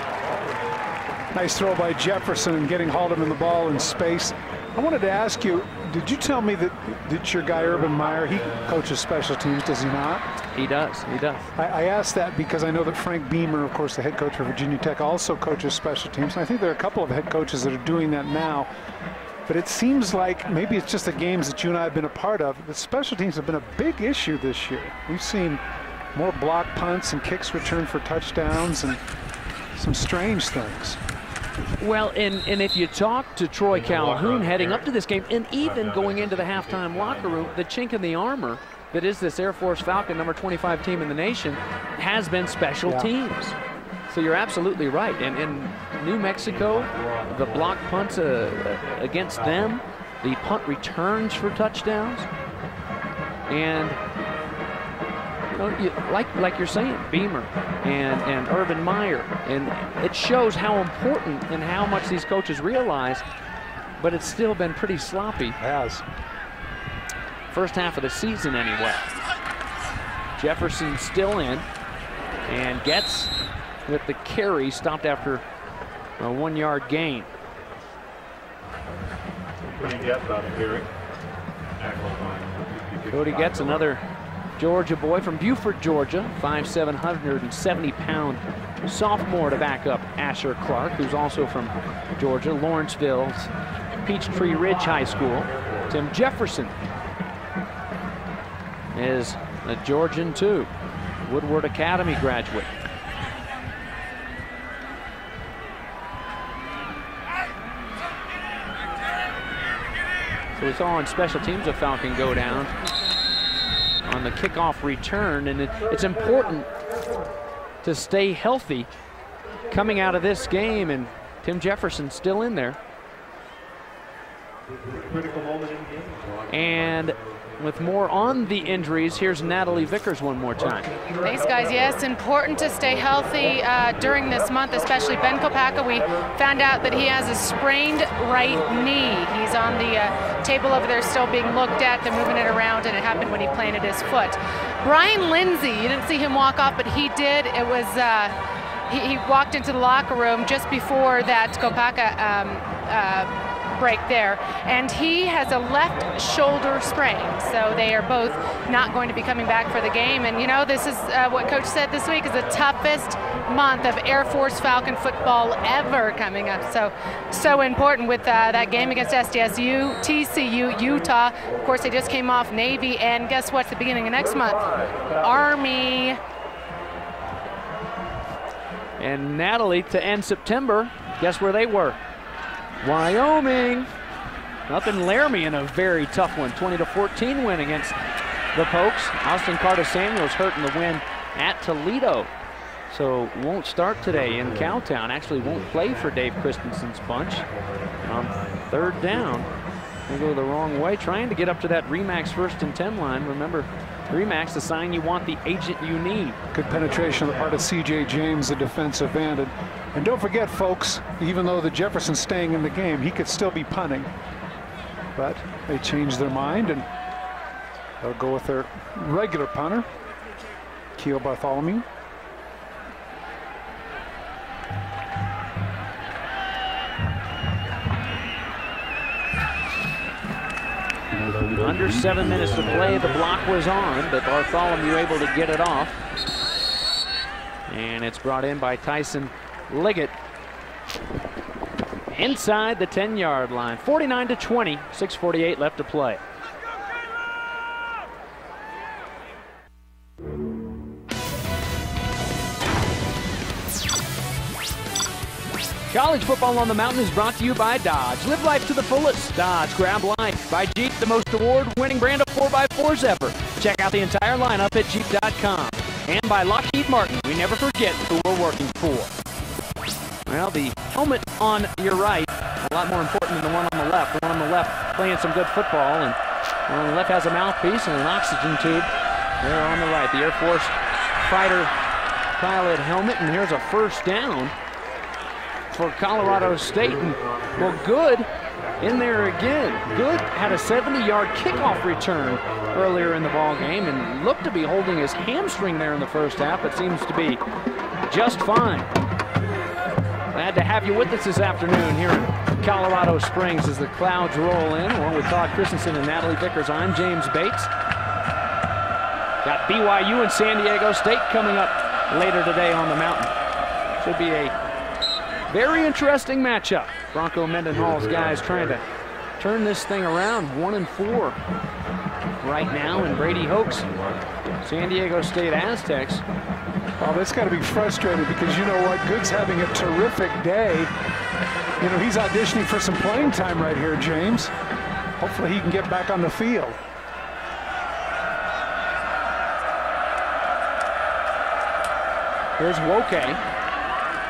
Nice throw by Jefferson and getting Halderman the ball in space. I wanted to ask you, did you tell me that, that your guy Urban Meyer, he coaches special teams, does he not? He does, he does. I, I asked that because I know that Frank Beamer, of course, the head coach for Virginia Tech, also coaches special teams. And I think there are a couple of head coaches that are doing that now. But it seems like maybe it's just the games that you and I have been a part of. The special teams have been a big issue this year. We've seen more block punts and kicks returned for touchdowns and some strange things. Well, and, and if you talk to Troy Calhoun heading up to this game, and even going into the halftime locker room, the chink in the armor that is this Air Force Falcon number 25 team in the nation has been special yeah. teams. So you're absolutely right. And in New Mexico, the block punts uh, against them, the punt returns for touchdowns, and you know, you, like like you're saying, Beamer and and Urban Meyer, and it shows how important and how much these coaches realize. But it's still been pretty sloppy. It has. First half of the season, anyway. Jefferson still in and gets with the carry, stopped after a one-yard gain. What do you get about a carry? Cody Getz another Georgia boy from Buford, Georgia, 5'7", 170-pound sophomore to back up Asher Clark, who's also from Georgia, Lawrenceville's Peachtree Ridge High School. Tim Jefferson is a Georgian too, Woodward Academy graduate. So we saw on special teams a Falcon go down on the kickoff return, and it, it's important to stay healthy coming out of this game, and Tim Jefferson still in there. And with more on the injuries, here's Natalie Vickers one more time. Thanks, guys. Yes, important to stay healthy uh, during this month, especially Ben Kopaka. We found out that he has a sprained right knee. He's on the uh, table over there still being looked at. They're moving it around, and it happened when he planted his foot. Brian Lindsay, you didn't see him walk off, but he did. It was. Uh, he, he, walked into the locker room just before that Kopaka um, uh, break there. And he has a left shoulder sprain. So they are both not going to be coming back for the game. And you know, this is uh, what Coach said this week is the toughest month of Air Force Falcon football ever coming up. So, so important with uh, that game against SDSU, TCU, Utah. Of course, they just came off Navy. And guess what? the beginning of next month, Army. And Natalie, to end September, guess where they were? Wyoming. Nothing Laramie in a very tough one. 20 to 14 win against the Pokes. Austyn Carta-Samuels hurt in the win at Toledo. So won't start today in Cowtown. Actually won't play for Dave Christensen's bunch. On third down, they go the wrong way, trying to get up to that Remax first and 10 line. Remember, Remax, the sign you want, the agent you need. Good penetration on the part of C.J. James, the defensive end. And, and don't forget, folks, even though the Jefferson's staying in the game, he could still be punting. But they changed their mind, and they'll go with their regular punter, Keel Bartholomew. Under seven minutes to play, the block was on, but Bartholomew able to get it off. And it's brought in by Tyson Liggett. Inside the 10-yard line, 49 to 20, 6:48 left to play. College Football on the Mountain is brought to you by Dodge. Live life to the fullest. Dodge Grab Life. By Jeep, the most award-winning brand of 4x4s ever. Check out the entire lineup at Jeep.com. And by Lockheed Martin. We never forget who we're working for. Well, the helmet on your right, a lot more important than the one on the left. The one on the left playing some good football, and the one on the left has a mouthpiece and an oxygen tube. There on the right, the Air Force fighter pilot helmet, and here's a first down for Colorado State. And, well, Good in there again. Good had a 70-yard kickoff return earlier in the ball game and looked to be holding his hamstring there in the first half, but seems to be just fine. Glad to have you with us this afternoon here in Colorado Springs as the clouds roll in. Along with Todd Christensen and Natalie Vickers, I'm James Bates. Got BYU and San Diego State coming up later today on the mountain. Should be a very interesting matchup. Bronco Mendenhall's guys trying to turn this thing around. One and four right now, and Brady Hoke's San Diego State Aztecs. Well, that's got to be frustrating because you know what? Good's having a terrific day. You know, he's auditioning for some playing time right here, James. Hopefully he can get back on the field. Here's Nwoke.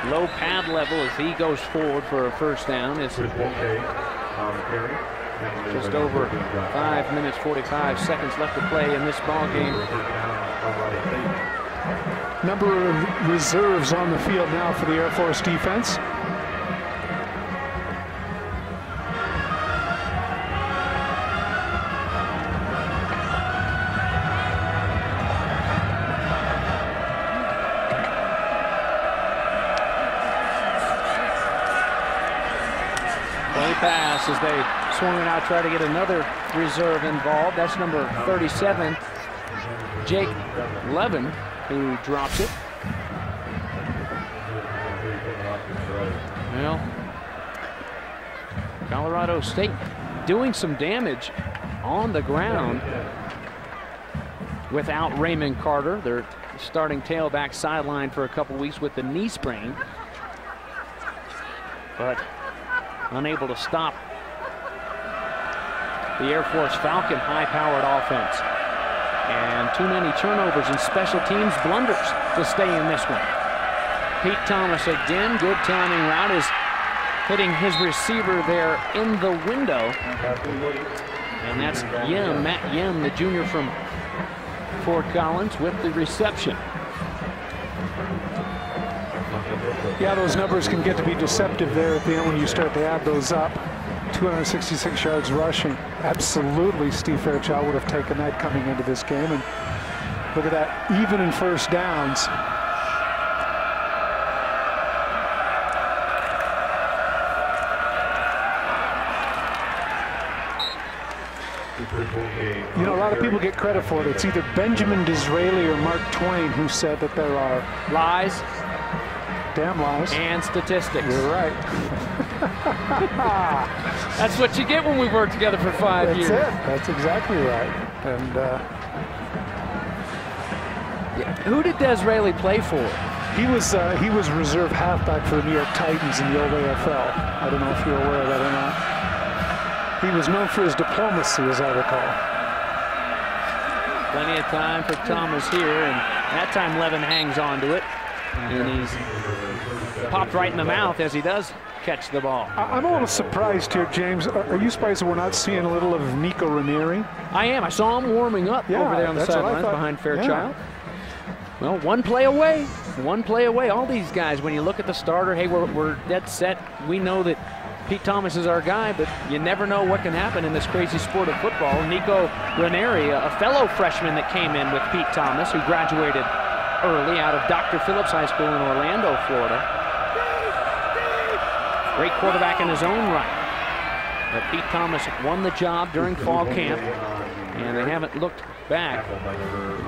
Low pad level as he goes forward for a first down. It's just over five minutes, 45 seconds left to play in this ball game. Number of reserves on the field now for the Air Force defense. Pass as they swung it out, try to get another reserve involved. That's number 37, Jake Levin, who drops it. Well, Colorado State doing some damage on the ground without Raymond Carter. They're starting tailback sidelined for a couple weeks with the knee sprain. But unable to stop the Air Force Falcon high-powered offense. And too many turnovers and special teams blunders to stay in this one. Pete Thomas again, good timing route is hitting his receiver there in the window. And that's Yim, Matt Yim, the junior from Fort Collins with the reception. Yeah, those numbers can get to be deceptive there at the end when you start to add those up. 266 yards rushing. Absolutely, Steve Fairchild would have taken that coming into this game. And look at that, even in first downs. You know, a lot of people get credit for it. It's either Benjamin Disraeli or Mark Twain who said that there are lies, damn lies, and statistics. You're right. That's what you get when we work together for five That's years. That's it. That's exactly right. And uh, yeah. who did Disraeli play for? He was uh, he was reserve halfback for the New York Titans in the old AFL. I don't know if you're aware of that or not. He was known for his diplomacy, as I recall. Plenty of time for Thomas here, and that time Levin hangs on to it. And he's popped right in the mouth as he does catch the ball. I'm a little surprised here, James. Are you surprised that we're not seeing a little of Nico Ranieri? I am. I saw him warming up yeah, over there on the sidelines behind Fairchild. Yeah. Well, one play away. One play away. All these guys, when you look at the starter, hey, we're, we're dead set. We know that Pete Thomas is our guy, but you never know what can happen in this crazy sport of football. Nico Ranieri, a fellow freshman that came in with Pete Thomas, who graduated early out of Dr. Phillips High School in Orlando, Florida. Great quarterback in his own right. But Pete Thomas won the job during fall camp, and they haven't looked back.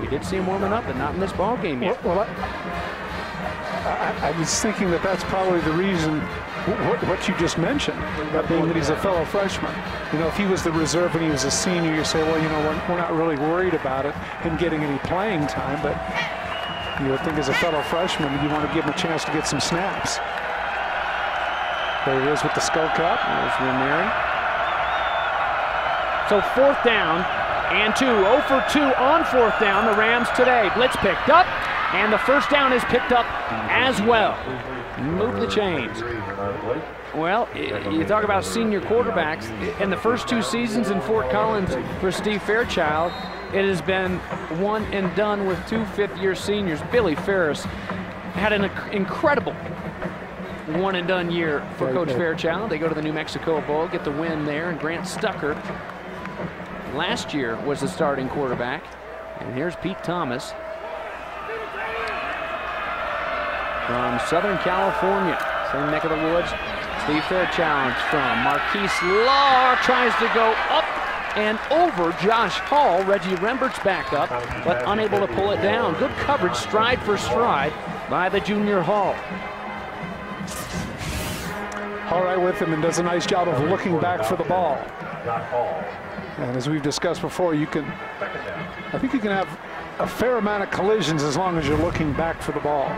We did see him warming up, but not in this ball game yet. Well, well I, I, I was thinking that that's probably the reason what, what, you just mentioned, that being that he's a fellow freshman. You know, if he was the reserve and he was a senior, you say, well, you know, we're, we're not really worried about it, him getting any playing time, but you would think as a fellow freshman, you want to give him a chance to get some snaps. There he is with the Skull Cup. There's Ranieri. So fourth down and two. 0 for 2 on fourth down. The Rams today. Blitz picked up, and the first down is picked up as well. Move the chains. Well, you talk about senior quarterbacks. In the first two seasons in Fort Collins for Steve Fairchild, it has been one and done with two fifth-year seniors. Billy Farris had an incredible one and done year for right, Coach right. Fairchild. They go to the New Mexico Bowl, get the win there, and Grant Stucker last year was the starting quarterback. And here's Pete Thomas from Southern California, same neck of the woods. Steve Fairchild from Marquise Law tries to go up and over Josh Hall. Reggie Rembert's back up, but unable to pull it down. Good coverage, stride for stride, by the junior Hall. All right with him and does a nice job of looking back for the ball. And as we've discussed before, you can, I think you can have a fair amount of collisions as long as you're looking back for the ball.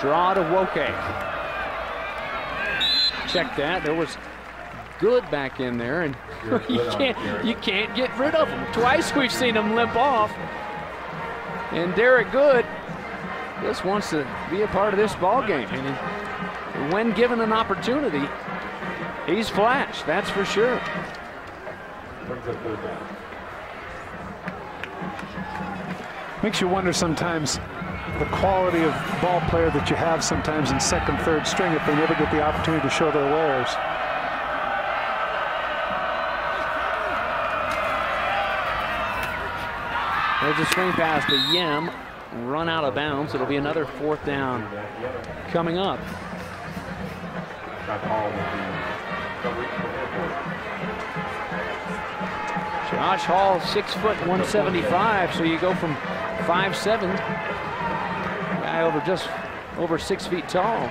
Draw to Nwoke. Check that. There was good back in there, and you can't you can't get rid of him. Twice we've seen him limp off, and Derek Good just wants to be a part of this ball game. And when given an opportunity, he's flashed. That's for sure. Makes you wonder sometimes the quality of ball player that you have sometimes in second, third string if they never get the opportunity to show their wares. There's a swing pass to Yem, run out of bounds. It'll be another fourth down coming up. Josh Hall, six foot 175, so you go from five seven, over just over six feet tall.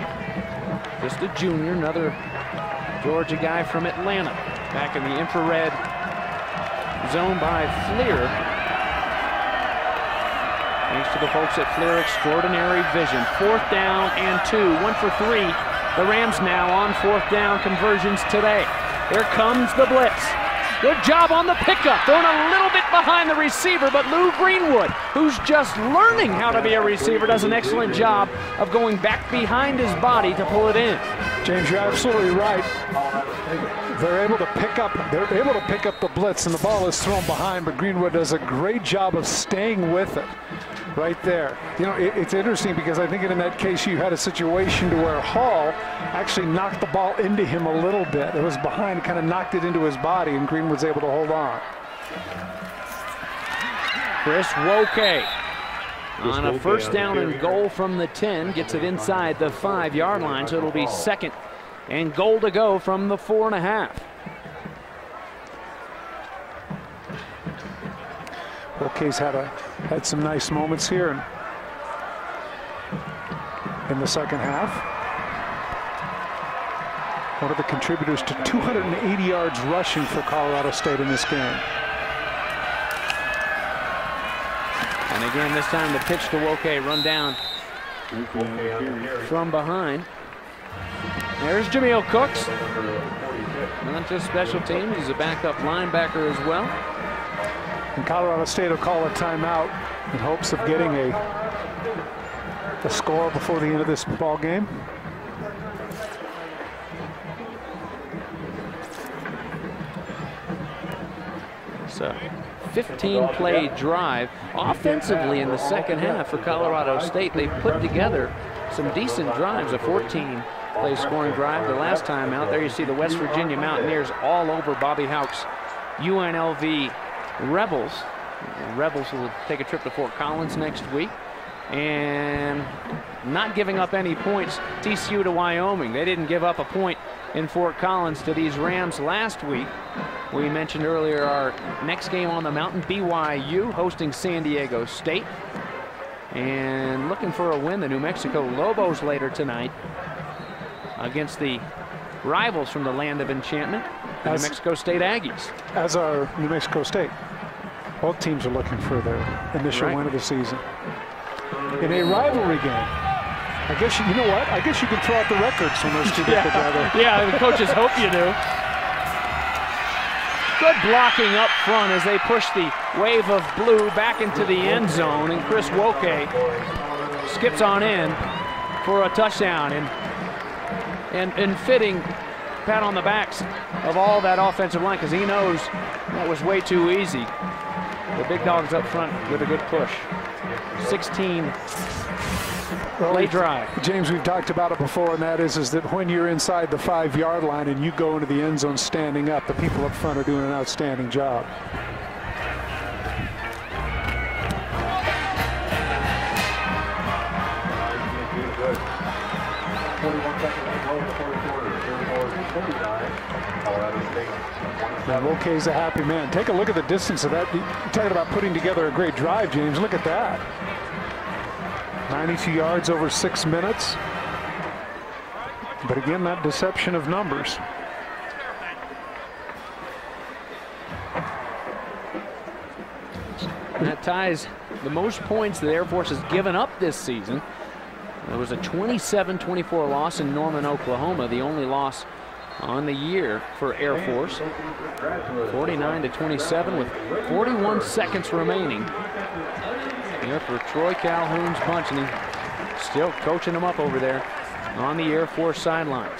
Just a junior, another Georgia guy from Atlanta, back in the infrared zone by FLIR. Thanks to the folks at FLIR Extraordinary Vision. Fourth down and two, one for three. The Rams now on fourth down conversions today. Here comes the blitz. Good job on the pickup. Thrown a little bit behind the receiver, but Lou Greenwood, who's just learning how to be a receiver, does an excellent job of going back behind his body to pull it in. James, you're absolutely right. They're able to pick up. They're able to pick up the blitz, and the ball is thrown behind. But Greenwood does a great job of staying with it, right there. You know, it, it's interesting because I think in that case you had a situation to where Hall actually knocked the ball into him a little bit. It was behind, kind of knocked it into his body, and Greenwood's able to hold on. Chris Nwoke on a first down and goal from the 10, gets it inside the five yard line, so it'll be second and goal to go from the four and a half. Nwoke's had a had some nice moments here in, in the second half. One of the contributors to 280 yards rushing for Colorado State in this game. And again, this time the pitch to Nwoke, run down from behind. There's Jameel Cooks. Not just special teams, he's a backup linebacker as well. And Colorado State will call a timeout in hopes of getting a, a score before the end of this ball game. So 15 play drive offensively in the second half for Colorado State. They put together some decent drives, a 14 play scoring drive the last time out. There you see the West Virginia Mountaineers all over Bobby Hauck's UNLV Rebels. Rebels will take a trip to Fort Collins next week. And not giving up any points, TCU to Wyoming. They didn't give up a point in Fort Collins to these Rams last week. We mentioned earlier our next game on the mountain, BYU hosting San Diego State. And looking for a win, the New Mexico Lobos later tonight against the rivals from the land of enchantment, the As- New Mexico State Aggies. As are New Mexico State. Both teams are looking for their initial Right. win of the season. In a rivalry game. I guess you, you know what? I guess you can throw out the records when those two get together. yeah, the coaches hope you do. Good blocking up front as they push the wave of blue back into the end zone, and Chris Nwoke skips on in for a touchdown. And and and fitting pat on the backs of all that offensive line because he knows that was way too easy. The big dogs up front with a good push. 16 Well, play drive. James, we've talked about it before, and that is, is that when you're inside the five-yard line and you go into the end zone standing up, the people up front are doing an outstanding job. And Nwoke's a happy man. Take a look at the distance of that. You're talking about putting together a great drive, James. Look at that. 92 yards over six minutes. But again, that deception of numbers. That ties the most points the Air Force has given up this season. There was a 27-24 loss in Norman, Oklahoma, the only loss on the year for Air Force. 49 to 27 with 41 seconds remaining. Here for Troy Calhoun's bunch, and he's still coaching them up over there on the Air Force sidelines.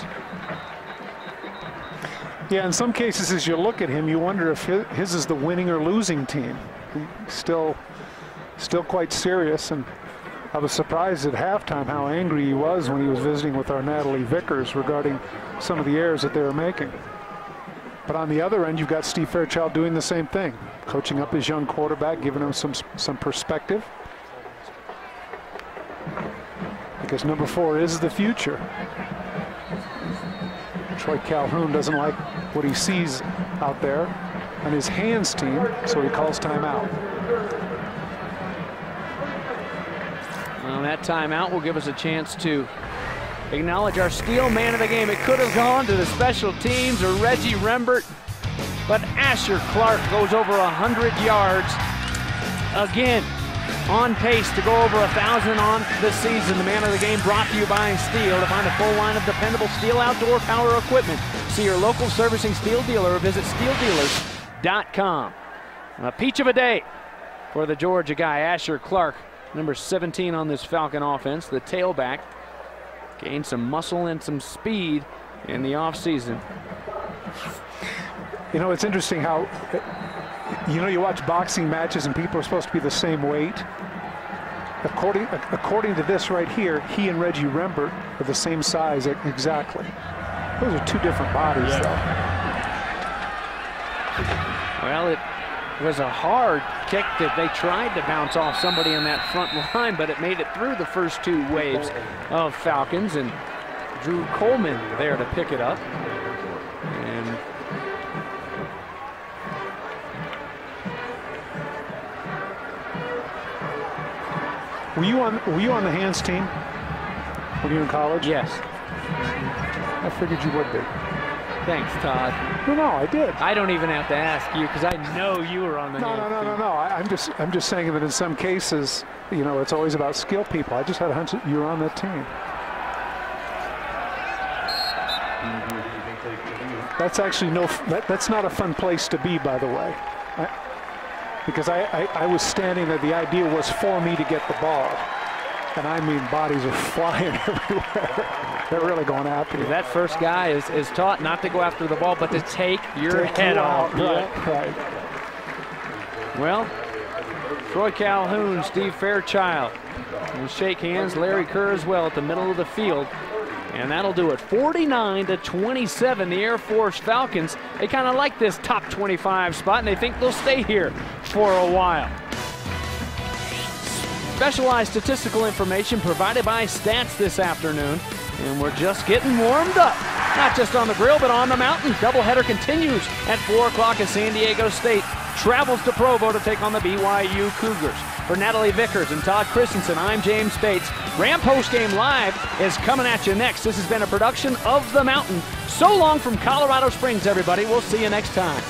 Yeah, in some cases, as you look at him, you wonder if his is the winning or losing team. He's still, still quite serious, and I was surprised at halftime how angry he was when he was visiting with our Natalie Vickers regarding some of the errors that they were making. But on the other end, you've got Steve Fairchild doing the same thing, coaching up his young quarterback, giving him some some perspective. Because number four is the future. Troy Calhoun doesn't like what he sees out there on his hands team, so he calls timeout. Well, that timeout will give us a chance to acknowledge our Stihl man of the game. It could have gone to the special teams or Reggie Rembert, but Asher Clark goes over 100 yards again on pace to go over a thousand on the season. The man of the game brought to you by Stihl. To find a full line of dependable Stihl outdoor power equipment, see your local servicing Stihl dealer or visit stihldealers.com. A peach of a day for the Georgia guy, Asher Clark, number 17 on this Falcon offense, the tailback. Gained some muscle and some speed in the offseason. You know, it's interesting how you know, you watch boxing matches and people are supposed to be the same weight. According, according to this right here, he and Reggie Rembert are the same size exactly. Those are two different bodies, yeah. though. Well, it was a hard kick that they tried to bounce off somebody in that front line, but it made it through the first two waves of Falcons, and Drew Coleman there to pick it up. Were you on Were you on the hands team when you were in college? Yes. I figured you would be. Thanks, Todd. No, no, I did. I don't even have to ask you because I know you were on the. No, no, no, no, no. I, am just I'm just saying that in some cases, you know, it's always about skill people. I just had a hunch that you were on that team. Mm-hmm. That's actually no. That, that's not a fun place to be, by the way. I, because I, I, I, was standing there. The idea was for me to get the ball. And I mean, bodies are flying everywhere. They're really going after you. That first guy is, is taught not to go after the ball, but to take your take head off. Right, right. Well, Troy Calhoun, Steve Fairchild will shake hands. Larry Kerr as well at the middle of the field. And that'll do it. 49 to 27, the Air Force Falcons. They kind of like this top 25 spot, and they think they'll stay here for a while. Specialized statistical information provided by Stats this afternoon. And we're just getting warmed up. Not just on the grill, but on the mountain. Doubleheader continues at 4 o'clock as San Diego State travels to Provo to take on the BYU Cougars. For Natalie Vickers and Todd Christensen, I'm James Bates. Ram Post Game Live is coming at you next. This has been a production of The Mountain. So long from Colorado Springs, everybody. We'll see you next time.